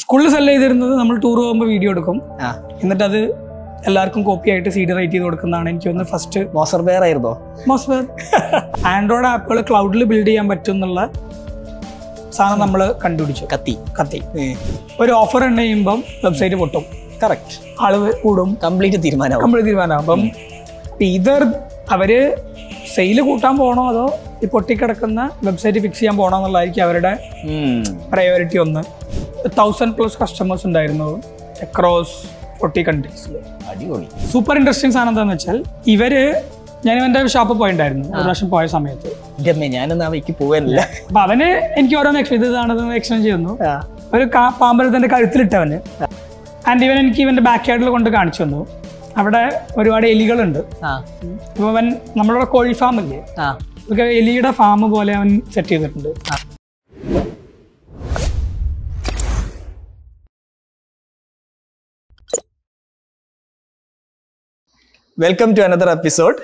സ്കൂളിൽ സെല്ല് ചെയ്തിരുന്നത് നമ്മൾ ടൂർ പോകുമ്പോൾ വീഡിയോ എടുക്കും. എന്നിട്ട് അത് എല്ലാവർക്കും കോപ്പി ആയിട്ട് സി ഡി റൈറ്റ് ചെയ്ത് കൊടുക്കുന്നതാണ് എനിക്ക് ഒന്ന് ഫസ്റ്റ് മോസർ ആയിരുന്നു? മോസ്ഫെയർ ആൻഡ്രോയിഡ് ആപ്പുകൾ ക്ലൗഡിൽ ബിൽഡ് ചെയ്യാൻ പറ്റും എന്നുള്ള സാധനം നമ്മൾ കണ്ടുപിടിച്ചു. കത്തി. കത്തി. ഒരു ഓഫർ എണ്ണ ചെയ്യുമ്പം വെബ്സൈറ്റ് പൊട്ടും. കറക്റ്റ് ആൾ കൂടും. കംപ്ലീറ്റ് തീരുമാനം കംപ്ലീറ്റ് തീരുമാനം അപ്പം ഇതർ അവർ സെയിൽ കൂട്ടാൻ പോകണോ അതോ ഈ പൊട്ടിക്കിടക്കുന്ന വെബ്സൈറ്റ് ഫിക്സ് ചെയ്യാൻ പോകണോ എന്നുള്ളതായിരിക്കും അവരുടെ പ്രയോറിറ്റി ഒന്ന്. തൗസൻഡ് പ്ലസ് കസ്റ്റമേഴ്സ് ഉണ്ടായിരുന്നു അക്രോസ് ഫോർട്ടി കൺട്രീസിൽ അടിപൊളി. സൂപ്പർ ഇൻട്രസ്റ്റിംഗ് സാധനം എന്താണെന്ന് വെച്ചാൽ ഇവർ ഞാൻ ഇവന്റെ ഷോപ്പ് പോയിണ്ടായിരുന്നു ഒരു പ്രാവശ്യം പോയ സമയത്ത്. ഞാനൊന്നും അവയ്ക്ക് പോകാനില്ല. അപ്പൊ അവന് എനിക്ക് ഓരോന്ന് എക്സ്പ്ലെയിൻ ഇതാണെന്ന് എക്സ്പ്ലെയിൻ ചെയ്യുന്നു. ഒരു കാ- പാമ്പരത്തിന്റെ കഴുത്തിലിട്ടവന്. ആൻഡ് ഇവൻ എനിക്ക് ഇവന്റെ ബാക്ക് യാർഡിൽ കൊണ്ട് കാണിച്ചു തന്നു. അവിടെ ഒരുപാട് എലികളുണ്ട്. അപ്പൊ ഇപ്പൊ അവൻ നമ്മളിവിടെ കോഴി ഫാം ഇല്ലേ? എലിയുടെ ഫാം പോലെ അവൻ സെറ്റ് ചെയ്തിട്ടുണ്ട്. വെൽക്കം ടു അനദർ എപ്പിസോഡ്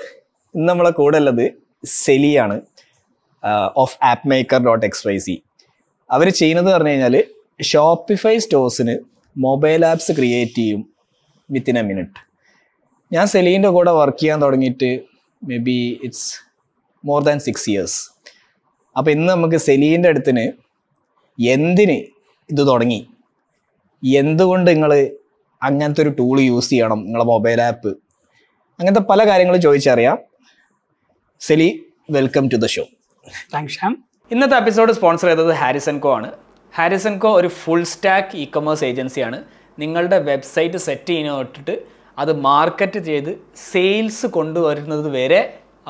ഇന്ന് നമ്മളെ കൂടെ ഉള്ളത് സെലിയാണ് of app maker dot X Y Z അവർ ചെയ്യുന്നത് പറഞ്ഞു കഴിഞ്ഞാൽ ഷോപ്പിഫൈ സ്റ്റോഴ്സിന് മൊബൈൽ ആപ്സ് ക്രിയേറ്റ് ചെയ്യും വിത്തിൻ എ മിനിറ്റ് ഞാൻ സെലീന്റെ കൂടെ വർക്ക് ചെയ്യാൻ തുടങ്ങിയിട്ട് maybe it's more than six years അപ്പോൾ ഇന്ന് നമുക്ക് സെലീന്റെ അടുത്തിന് എന്തിന് ഇത് തുടങ്ങി? എന്തുകൊണ്ട് നിങ്ങൾ അങ്ങനത്തെ ഒരു ടൂൾ യൂസ് ചെയ്യണം? നിങ്ങളെ മൊബൈൽ ആപ്പ് അങ്ങനത്തെ പല കാര്യങ്ങളും ചോദിച്ചറിയാം. Silly welcome to the show thanks Sham ഇന്നത്തെ എപ്പിസോഡ് സ്പോൺസർ ചെയ്തത് ഹാരിസൺ കോ ആണ്. ഹാരിസൺ കോ ഒരു ഫുൾ സ്റ്റാക്ക് ഇ കൊമേഴ്സ് ഏജൻസിയാണ് നിങ്ങളുടെ വെബ്സൈറ്റ് സെറ്റ് ചെയ്യുന്ന തൊട്ടിട്ട് അത് മാർക്കറ്റ് ചെയ്ത് സെയിൽസ് കൊണ്ടുവരുന്നത് വരെ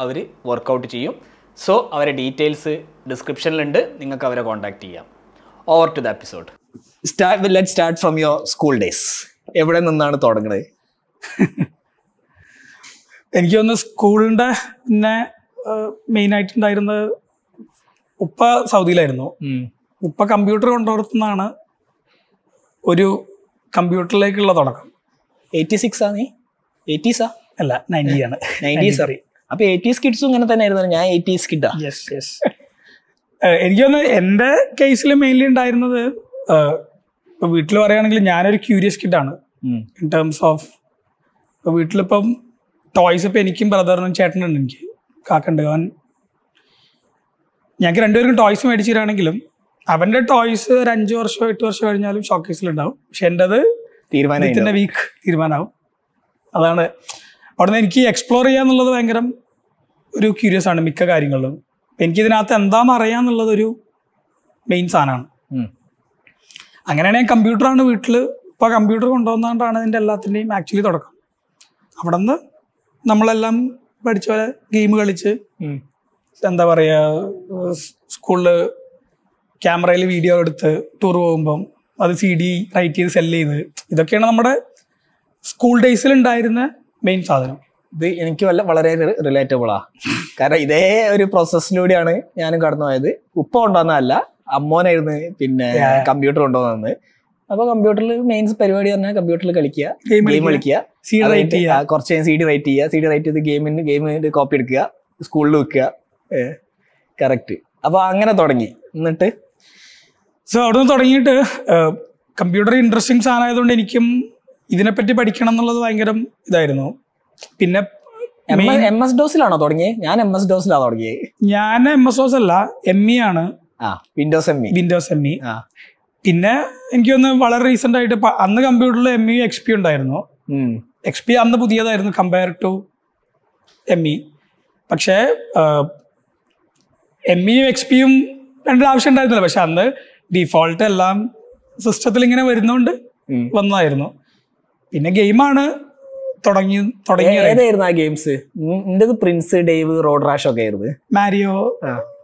അവർ വർക്കൗട്ട് ചെയ്യും. സോ അവരെ ഡീറ്റെയിൽസ് ഡിസ്ക്രിപ്ഷനിലുണ്ട് നിങ്ങൾക്ക് അവരെ കോൺടാക്ട് ചെയ്യാം. Over to the episode start let start from your school days എവിടെ നിന്നാണ് തുടങ്ങുന്നത് എനിക്ക് തോന്നുന്നു സ്കൂളിന്റെ പിന്നെ മെയിൻ ആയിട്ടുണ്ടായിരുന്നത് ഉപ്പ സൗദിയിലായിരുന്നു. ഉപ്പ കമ്പ്യൂട്ടർ കൊണ്ടുവരുത്തുന്നതാണ് ഒരു കമ്പ്യൂട്ടറിലേക്കുള്ള തുടക്കം. എയ്റ്റി സിക്സ് ആ നീ? എയ്റ്റീസാ അല്ല നയന്റി ആണ്. നയന്റീസ് അപ്പൊ എയ്റ്റീസ് കിഡ്സും ഇങ്ങനെ തന്നെ ആയിരുന്നു ഞാൻ എയ്റ്റീസ് കിഡാ. യെസ് യെസ് എനിക്ക് തോന്നുന്നു എന്റെ കേസിൽ മെയിൻലി ഉണ്ടായിരുന്നത് വീട്ടിൽ പറയുകയാണെങ്കിൽ ഞാനൊരു ക്യൂരിയസ് കിഡാണ് ഇൻ ടേംസ് ഓഫ് വീട്ടിലിപ്പം ടോയ്സ് ഇപ്പം എനിക്കും ബ്രദറിനും ചേട്ടനുണ്ട് എനിക്ക്. കാക്കുണ്ട് അവൻ ഞങ്ങൾക്ക് രണ്ടുപേർക്കും ടോയ്സ് മേടിച്ചു തരാണെങ്കിലും അവന്റെ ടോയ്സ് ഒരു അഞ്ച് വർഷം എട്ട് വർഷം കഴിഞ്ഞാലും ഷോക്കേസിലുണ്ടാവും പക്ഷെ എന്റെത് തീരുമാനം വീക്ക് തീരുമാനമാവും. അതാണ്. അവിടുന്ന് എനിക്ക് എക്സ്പ്ലോർ ചെയ്യാന്നുള്ളത് ഭയങ്കര ഒരു ക്യൂരിയസ് ആണ് മിക്ക കാര്യങ്ങളിലും. എനിക്കിതിനകത്ത് എന്താണെന്ന് അറിയാന്നുള്ളത് ഒരു മെയിൻ സാധനമാണ്. അങ്ങനെയാണെങ്കിൽ കമ്പ്യൂട്ടറാണ് വീട്ടിൽ ഇപ്പോൾ കമ്പ്യൂട്ടർ കൊണ്ടുവന്നുകൊണ്ടാണ് ഇതിന്റെ എല്ലാത്തിന്റെയും ആക്ച്വലി തുടക്കം. അവിടെ നിന്ന് നമ്മളെല്ലാം പഠിച്ച പോലെ ഗെയിം കളിച്ച് എന്താ പറയാ സ്കൂളിൽ ക്യാമറയിൽ വീഡിയോ എടുത്ത് ടൂർ പോകുമ്പം അത് സി ഡി റൈറ്റ് ചെയ്ത് സെൽ ചെയ്ത് ഇതൊക്കെയാണ് നമ്മുടെ സ്കൂൾ ഡേയ്സിൽ ഉണ്ടായിരുന്ന മെയിൻ സാധനം. ഇത് എനിക്ക് വല്ല വളരെ റിലേറ്റബിളാ കാരണം ഇതേ ഒരു പ്രോസസ്സിലൂടെയാണ് ഞാനും കടന്നു പോയത് ഉപ്പ കൊണ്ടുവന്നതല്ല അമ്മോനായിരുന്നു പിന്നെ കമ്പ്യൂട്ടർ കൊണ്ടുവന്നത്. അപ്പൊ കമ്പ്യൂട്ടറിൽ മെയിൻസ് പരിപാടി പറഞ്ഞാൽ കമ്പ്യൂട്ടറിൽ കളിക്കുക. ഗെയിം കളിക്കുക. സി റൈറ്റ് ചെയ്യുക. കുറച്ച് സി ഡി റൈറ്റ് ചെയ്യുക. സി ഡി റൈറ്റ് ചെയ്ത് ഗെയിമിന് ഗെയിമിന്റെ കോപ്പി എടുക്കുക. സ്കൂളിൽ വെക്കുക. കറക്റ്റ് അപ്പൊ അങ്ങനെ തുടങ്ങി. എന്നിട്ട്? സോ അവിടെ നിന്ന് തുടങ്ങിയിട്ട് കമ്പ്യൂട്ടർ ഇൻട്രസ്റ്റിംഗ് സാധനമായതുകൊണ്ട് എനിക്കും ഇതിനെപ്പറ്റി പഠിക്കണം എന്നുള്ളത് ഭയങ്കര ഇതായിരുന്നു. പിന്നെ എം എസ് ഡോസിലാണോ തുടങ്ങിയത് ഞാൻ എം എസ് ഡോസിലാണ് തുടങ്ങിയത് ഞാൻ എം എസ് ഡോസ് അല്ല എം ഇ ആണ്. ആ Windows M E Windows M E പിന്നെ എനിക്ക് ഒന്ന് വളരെ റീസെന്റ് ആയിട്ട് അന്ന് കമ്പ്യൂട്ടറിൽ എം ഇ എക്സ് പി ഉണ്ടായിരുന്നു. എക്സ് പി അന്ന് പുതിയതായിരുന്നു കമ്പയർ ടു എം ഇ പക്ഷേ എം ഇയും എക്സ് പിയും രണ്ടും ആവശ്യം ഉണ്ടായിരുന്നില്ല. പക്ഷെ അന്ന് ഡിഫോൾട്ട് എല്ലാം സിസ്റ്റത്തിൽ ഇങ്ങനെ വരുന്നോണ്ട് വന്നതായിരുന്നു. പിന്നെ ഗെയിമാണ് തുടങ്ങി തുടങ്ങി ഏതായിരുന്നു ആ games Prince Dave Road Rash ഒക്കെ ആയിരുന്നു. മാരിയോ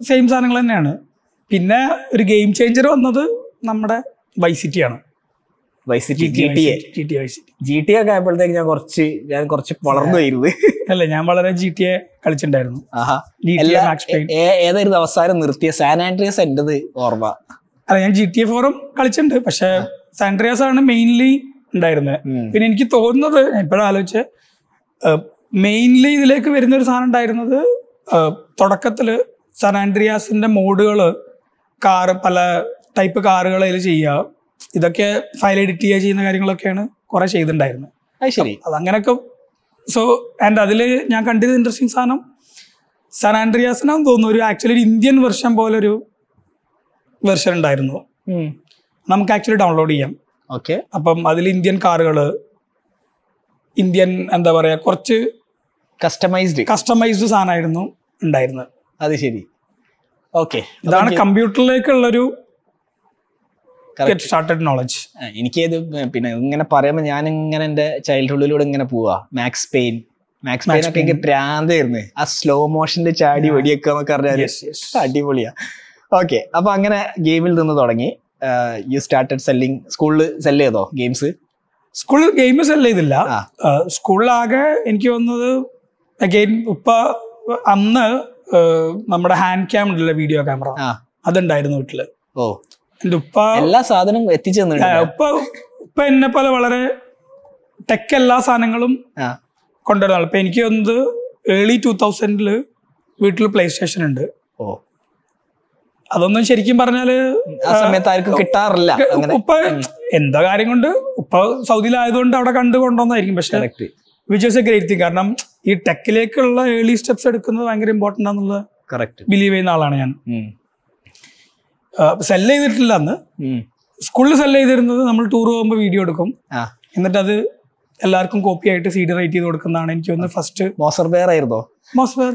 സെയിം സാധനങ്ങൾ തന്നെയാണ്. പിന്നെ ഒരു ഗെയിം ചേഞ്ചർ വന്നത് നമ്മുടെ വൈസിറ്റി ആണ്. Vice City G T A G T Vice City G T ഒക്കെ ആയപ്പോഴത്തേക്ക് ഞാൻ കുറച്ച് ഞാൻ കുറച്ച് വളർന്നു പോയിരുന്നു അല്ല ഞാൻ വളരെ ജി ടി എ കളിച്ചിട്ടുണ്ടായിരുന്നു. ഏതായിരുന്നു അവസാനം നിർത്തിയ? സാൻ ആൻഡ്രിയസ് എന്റെത് ഓർമ്മ? അല്ല ഞാൻ ജി ടി എ ഫോറും കളിച്ചിട്ടുണ്ട്. പക്ഷെ സാൻഡ്രിയാസ് ആണ് മെയിൻലി ഉണ്ടായിരുന്നത് പിന്നെ എനിക്ക് തോന്നുന്നത് എപ്പോഴും ഇപ്പോഴും ആലോചിച്ച് മെയിൻലി ഇതിലേക്ക് വരുന്ന ഒരു സാധനം ഉണ്ടായിരുന്നത് തുടക്കത്തിൽ സാൻ ആൻഡ്രിയാസിന്റെ മോഡുകൾ കാറ് പല ടൈപ്പ് കാറുകൾ അതിൽ ചെയ്യുക. ഇതൊക്കെ ഫയൽ എഡിറ്റ് ചെയ്യുക ചെയ്യുന്ന കാര്യങ്ങളൊക്കെയാണ് കുറെ ചെയ്തിട്ടുണ്ടായിരുന്നത്. അത് ശരി. അങ്ങനെയൊക്കെ സോ ആൻഡ് അതിൽ ഞാൻ കണ്ടത് ഇൻട്രസ്റ്റിംഗ് സാധനം സാൻ ആൻഡ്രിയാസിനാന്ന് തോന്നുന്നു. ഒരു ആക്ച്വലി ഒരു ഇന്ത്യൻ വെർഷൻ പോലെ ഒരു വെർഷൻ ഉണ്ടായിരുന്നു നമുക്ക് ആക്ച്വലി ഡൗൺലോഡ് ചെയ്യാം. ഓക്കെ അപ്പം അതിൽ ഇന്ത്യൻ കാറുകൾ ഇന്ത്യൻ എന്താ പറയാ കുറച്ച് കസ്റ്റമൈസ്ഡ് കസ്റ്റമൈസ്ഡ് സാധനമായിരുന്നു ഉണ്ടായിരുന്നത്. അത് ശരി. ഓക്കെ ഇതാണ് കമ്പ്യൂട്ടറിലേക്കുള്ളൊരു ഗെറ്റ് സ്റ്റാർട്ടഡ് നോളജ് എനിക്ക് പിന്നെ ഇങ്ങനെ പറയുമ്പോൾ ഞാൻ ഇങ്ങനെ എന്റെ ചൈൽഡ്ഹുഡിലൂടെ ഇങ്ങനെ പോവാ. മാക്സ് പെയിൻ മാക്സ് പെയിൻ ഒക്കെ എനിക്ക് പ്രാന്തായിരുന്നു. ആ സ്ലോ മോഷനിൽ ചാടി വെടിയൊക്കെ എന്നൊക്കെ അറിയാം അടിപൊളിയാ. ഓക്കെ അപ്പൊ അങ്ങനെ ഗെയിമിൽ നിന്ന് തുടങ്ങി. യു സ്റ്റാർട്ടഡ് സെല്ലിങ് സ്കൂളിൽ സെൽ ചെയ്തോ ഗെയിംസ് സ്കൂളിൽ ഗെയിം സെൽ ചെയ്തില്ല. സ്കൂളിലാകെ എനിക്ക് തോന്നുന്നത് അഗെയിൻ ഇപ്പൊ അന്ന് നമ്മുടെ ഹാൻഡ് ക്യാം ഉണ്ടല്ലോ വീഡിയോ ക്യാമറ അതുണ്ടായിരുന്നു വീട്ടിൽ. ഓ. ഉപ്പ എല്ലാ സാധനവും എത്തിച്ചു ഉപ്പ ഉപ്പ എന്നെ പോലെ വളരെ ടെക് എല്ലാ സാധനങ്ങളും കൊണ്ടുവരുന്ന ഇപ്പൊ എനിക്ക് വന്നത് ഏർലി ടൂ തൗസൻഡിൽ വീട്ടിൽ പ്ലേ സ്റ്റേഷൻ ഉണ്ട്. ഓ. അതൊന്നും ശരിക്കും പറഞ്ഞാൽ ആ സമയത്ത് ആർക്കും കിട്ടാറില്ല. ഉപ്പ എന്താ കാര്യം കൊണ്ട് ഉപ്പ സൗദിയിലായതുകൊണ്ട് അവിടെ കണ്ടു കൊണ്ടുവന്നായിരിക്കും. പക്ഷെ which is a great thing കാരണം ഈ ടെക്കിലേക്കുള്ള ഏർലി സ്റ്റെപ്സ് എടുക്കുന്നത് ഭയങ്കര ഇമ്പോർട്ടന്റ് ആണെന്നുള്ളത് ബിലീവ് ചെയ്യുന്ന ആളാണ് ഞാൻ. സെൽ ചെയ്തിട്ടില്ല അന്ന്. സ്കൂളിൽ സെൽ ചെയ്തിരുന്നത് നമ്മൾ ടൂർ പോകുമ്പോൾ വീഡിയോ എടുക്കും. എന്നിട്ട് അത് എല്ലാവർക്കും കോപ്പി ആയിട്ട് സി ഡി റൈറ്റ് ചെയ്ത് കൊടുക്കുന്നതാണ് എനിക്ക് ഒന്ന് ഫസ്റ്റ് മോസർ ബെയർ ആയിരുന്നോ മോസർ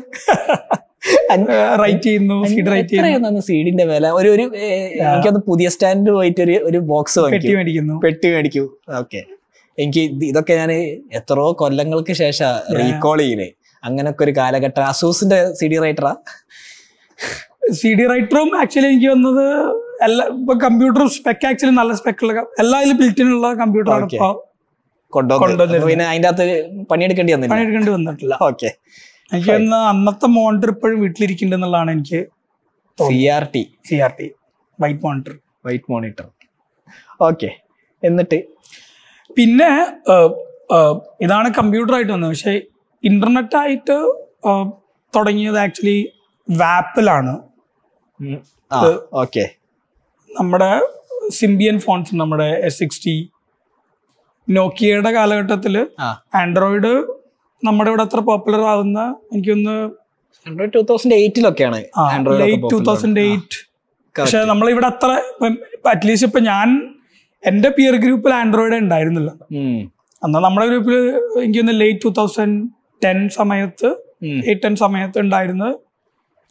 റൈറ്റ് ചെയ്യുന്നു സീഡ് റൈറ്റ് ചെയ്യുന്നു. സീഡിന്റെ വില? ഒരു ഒരു ഏ, എനിക്കൊന്ന് പുതിയ സ്റ്റാൻഡ് പോയിട്ട് ഒരു ഒരു ബോക്സ് പെട്ടി മേടിക്കുന്നു. പെട്ടി മേടിക്കൂ. ഓക്കെ എനിക്ക് ഇതൊക്കെ ഞാൻ എത്രയോ കൊല്ലങ്ങൾക്ക് ശേഷം റീകോൾ ചെയ്യണേ. അങ്ങനൊക്കെ ഒരു കാലഘട്ടം. അസൂസിന്റെ സി ഡി റൈറ്ററാ സി ഡി റൈറ്ററും ആക്ച്വലി എനിക്ക് വന്നത് എല്ലാ ഇപ്പൊ കമ്പ്യൂട്ടറും സ്പെക്ക് ആക്ച്വലി നല്ല സ്പെക്കുള്ള എല്ലാ ഇതിലും ബിൽറ്റിനുള്ള കമ്പ്യൂട്ടറാണ്. ഇപ്പൊ കൊണ്ടുവന്നു പിന്നെ അതിന്റെ അകത്ത് പണിയെടുക്കേണ്ടി വന്നില്ല? പണിയെടുക്കേണ്ടി വന്നിട്ടില്ല. ഓക്കെ എനിക്ക് ഇന്ന് അന്നത്തെ മോണിറ്റർ ഇപ്പോഴും വീട്ടിലിരിക്കുന്നുണ്ട് എന്നുള്ളതാണ് എനിക്ക് C R T C R T white monitor white monitor okay എന്നിട്ട്? പിന്നെ ഇതാണ് കമ്പ്യൂട്ടർ ആയിട്ട് വന്നത്. പക്ഷെ ഇന്റർനെറ്റ് ആയിട്ട് തുടങ്ങിയത് ആക്ച്വലി വാപ്പിലാണ് ഓക്കെ. നമ്മുടെ സിംബിയൻ ഫോൺസ് നമ്മുടെ എസ് സിക്സ്റ്റി നോക്കിയയുടെ കാലഘട്ടത്തിൽ ആൻഡ്രോയിഡ് നമ്മുടെ ഇവിടെ അത്ര പോപ്പുലർ ആവുന്ന എനിക്കൊന്ന് ടൂ തൗസൻഡ് എയ്റ്റിലൊക്കെയാണ് ലേറ്റ് ടൂ തൗസൻഡ് എയ്റ്റ് പക്ഷെ നമ്മളിവിടെ അത്ര അറ്റ്ലീസ്റ്റ് ഇപ്പൊ ഞാൻ എന്റെ പിയർ ഗ്രൂപ്പിൽ ആൻഡ്രോയിഡ് ഉണ്ടായിരുന്നില്ല. അന്ന് നമ്മുടെ ഗ്രൂപ്പിൽ എനിക്കൊന്ന് ലേറ്റ് ടൂ തൗസൻഡ് ടെൻ സമയത്ത് എയ്റ്റ് ടെൻ സമയത്ത് ഉണ്ടായിരുന്നത്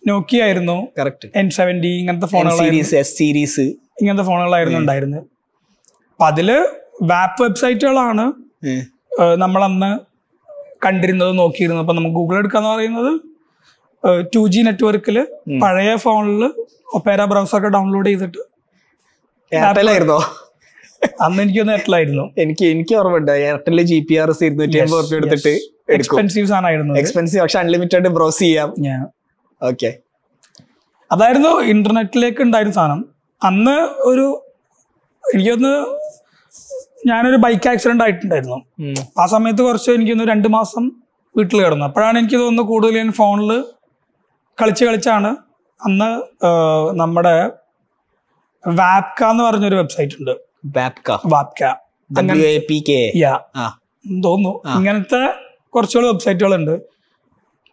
നോക്കിയ ആയിരുന്നു. കറക്റ്റ് എൻ സെവന്റി ഇങ്ങനത്തെ ഫോണുകളായിരുന്നു എസ് സീരീസ് ഇങ്ങനത്തെ ഫോണുകളായിരുന്നു ഉണ്ടായിരുന്നത്. അപ്പൊ അതിൽ വാപ്പ് വെബ്സൈറ്റുകളാണ് നമ്മളന്ന് കണ്ടിരുന്നത് നോക്കിയിരുന്നത്. അപ്പൊ നമുക്ക് ഗൂഗിൾ എടുക്കാന്ന് പറയുന്നത് ടു ജി നെറ്റ്വർക്കിൽ പഴയ ഫോണിൽ ഒപ്പേര ബ്രൗസർ ഒക്കെ ഡൗൺലോഡ് ചെയ്തിട്ട് ആയിരുന്നോ? അന്ന് എനിക്കൊന്ന് എയർടെലായിരുന്നു എനിക്ക് എനിക്ക് ഓർമ്മയുണ്ട്. Airtel G P R S ഇരുന്നൂറ്റി അമ്പത് റുപ്യ എടുത്തിട്ട് എക്സ്പെൻസീവ് സാധനമായിരുന്നു. എക്സ്പെൻസീവ് പക്ഷെ അൺലിമിറ്റഡ് ബ്രൗസ് ചെയ്യാം. ഞാൻ ഓക്കെ അതായിരുന്നു ഇന്റർനെറ്റിലേക്ക് ഉണ്ടായിരുന്ന സാധനം. അന്ന് ഒരു എനിക്കൊന്ന് ഞാനൊരു ബൈക്ക് ആക്സിഡന്റ് ആയിട്ടുണ്ടായിരുന്നു. ആ സമയത്ത് കുറച്ച് എനിക്കൊന്ന് രണ്ട് മാസം വീട്ടിൽ കിടന്നു. അപ്പോഴാണ് എനിക്ക് തോന്നുന്നത് കൂടുതൽ ഞാൻ ഫോണിൽ കളിച്ച് കളിച്ചാണ്. അന്ന് നമ്മുടെ വാപ്ക എന്ന് പറഞ്ഞൊരു വെബ്സൈറ്റ് ഉണ്ട്. വാപ്ക തോന്നുന്നു. ഇങ്ങനത്തെ കുറച്ചുകൂടെ വെബ്സൈറ്റുകളുണ്ട്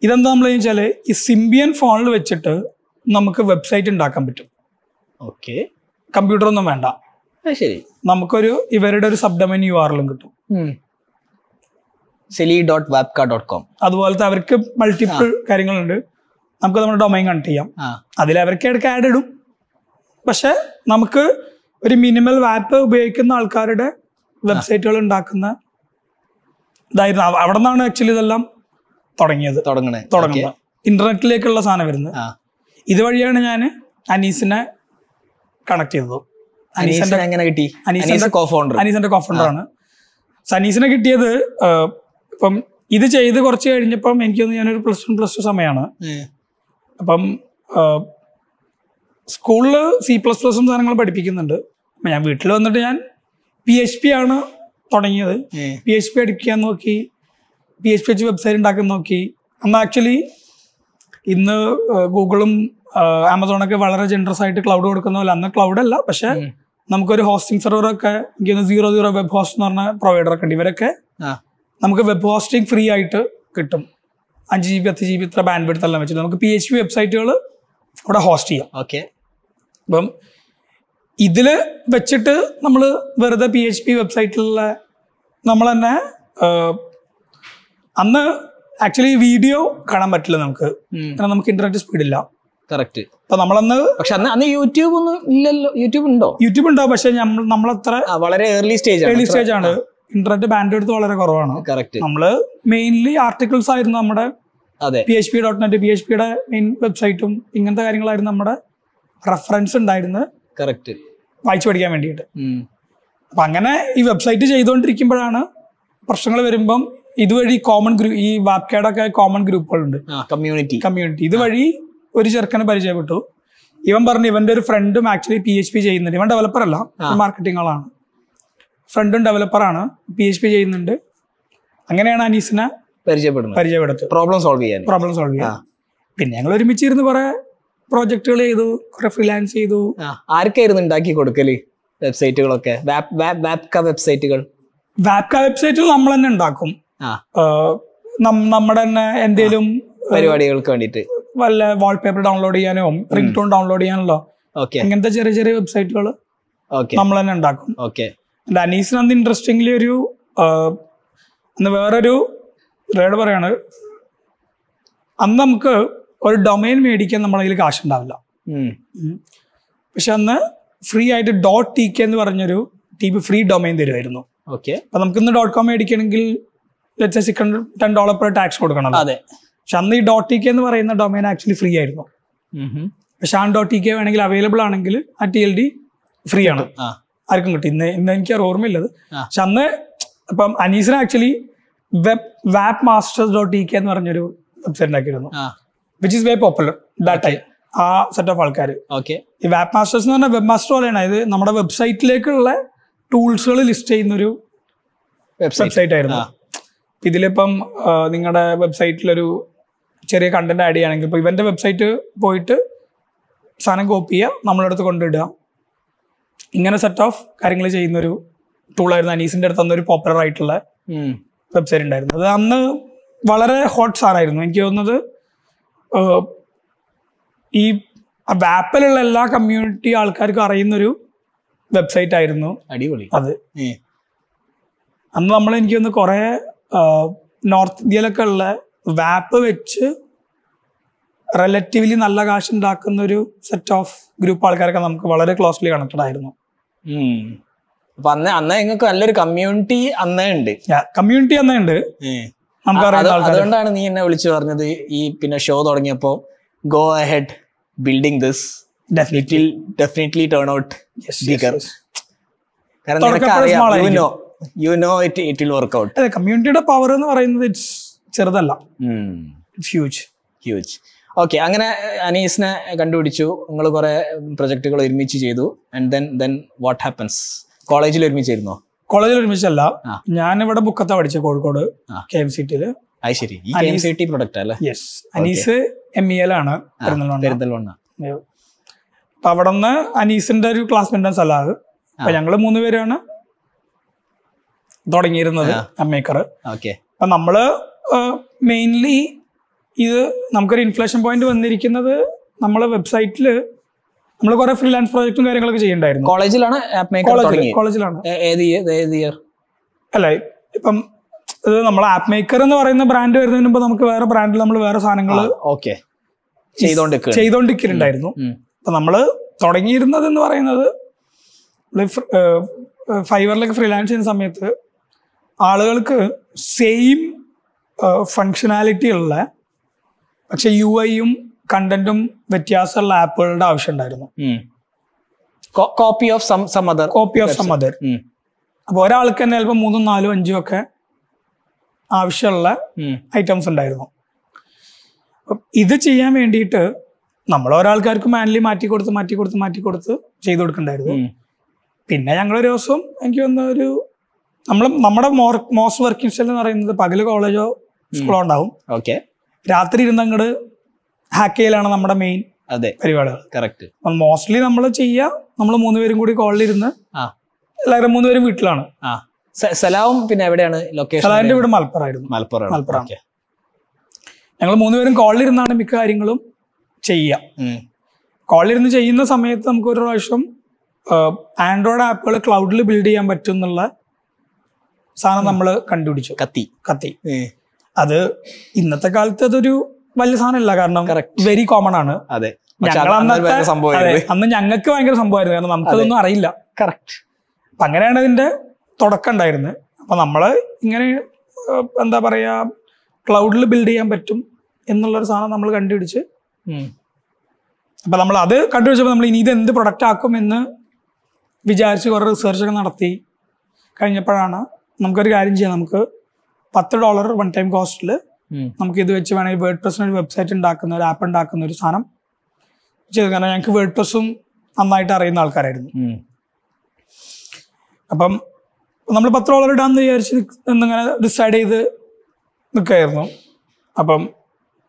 ഇതെന്താ നമ്മൾ വെച്ചാൽ ഈ സിംബിയൻ ഫോണിൽ വെച്ചിട്ട് നമുക്ക് വെബ്സൈറ്റ് ഉണ്ടാക്കാൻ പറ്റും. ഓക്കെ കമ്പ്യൂട്ടർ ഒന്നും വേണ്ട. ശരി. നമുക്കൊരു ഇവരുടെ ഒരു സബ്ഡമൻ യു ആറിലും കിട്ടും. സെലി ഡോട്ട് ഡോട്ട് കോം അതുപോലത്തെ അവർക്ക് മൾട്ടിപ്പിൾ കാര്യങ്ങളുണ്ട്. നമുക്ക് നമ്മുടെ ഡൊമൈൻ കണക്ട് ചെയ്യാം. അതിൽ അവർക്ക് ഇടയ്ക്ക് ആഡ് ഇടും. പക്ഷെ നമുക്ക് ഒരു മിനിമൽ വാപ്പ് ഉപയോഗിക്കുന്ന ആൾക്കാരുടെ വെബ്സൈറ്റുകൾ ഉണ്ടാക്കുന്ന ഇതായിരുന്നു. അവ- അവിടെ നിന്നാണ് ആക്ച്വലി ഇതെല്ലാം തുടങ്ങിയത്. തുടങ്ങണേ. തുടങ്ങുന്നത് ഇന്റർനെറ്റിലേക്കുള്ള സാധനം വരുന്നത്. ഇത് ഇതുവഴിയാണ് ഞാൻ അനീസിനെ കണക്ട് ചെയ്തത്. അനീസിന്റെ അനീസിന് എങ്ങനെ കിട്ടി? അനീസിന്റെ കോഫൗണ്ടർ അനീസിന്റെ കോഫൗണ്ടർ ആണ്. സനീസിനെ കിട്ടിയത് ഇപ്പം ഇത് ചെയ്ത് കുറച്ച് കഴിഞ്ഞപ്പം എനിക്ക് തോന്നുന്നു ഞാനൊരു പ്ലസ് വൺ പ്ലസ് ടു സമയമാണ്. അപ്പം സ്കൂളിൽ സി പ്ലസ് പ്ലസും സാധനങ്ങൾ പഠിപ്പിക്കുന്നുണ്ട്. ഞാൻ വീട്ടിൽ വന്നിട്ട് ഞാൻ പി എച്ച് പി ആണ് തുടങ്ങിയത്. പി എച്ച് പി അടിക്കാൻ നോക്കി. P H P H website ഉണ്ടാക്കാൻ നോക്കി. അന്ന് ആക്ച്വലി ഇന്ന് ഗൂഗിളും ആമസോണൊക്കെ വളരെ ജനറസ് ആയിട്ട് ക്ലൗഡ് കൊടുക്കുന്ന പോലെ. അന്ന് ക്ലൗഡ് അല്ല പക്ഷെ നമുക്കൊരു ഹോസ്റ്റിംഗ് സെർവർ ഒക്കെ എനിക്ക് സീറോ സീറോ വെബ് ഹോസ്റ്റ് എന്ന് പറഞ്ഞ പ്രൊവൈഡർ ഒക്കെ ഉണ്ട്. ഇവരൊക്കെ നമുക്ക് വെബ് ഹോസ്റ്റിംഗ് ഫ്രീ ആയിട്ട് കിട്ടും. അഞ്ച് ജി ബി പത്ത് ജി ബി ഇത്ര ബാൻഡ് വിഡ്ത്ത് എല്ലാം വെച്ചിട്ട്. നമുക്ക് പി എച്ച് പി വെബ്സൈറ്റുകൾ അവിടെ ഹോസ്റ്റ് ചെയ്യാം. ഓക്കെ. അപ്പം ഇതിൽ വെച്ചിട്ട് നമ്മൾ വെറുതെ പി എച്ച് പി വെബ്സൈറ്റിലുള്ള നമ്മൾ തന്നെ അന്ന് ആക്ച്വലി വീഡിയോ കാണാൻ പറ്റില്ല നമുക്ക്. കാരണം നമുക്ക് ഇന്റർനെറ്റ് സ്പീഡ് ഇല്ല. കറക്റ്റ് അപ്പൊ നമ്മളന്ന് പക്ഷെ അന്ന് അന്ന് യൂട്യൂബ് ഒന്നും ഇല്ലല്ലോ. യൂട്യൂബ് ഉണ്ടോ? യൂട്യൂബ് ഉണ്ടോ പക്ഷെ നമ്മളത്ര വളരെ ഏർലി സ്റ്റേജ് ഏർലി സ്റ്റേജ് ആണ്. ഇന്റർനെറ്റ് ബാൻഡ് എടുത്ത് വളരെ കുറവാണ്. കറക്റ്റ് നമ്മൾ മെയിൻലി ആർട്ടിക്കിൾസ് ആയിരുന്നു നമ്മുടെ P H P dot net P H പിയുടെ മെയിൻ വെബ്സൈറ്റും ഇങ്ങനത്തെ കാര്യങ്ങളായിരുന്നു നമ്മുടെ റെഫറൻസ് ഉണ്ടായിരുന്നത്. കറക്റ്റ് വായിച്ചു പഠിക്കാൻ വേണ്ടിയിട്ട്. അപ്പൊ അങ്ങനെ ഈ വെബ്സൈറ്റ് ചെയ്തുകൊണ്ടിരിക്കുമ്പോഴാണ് പ്രശ്നങ്ങൾ വരുമ്പം ഇതുവഴി കോമൺ ഗ്രൂപ്പ് ഈ വാപ്കേഡൊക്കെ കോമൺ ഗ്രൂപ്പുകളുണ്ട്. കമ്മ്യൂണിറ്റി കമ്മ്യൂണിറ്റി ഇതുവഴി ഒരു ചെറുക്കനെ പരിചയപ്പെട്ടു. ഇവൻ പറഞ്ഞു ഇവന്റെ ഒരു ഫ്രണ്ടും ആക്ച്വലി പി എച്ച് പി ചെയ്യുന്നുണ്ട്. ഇവൻ ഡെവലപ്പർ അല്ല മാർക്കറ്റിംഗ് ആളാണ്. ഫ്രണ്ടും ഡെവലപ്പറാണ് പി എച്ച് പി ചെയ്യുന്നുണ്ട്. അങ്ങനെയാണ് അനീസിനെ പരിചയപ്പെടുന്നത്. പരിചയപ്പെടുത്തത്. പ്രോബ്ലം സോൾവ് ചെയ്യാൻ. പ്രോബ്ലം സോൾവ് ചെയ്യാൻ. പിന്നെ ഞങ്ങൾ ഒരുമിച്ചിരുന്ന് കുറെ പ്രോജക്റ്റുകൾ ചെയ്തു കുറെ ഫ്രീലാൻസ് ചെയ്തു. ആർക്കായിരുന്നു ഉണ്ടാക്കി കൊടുക്കൽ വെബ്സൈറ്റുകളൊക്കെ വാപ്ക വെബ്സൈറ്റുകൾ വാപ്ക വെബ്സൈറ്റുകൾ നമ്മൾ തന്നെ ഉണ്ടാക്കും. നമ്മുടെ തന്നെ എന്തെങ്കിലും പരിപാടികൾക്ക് വേണ്ടിയിട്ട് വല്ല വാൾപേപ്പർ ഡൗൺലോഡ് ചെയ്യാനോ റിംഗ് ടോൺ ഡൗൺലോഡ് ചെയ്യാനല്ലോ ഇങ്ങനത്തെ ചെറിയ ചെറിയ വെബ്സൈറ്റുകൾ നമ്മൾ തന്നെ ഉണ്ടാക്കും. എന്റെ അനീസിന് അന്ന് ഇൻട്രസ്റ്റിംഗ്ലി ഒരു അന്ന് വേറൊരു റേഡ് പറയാണ് അന്ന് നമുക്ക് ഒരു ഡൊമൈൻ മേടിക്കാൻ നമ്മുടെ കയ്യിൽ കാശുണ്ടാവില്ല. പക്ഷെ അന്ന് ഫ്രീ ആയിട്ട് ഡോട്ട് ടി കെ എന്ന് പറഞ്ഞൊരു ടി പി ഫ്രീ ഡൊമൈൻ തരുമായിരുന്നു ഓക്കെ. അപ്പൊ നമുക്ക് ഇന്ന് dot com മേടിക്കണമെങ്കിൽ six hundred ten dollar per tax കൊടുക്കണം അതെ. പക്ഷെ അന്ന് ഈ ഡോട്ട് ടി കെ എന്ന് പറയുന്ന ഡൊമൈൻ ആക്ച്വലി ഫ്രീ ആയിരുന്നു. പക്ഷെ ആ ഡോട്ട് ടി കെ വേണമെങ്കിൽ അവൈലബിൾ ആണെങ്കിൽ ആ ടി എൽ ഡി ഫ്രീ ആണ്. ആർക്കും കിട്ടി. ഇന്ന് ഇന്ന് എനിക്ക് ഓർമ്മയില്ലത്. പക്ഷെ അന്ന് ഇപ്പം അനീസിന് actually web wap masters dot T K എന്ന് പറഞ്ഞൊരു വെബ്സൈറ്റ് ഉണ്ടാക്കിയിരുന്നു. Which is very popular that time ആ സെറ്റ് ഓഫ് ആൾക്കാർ ഓക്കെ ഈ വാപ്പ് മാസ്റ്റേഴ്സ് എന്ന് പറഞ്ഞാൽ വെബ് മാസ്റ്റർ പോലെയാണ്. ഇത് നമ്മുടെ വെബ്സൈറ്റിലേക്കുള്ള ടൂൾസുകൾ ലിസ്റ്റ് ചെയ്യുന്ന ഒരു വെബ്സൈറ്റ് ആയിരുന്നു. ഇതിലിപ്പം നിങ്ങളുടെ വെബ്സൈറ്റിലൊരു ചെറിയ കണ്ടന്റ് ആഡ് ചെയ്യുകയാണെങ്കിൽ ഇപ്പോൾ ഇവന്റെ വെബ്സൈറ്റ് പോയിട്ട് സാധനം കോപ്പി ചെയ്യുക നമ്മളടുത്ത് കൊണ്ടിടുക. ഇങ്ങനെ സെറ്റ് ഓഫ് കാര്യങ്ങൾ ചെയ്യുന്നൊരു ടൂളായിരുന്നു അനീസിന്റെ അടുത്ത് ഒരു പോപ്പുലർ ആയിട്ടുള്ള വെബ്സൈറ്റ് ഉണ്ടായിരുന്നു. അത് അന്ന് വളരെ ഹോട്ട് സാധനമായിരുന്നു. എനിക്ക് തോന്നുന്നത് ഈ വാപ്പിലുള്ള എല്ലാ കമ്മ്യൂണിറ്റി ആൾക്കാർക്കും അറിയുന്നൊരു വെബ്സൈറ്റ് ആയിരുന്നു അടിപൊളി. അത്. അന്ന് നമ്മൾ എനിക്ക് തോന്നുന്നു കുറേ നോർത്ത് ഇന്ത്യയിലൊക്കെ ഉള്ള വാപ്പ് വെച്ച് റിലേറ്റീവ്ലി നല്ല കാശ് ഉണ്ടാക്കുന്ന ഒരു സെറ്റ് ഓഫ് ഗ്രൂപ്പ് ആൾക്കാരൊക്കെ നമുക്ക് വളരെ ക്ലോസ്ലി കണക്റ്റഡ് ആയിരുന്നു. അപ്പൊ അന്ന് അന്ന് നിങ്ങൾക്ക് നല്ലൊരു കമ്മ്യൂണിറ്റി അന്നേ ഉണ്ട്. കമ്മ്യൂണിറ്റി അന്നേ ഉണ്ട്. അതുകൊണ്ടാണ് നീ എന്നെ വിളിച്ചു പറഞ്ഞത് ഈ പിന്നെ ഷോ തുടങ്ങിയപ്പോ go ahead building this definitely definitely turn out കാരണം നിനക്ക് തുടക്കത്തിൽ small അറിയാം you. Know it it will work out അതെ കമ്മ്യൂണിറ്റിയുടെ പവർ എന്ന് പറയുന്നത് ഇറ്റ്സ് ചെറുതല്ല. ഇറ്റ്സ് ഹ്യൂജ് ഹ്യൂജ് ഓക്കെ അങ്ങനെ അനീസിനെ കണ്ടുപിടിച്ചു. നിങ്ങൾ കുറെ പ്രൊജക്ടുകൾ ഒരുമിച്ച് ചെയ്തു. And then then what happens കോളേജിൽ ഒരുമിച്ചായിരുന്നോ? കോളേജിൽ ഒരുമിച്ചല്ല. ഞാൻ ഇവിടെ ബുക്കത്താ പഠിച്ചത് കോഴിക്കോട്. കെ എം സിറ്റിയിൽ അത് ശരി. ഈ K M C T product അല്ലേ? Yes Anees M E L ആണ് പെരുന്തൽമണ്ണ. അപ്പൊ അവിടെ നിന്ന് അനീസിന്റെ ഒരു ക്ലാസ്മേറ്റ് സലാഹ് അപ്പൊ ഞങ്ങൾ മൂന്നുപേരാണ് തുടങ്ങിയിരുന്നത് അമ്മേക്കർ. ഓക്കെ. അപ്പൊ നമ്മൾ മെയിൻലി ഇത് നമുക്കൊരു ഇൻഫ്ലേഷൻ പോയിന്റ് വന്നിരിക്കുന്നത് നമ്മളെ വെബ്സൈറ്റിൽ നമ്മൾ കുറെ ഫ്രീലാൻസ് പ്രോജക്റ്റും കാര്യങ്ങളൊക്കെ ചെയ്യണ്ടായിരുന്നു. കോളേജിലാണ് കോളേജിലാണ്. ഏത് ഇയർ അല്ല ഇപ്പം ഇത് നമ്മൾ ആപ്പ് മേക്കർ എന്ന് പറയുന്ന ബ്രാൻഡ് വരുന്നതിന് മുമ്പ് നമുക്ക് വേറെ ബ്രാൻഡിൽ നമ്മൾ വേറെ സാധനങ്ങൾ ഓക്കെ. ചെയ്തോണ്ടിരിക്കുന്നുണ്ടായിരുന്നു അപ്പൊ നമ്മൾ തുടങ്ങിയിരുന്നത് എന്ന് പറയുന്നത് ഫൈവറിലൊക്കെ ഫ്രീലാൻസ് ചെയ്യുന്ന സമയത്ത് ആളുകൾക്ക് സെയിം ഫങ്ഷനാലിറ്റി ഉള്ള പക്ഷെ യു ഐയും കണ്ടന്റും വ്യത്യാസമുള്ള ആപ്പുകളുടെ ആവശ്യം ഉണ്ടായിരുന്നു. Copy of some some other copy of some other അപ്പോൾ ഒരാൾക്ക് തന്നെ ചിലപ്പോൾ മൂന്നും നാലും അഞ്ചും ഒക്കെ ആവശ്യമുള്ള ഐറ്റംസ് ഉണ്ടായിരുന്നു. ഇത് ചെയ്യാൻ വേണ്ടിയിട്ട് നമ്മൾ ഒരാൾക്കാർക്ക് മാനുവലി മാറ്റി കൊടുത്ത് മാറ്റി കൊടുത്ത് മാറ്റി കൊടുത്ത് ചെയ്തു കൊടുക്കണ്ടായിരുന്നു. പിന്നെ ഞങ്ങളൊരു ദിവസം എനിക്ക് വന്ന ഒരു നമ്മൾ നമ്മുടെ മോസ്റ്റ് വർക്കിംഗ് സ്റ്റൈൽ എന്ന് പറയുന്നത് പകൽ കോളേജോ സ്കൂളോ ഉണ്ടാവും. ഓക്കെ. രാത്രി ഇരുന്ന് അങ്ങോട്ട് ഹാക്ക് ചെയ്യലാണ് നമ്മുടെ മെയിൻ അതെ. പരിപാടികൾ. കറക്റ്റ് മോസ്റ്റ്ലി നമ്മൾ ചെയ്യുക നമ്മൾ മൂന്നുപേരും കൂടി കോളിലിരുന്ന് എല്ലാവരും മൂന്നുപേരും വീട്ടിലാണ്. സലാവും പിന്നെ എവിടെയാണ് ലൊക്കേഷൻ സലാവിന്റെ വീട് മലപ്പുറമായിരുന്നു മലപ്പുറം മലപ്പുറം. ഞങ്ങൾ മൂന്നുപേരും കോളിലിരുന്നാണ് മിക്ക കാര്യങ്ങളും ചെയ്യുക കോളിലിരുന്ന് ചെയ്യുന്ന സമയത്ത് നമുക്ക് ഒരു പ്രാവശ്യം ആൻഡ്രോയിഡ് ആപ്പുകൾ ക്ലൗഡിൽ ബിൽഡ് ചെയ്യാൻ പറ്റും എന്നുള്ള സാധനം നമ്മൾ കണ്ടുപിടിച്ചു. കത്തി. കത്തി. അത് ഇന്നത്തെ കാലത്ത് അതൊരു വലിയ സാധനമല്ല കാരണം വെരി കോമൺ ആണ്. അതെ. അന്ന് ഞങ്ങൾക്ക് ഭയങ്കര സംഭവമായിരുന്നു കാരണം നമുക്കതൊന്നും അറിയില്ല. കറക്റ്റ് അപ്പൊ അങ്ങനെയാണ് ഇതിന്റെ തുടക്കം ഉണ്ടായിരുന്നത്. അപ്പൊ നമ്മൾ ഇങ്ങനെ എന്താ പറയാ ക്ലൗഡിൽ ബിൽഡ് ചെയ്യാൻ പറ്റും എന്നുള്ളൊരു സാധനം നമ്മൾ കണ്ടുപിടിച്ച്. അപ്പൊ നമ്മൾ അത് കണ്ടുപിടിച്ചപ്പോൾ നമ്മൾ ഇനി ഇത് എന്ത് പ്രൊഡക്റ്റ് ആക്കും എന്ന് വിചാരിച്ച് കുറെ റിസർച്ചൊക്കെ നടത്തി കഴിഞ്ഞപ്പോഴാണ് നമുക്കൊരു കാര്യം ചെയ്യാം. നമുക്ക് പത്ത് ഡോളർ വൺ ടൈം കോസ്റ്റിൽ നമുക്ക് ഇത് വെച്ച് വേണമെങ്കിൽ വേർഡ് പ്രസിന് ഒരു വെബ്സൈറ്റ് ഉണ്ടാക്കുന്ന ഒരു ആപ്പ് ഉണ്ടാക്കുന്ന ഒരു സാധനം ചെയ്തു കാരണം ഞങ്ങൾക്ക് വേർഡ് പ്രസും നന്നായിട്ട് അറിയുന്ന ആൾക്കാരായിരുന്നു. അപ്പം നമ്മൾ പത്ത് ഡോളർ ഇടാന്ന് വിചാരിച്ച് എന്നിങ്ങനെ ഡിസൈഡ് ചെയ്ത് നിൽക്കുകയായിരുന്നു അപ്പം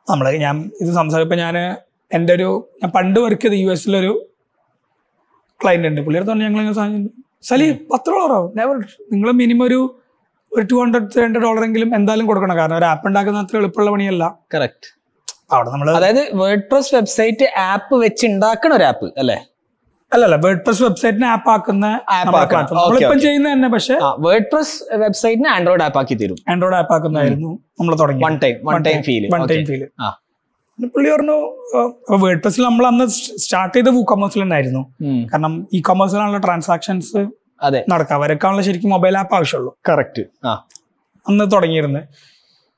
നമ്മൾ ഞാൻ ഇത് സംസാരിച്ചപ്പോൾ ഞാൻ എന്റെ ഒരു ഞാൻ പണ്ട് വർക്ക് ചെയ്ത യു എസിലൊരു ക്ലയന്റ് ഉണ്ട്. പുള്ളിയുടെ തന്നെ ഞങ്ങൾ ഇങ്ങനെ സാധനം സലി പത്ത് ഡോളറോ നെവർ നിങ്ങൾ മിനിമം ഒരു ഒരു two hundred three hundred dollar എങ്കിലും എന്തായാലും കൊടുക്കണം. കാരണം ഒരു ആപ്പ് ഉണ്ടാക്കുന്ന അത്ര എളുപ്പമുള്ള പണിയല്ല. കറക്റ്റ് അവിടെ നമ്മൾ അതായത് വേർഡ് പ്രസ് വെബ്സൈറ്റ് ആപ്പ് വെച്ച് ഉണ്ടാക്കണ ഒരു ആപ്പ് അല്ലേ? അല്ലല്ല വേർഡ് പ്രസ് വെബ്സൈറ്റിന് ആപ്പ് ആക്കുന്ന. നമ്മളിപ്പം ചെയ്യുന്ന തന്നെ പക്ഷേ വേർഡ് പ്രസ് വെബ്സൈറ്റിന് ആൻഡ്രോയിഡ് ആപ്പ് ആക്കി തരും. ആൻഡ്രോയിഡ് ആപ്പ് ആക്കുന്നതായിരുന്നു നമ്മൾ തുടങ്ങി one time one time feel one time feel പുള്ളി പറഞ്ഞു വേർഡ് പ്രസിൽ നമ്മൾ അന്ന് സ്റ്റാർട്ട് ചെയ്ത വൂ കൊമേഴ്സിൽ തന്നെയായിരുന്നു ആയിരുന്നു കാരണം ഇ കൊമേഴ്സിലാണുള്ള ട്രാൻസാക്ഷൻസ് നടക്കുക വരക്കാനുള്ള ശരിക്കും മൊബൈൽ ആപ്പ് ആവശ്യമുള്ളൂ. കറക്റ്റ് ആ. അന്ന് തുടങ്ങിയിരുന്നത്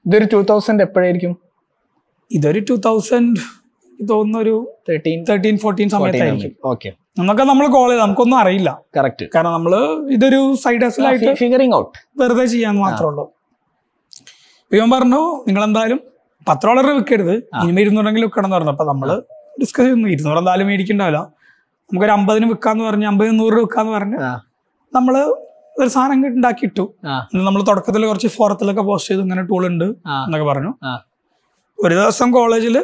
ഇതൊരു ടൂ തൗസൻഡ് എപ്പോഴായിരിക്കും? ഇതൊരു ടൂ തൗസൻഡ് തോന്നുന്ന ഒരു തേർട്ടീൻ തേർട്ടീൻ ഫോർട്ടീൻ സമയത്തായിരിക്കും. ഓക്കെ നമുക്ക് നമ്മൾ കോൾ ചെയ്ത്. നമുക്കൊന്നും അറിയില്ല. കറക്റ്റ് കാരണം നമ്മൾ ഇതൊരു സൈഡ് ഹസലായിട്ട് ഫിഗറിംഗ് ഔട്ട് വെറുതെ ചെയ്യാൻ മാത്രമേ ഉള്ളൂ ഇവൻ പറഞ്ഞു നിങ്ങൾ എന്തായാലും പത്ത് ഡോളർ വെക്കരുത് ഇനിമ ഇരുന്നൂറെങ്കിലും വിൽക്കണം എന്ന് പറഞ്ഞു. അപ്പൊ നമ്മൾ ഡിസ്കസ് ചെയ്യുന്നു ഇരുന്നൂറ് എന്തായാലും മേടിക്കണ്ടാവില്ല. നമുക്കൊരു അമ്പതിന് വിൽക്കാന്ന് പറഞ്ഞു അമ്പതിന് നൂറ് വിൽക്കാന്ന് പറഞ്ഞ് നമ്മൾ ഒരു സാധനം ഉണ്ടാക്കി ഇട്ടു നമ്മൾ തുടക്കത്തിൽ കുറച്ച് ഫോറത്തിലൊക്കെ പോസ്റ്റ് ചെയ്തു ഇങ്ങനെ ടൂൾ ഉണ്ട്. എന്നൊക്കെ പറഞ്ഞു. ഒരു ദിവസം കോളേജിൽ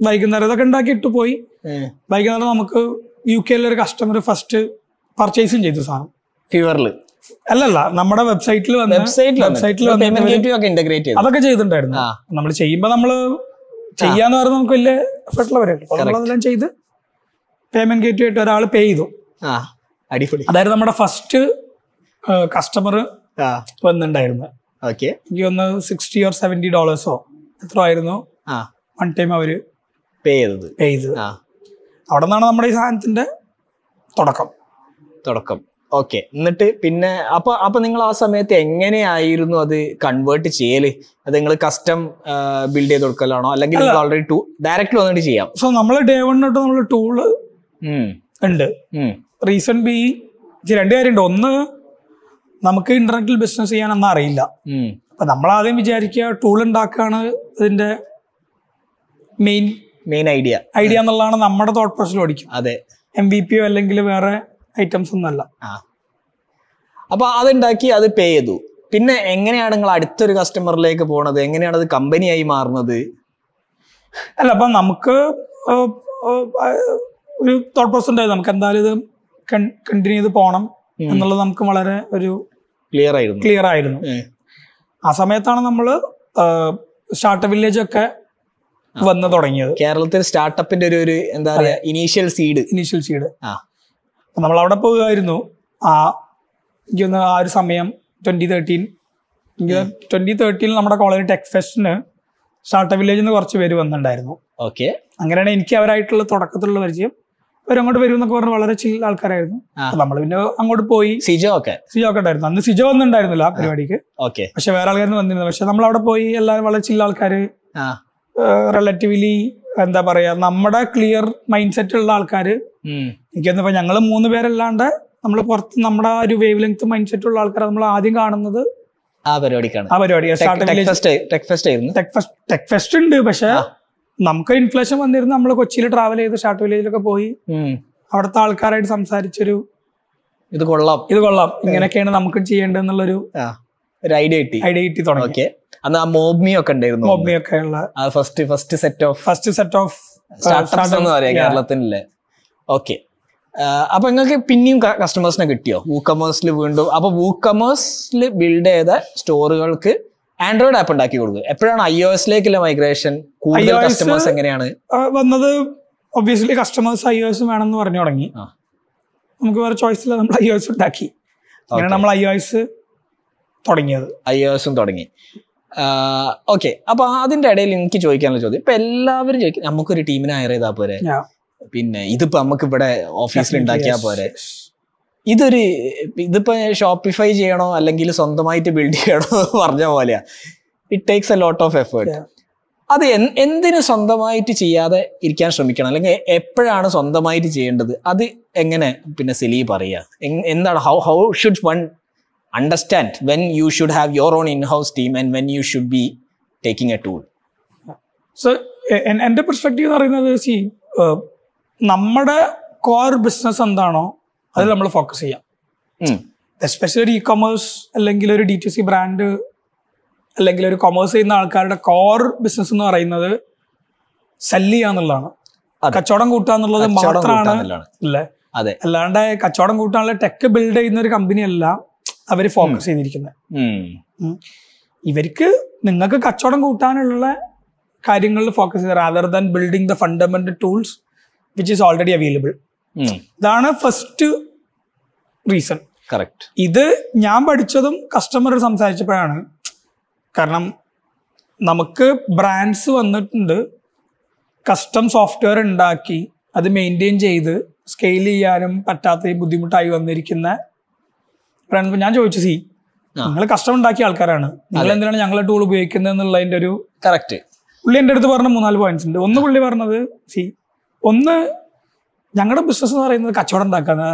വൈകുന്നേരം ഇതൊക്കെ ഉണ്ടാക്കിയിട്ട് പോയി. വൈകുന്നേരം നമുക്ക് യു കെയിലെ ഒരു കസ്റ്റമർ ഫസ്റ്റ് പർച്ചേസും ചെയ്തു സാധനം. ഫിവറിൽ അല്ലല്ല നമ്മുടെ വെബ്സൈറ്റിൽ വന്ന് വെബ്സൈറ്റിൽ അതൊക്കെ ചെയ്തിട്ടുണ്ടായിരുന്നു. നമ്മൾ ചെയ്യുമ്പോൾ നമ്മൾ ചെയ്യാന്ന് പറയുന്നത് നമുക്ക് വലിയ എഫർട്ടുള്ള പരിപാടി. നമ്മളതെല്ലാം ചെയ്ത് പേയ്മെന്റ് ഗേറ്റ് ആയിട്ട് ഒരാൾ പേ ചെയ്തു. അടിപൊളി. അതായത് നമ്മുടെ ഫസ്റ്റ് കസ്റ്റമർ വന്നിട്ടുണ്ടായിരുന്നു. ഓക്കെ എനിക്ക് ഒന്ന് സിക്സ്റ്റി ഓർ സെവന്റി ഡോളേഴ്സോ എത്ര ആയിരുന്നു. ആ. വൺ ടൈം അവർ പേ ചെയ്തത്. പേ ചെയ്തത്. ആ. അവിടെ നിന്നാണ് നമ്മുടെ ഈ സാധനത്തിന്റെ തുടക്കം. തുടക്കം. ഓക്കെ എന്നിട്ട് പിന്നെ അപ്പൊ അപ്പൊ നിങ്ങൾ ആ സമയത്ത് എങ്ങനെയായിരുന്നു അത് കൺവേർട്ട് ചെയ്യൽ? അത് നിങ്ങൾ കസ്റ്റം ബിൽഡ് ചെയ്ത് കൊടുക്കലാണോ? അല്ലെങ്കിൽ നിങ്ങൾ ഓൾറെഡി ടൂ ഡയറക്റ്റ് വന്നിട്ട് ചെയ്യാം. സോ നമ്മൾ ഡേ വൺ തൊട്ട് നമ്മൾ ടൂൾ ഉണ്ട്. റീസൺ ബി രണ്ട് കാര്യമുണ്ട് ഒന്ന് നമുക്ക് ഇന്റർനെറ്റിൽ ബിസിനസ് ചെയ്യാനൊന്നും അറിയില്ല. അപ്പൊ നമ്മൾ ആദ്യം വിചാരിക്കുക ടൂൾ ഉണ്ടാക്കുകയാണ് ഇതിന്റെ മെയിൻ മെയിൻ ഐഡിയ ഐഡിയ എന്നുള്ളതാണ് നമ്മുടെ തോട്ട് പ്രോസസ്സിൽ ഓടിക്കും അതെ. എം ബി പിയോ അല്ലെങ്കിൽ വേറെ ഐറ്റംസ് ഒന്നല്ല ആ. അപ്പൊ അതുണ്ടാക്കി അത് പേ ചെയ്തു. പിന്നെ എങ്ങനെയാണ് നിങ്ങൾ അടുത്തൊരു കസ്റ്റമറിലേക്ക് പോണത്? എങ്ങനെയാണ് അത് കമ്പനിയായി മാറുന്നത്? അല്ല അപ്പൊ നമുക്ക് ഒരു തോട്ട് പ്രോസസ് ഉണ്ടായത് നമുക്ക് എന്തായാലും ഇത് കണ്ടിന്യൂ ചെയ്ത് പോണം എന്നുള്ളത് നമുക്ക് വളരെ ഒരു ക്ലിയർ ആയിരുന്നു. ക്ലിയർ ആയിരുന്നു. ആ സമയത്താണ് നമ്മൾ സ്റ്റാർട്ടപ്പ് വില്ലേജ് ഒക്കെ വന്ന് തുടങ്ങിയത്. കേരളത്തിൽ സ്റ്റാർട്ടപ്പിന്റെ ഒരു ഒരു എന്താ പറയാ ഇനീഷ്യൽ സീഡ് ഇനീഷ്യൽ സീഡ് ആ. നമ്മൾ അവിടെ പോകുമായിരുന്നു ആ എനിക്കൊന്ന് ആ ഒരു സമയം ട്വന്റി തേർട്ടീൻ എനിക്ക് ട്വന്റി തേർട്ടീനിൽ നമ്മുടെ കോളേജ് ടെക് ഫെസ്റ്റിന് സ്റ്റാർട്ടപ്പ് വില്ലേജിൽ നിന്ന് കുറച്ച് പേര് വന്നിട്ടുണ്ടായിരുന്നു. ഓക്കെ അങ്ങനെയാണ് എനിക്ക് അവരായിട്ടുള്ള തുടക്കത്തിലുള്ള പരിചയം. അവരങ്ങോട്ട് വരും എന്നൊക്കെ പറഞ്ഞ് വളരെ ചില്ല ആൾക്കാരായിരുന്നു. നമ്മൾ പിന്നെ അങ്ങോട്ട് പോയി സിജോ ഒക്കെ? സിജോ ഒക്കെ ഉണ്ടായിരുന്നു. അന്ന് സിജോ ഒന്നും ഉണ്ടായിരുന്നില്ല ആ പരിപാടിക്ക്. ഓക്കെ. പക്ഷെ വേറെ ആൾക്കാർ വന്നിരുന്നു പക്ഷെ നമ്മൾ അവിടെ പോയി എല്ലാവരും വളരെ ചില്ല ആൾക്കാര് റിലേറ്റീവ്ലി എന്താ പറയാ നമ്മുടെ ക്ലിയർ മൈൻഡ് സെറ്റ് ഉള്ള ആൾക്കാര്. എനിക്കൊന്നിപ്പോ ഞങ്ങൾ മൂന്ന് പേരല്ലാണ്ട് നമ്മൾ പുറത്ത് നമ്മുടെ ഒരു വേവ് ലെങ്ത് മൈൻഡ് സെറ്റ് ഉള്ള ആൾക്കാരെ നമ്മൾ ആദ്യം കാണുന്നത് ആ പരിപാടിക്കാണ്. ആ പരിപാടി ടെക് ഫെസ്റ്റ് ഉണ്ട് പക്ഷെ. നമുക്ക് ഇൻഫ്ലേഷൻ വന്നിരുന്നു. നമ്മൾ കൊച്ചിയിൽ ട്രാവൽ ചെയ്ത് ഷാർട്ട് വില്ലേജിലൊക്കെ പോയി. അവിടുത്തെ ആൾക്കാരായിട്ട് സംസാരിച്ചൊരു ഇത് കൊള്ളാം. ഇത് കൊള്ളാം. ഇങ്ങനെയൊക്കെയാണ് നമുക്ക് ചെയ്യേണ്ടതെന്നുള്ളൊരു ഒരു ഐഡിയ കിട്ടി. ഐഡിയ കിട്ടി തുടങ്ങി. അന്ന് ആ മോബ്മി ഒക്കെ ഉണ്ടായിരുന്നു. മോബ്മി ഒക്കെ ഉള്ള first first set of first set of startups എന്ന് പറയാം കേരളത്തിലെ ഓക്കെ അപ്പൊ നിങ്ങൾക്ക് പിന്നെയും കസ്റ്റമേഴ്സിനെ കിട്ടിയോ? വൂക്കമേഴ്സിൽ വീണ്ടും അപ്പൊ വൂക്കമേഴ്സിൽ ബിൽഡ് ചെയ്ത സ്റ്റോറുകൾക്ക് ആൻഡ്രോയിഡ് ആപ്പ് ഉണ്ടാക്കി കൊടുക്കുക. എപ്പോഴാണ് ഐ ഒ എസിലേക്കുള്ള മൈഗ്രേഷൻ കൂടുതൽ കസ്റ്റമേഴ്സ് എങ്ങനെയാണ് വന്നത് obviously customers I O S വേണമെന്ന് പറഞ്ഞു തുടങ്ങി. നമുക്ക് വേറെ ചോയ്സ് ഇല്ല നമ്മൾ ഐ ഒ എസ് ഉണ്ടാക്കി അങ്ങനെ നമ്മൾ ഐ ഒ എസ് തുടങ്ങിയത്. ഐ ഒ എസും തുടങ്ങി ഓക്കെ അപ്പൊ അതിന്റെ ഇടയിൽ എനിക്ക് ചോദിക്കാനുള്ള ചോദ്യം. ഇപ്പൊ എല്ലാവരും ചോദിക്കും നമുക്കൊരു ടീമിനെ ഹയർ ചെയ്താൽ പോരെ? പിന്നെ ഇതിപ്പോ നമുക്ക് ഇവിടെ ഓഫീസിൽ ഉണ്ടാക്കിയാൽ പോരെ? ഇതൊരു ഇതിപ്പോ ഷോപ്പിഫൈ ചെയ്യണോ അല്ലെങ്കിൽ സ്വന്തമായിട്ട് ബിൽഡ് ചെയ്യണോ എന്ന് പറഞ്ഞ പോലെയാ. It takes a lot of effort അത് എന്തിനു എന്തിന് സ്വന്തമായിട്ട് ചെയ്യാതെ ഇരിക്കാൻ ശ്രമിക്കണം? അല്ലെങ്കിൽ എപ്പോഴാണ് സ്വന്തമായിട്ട് ചെയ്യേണ്ടത്? അത് എങ്ങനെ പിന്നെ സിലി പറയുക? എന്താണ് how how should one understand when you should have your own in house team and when you should be taking a tool so എന്റെ പെർസ്പെക്റ്റീവ് എന്ന് പറയുന്നത് സി നമ്മുടെ കോർ ബിസിനസ് എന്താണോ അതിൽ നമ്മൾ ഫോക്കസ് ചെയ്യാം. എസ്പെഷ്യലി ഒരു ഇ കൊമേഴ്സ് അല്ലെങ്കിൽ ഒരു ഡി ടി സി ബ്രാൻഡ് അല്ലെങ്കിൽ ഒരു കൊമേഴ്സ് ചെയ്യുന്ന ആൾക്കാരുടെ കോർ ബിസിനസ് എന്ന് പറയുന്നത് സെല്ല് ചെയ്യുക എന്നുള്ളതാണ്. കച്ചവടം കൂട്ടുക എന്നുള്ളത് മാത്രമാണ് അല്ലേ? അല്ലാണ്ട് കച്ചവടം കൂട്ടാനുള്ള ടെക് ബിൽഡ് ചെയ്യുന്ന ഒരു കമ്പനി അല്ല അവർ ഫോക്കസ് ചെയ്തിരിക്കുന്നത്. ഇവർക്ക് നിങ്ങൾക്ക് കച്ചവടം കൂട്ടാനുള്ള കാര്യങ്ങളിൽ ഫോക്കസ് ചെയ്ത് rather than building the fundamental tools which is already available. ഇതാണ് ഫസ്റ്റ് റീസൺ കറക്റ്റ് ഇത് ഞാൻ പഠിച്ചതും കസ്റ്റമർ സംസാരിച്ചപ്പോഴാണ്. കാരണം നമുക്ക് ബ്രാൻഡ്സ് വന്നിട്ടുണ്ട്. കസ്റ്റം സോഫ്റ്റ്വെയർ ഉണ്ടാക്കി അത് മെയിന്റെയിൻ ചെയ്ത് സ്കെയിൽ ചെയ്യാനും പറ്റാത്ത ബുദ്ധിമുട്ടായി വന്നിരിക്കുന്ന ഞാൻ ചോദിച്ചു സി. നിങ്ങൾ കസ്റ്റം ഉണ്ടാക്കിയ ആൾക്കാരാണ്. നിങ്ങൾ എന്തിനാണ് ഞങ്ങളെ ടൂൾ ഉപയോഗിക്കുന്നത് എന്നുള്ളതിന്റെ ഒരു കറക്റ്റ് പുള്ളി എന്റെ അടുത്ത് പറഞ്ഞ മൂന്നാൽ പോയിന്റ്സ് ഉണ്ട്. ഒന്ന് പുള്ളി പറഞ്ഞത് സി ഒന്ന് ഞങ്ങളുടെ ബിസിനസ് എന്ന് പറയുന്നത് കച്ചവടം ഉണ്ടാക്കാന്ന്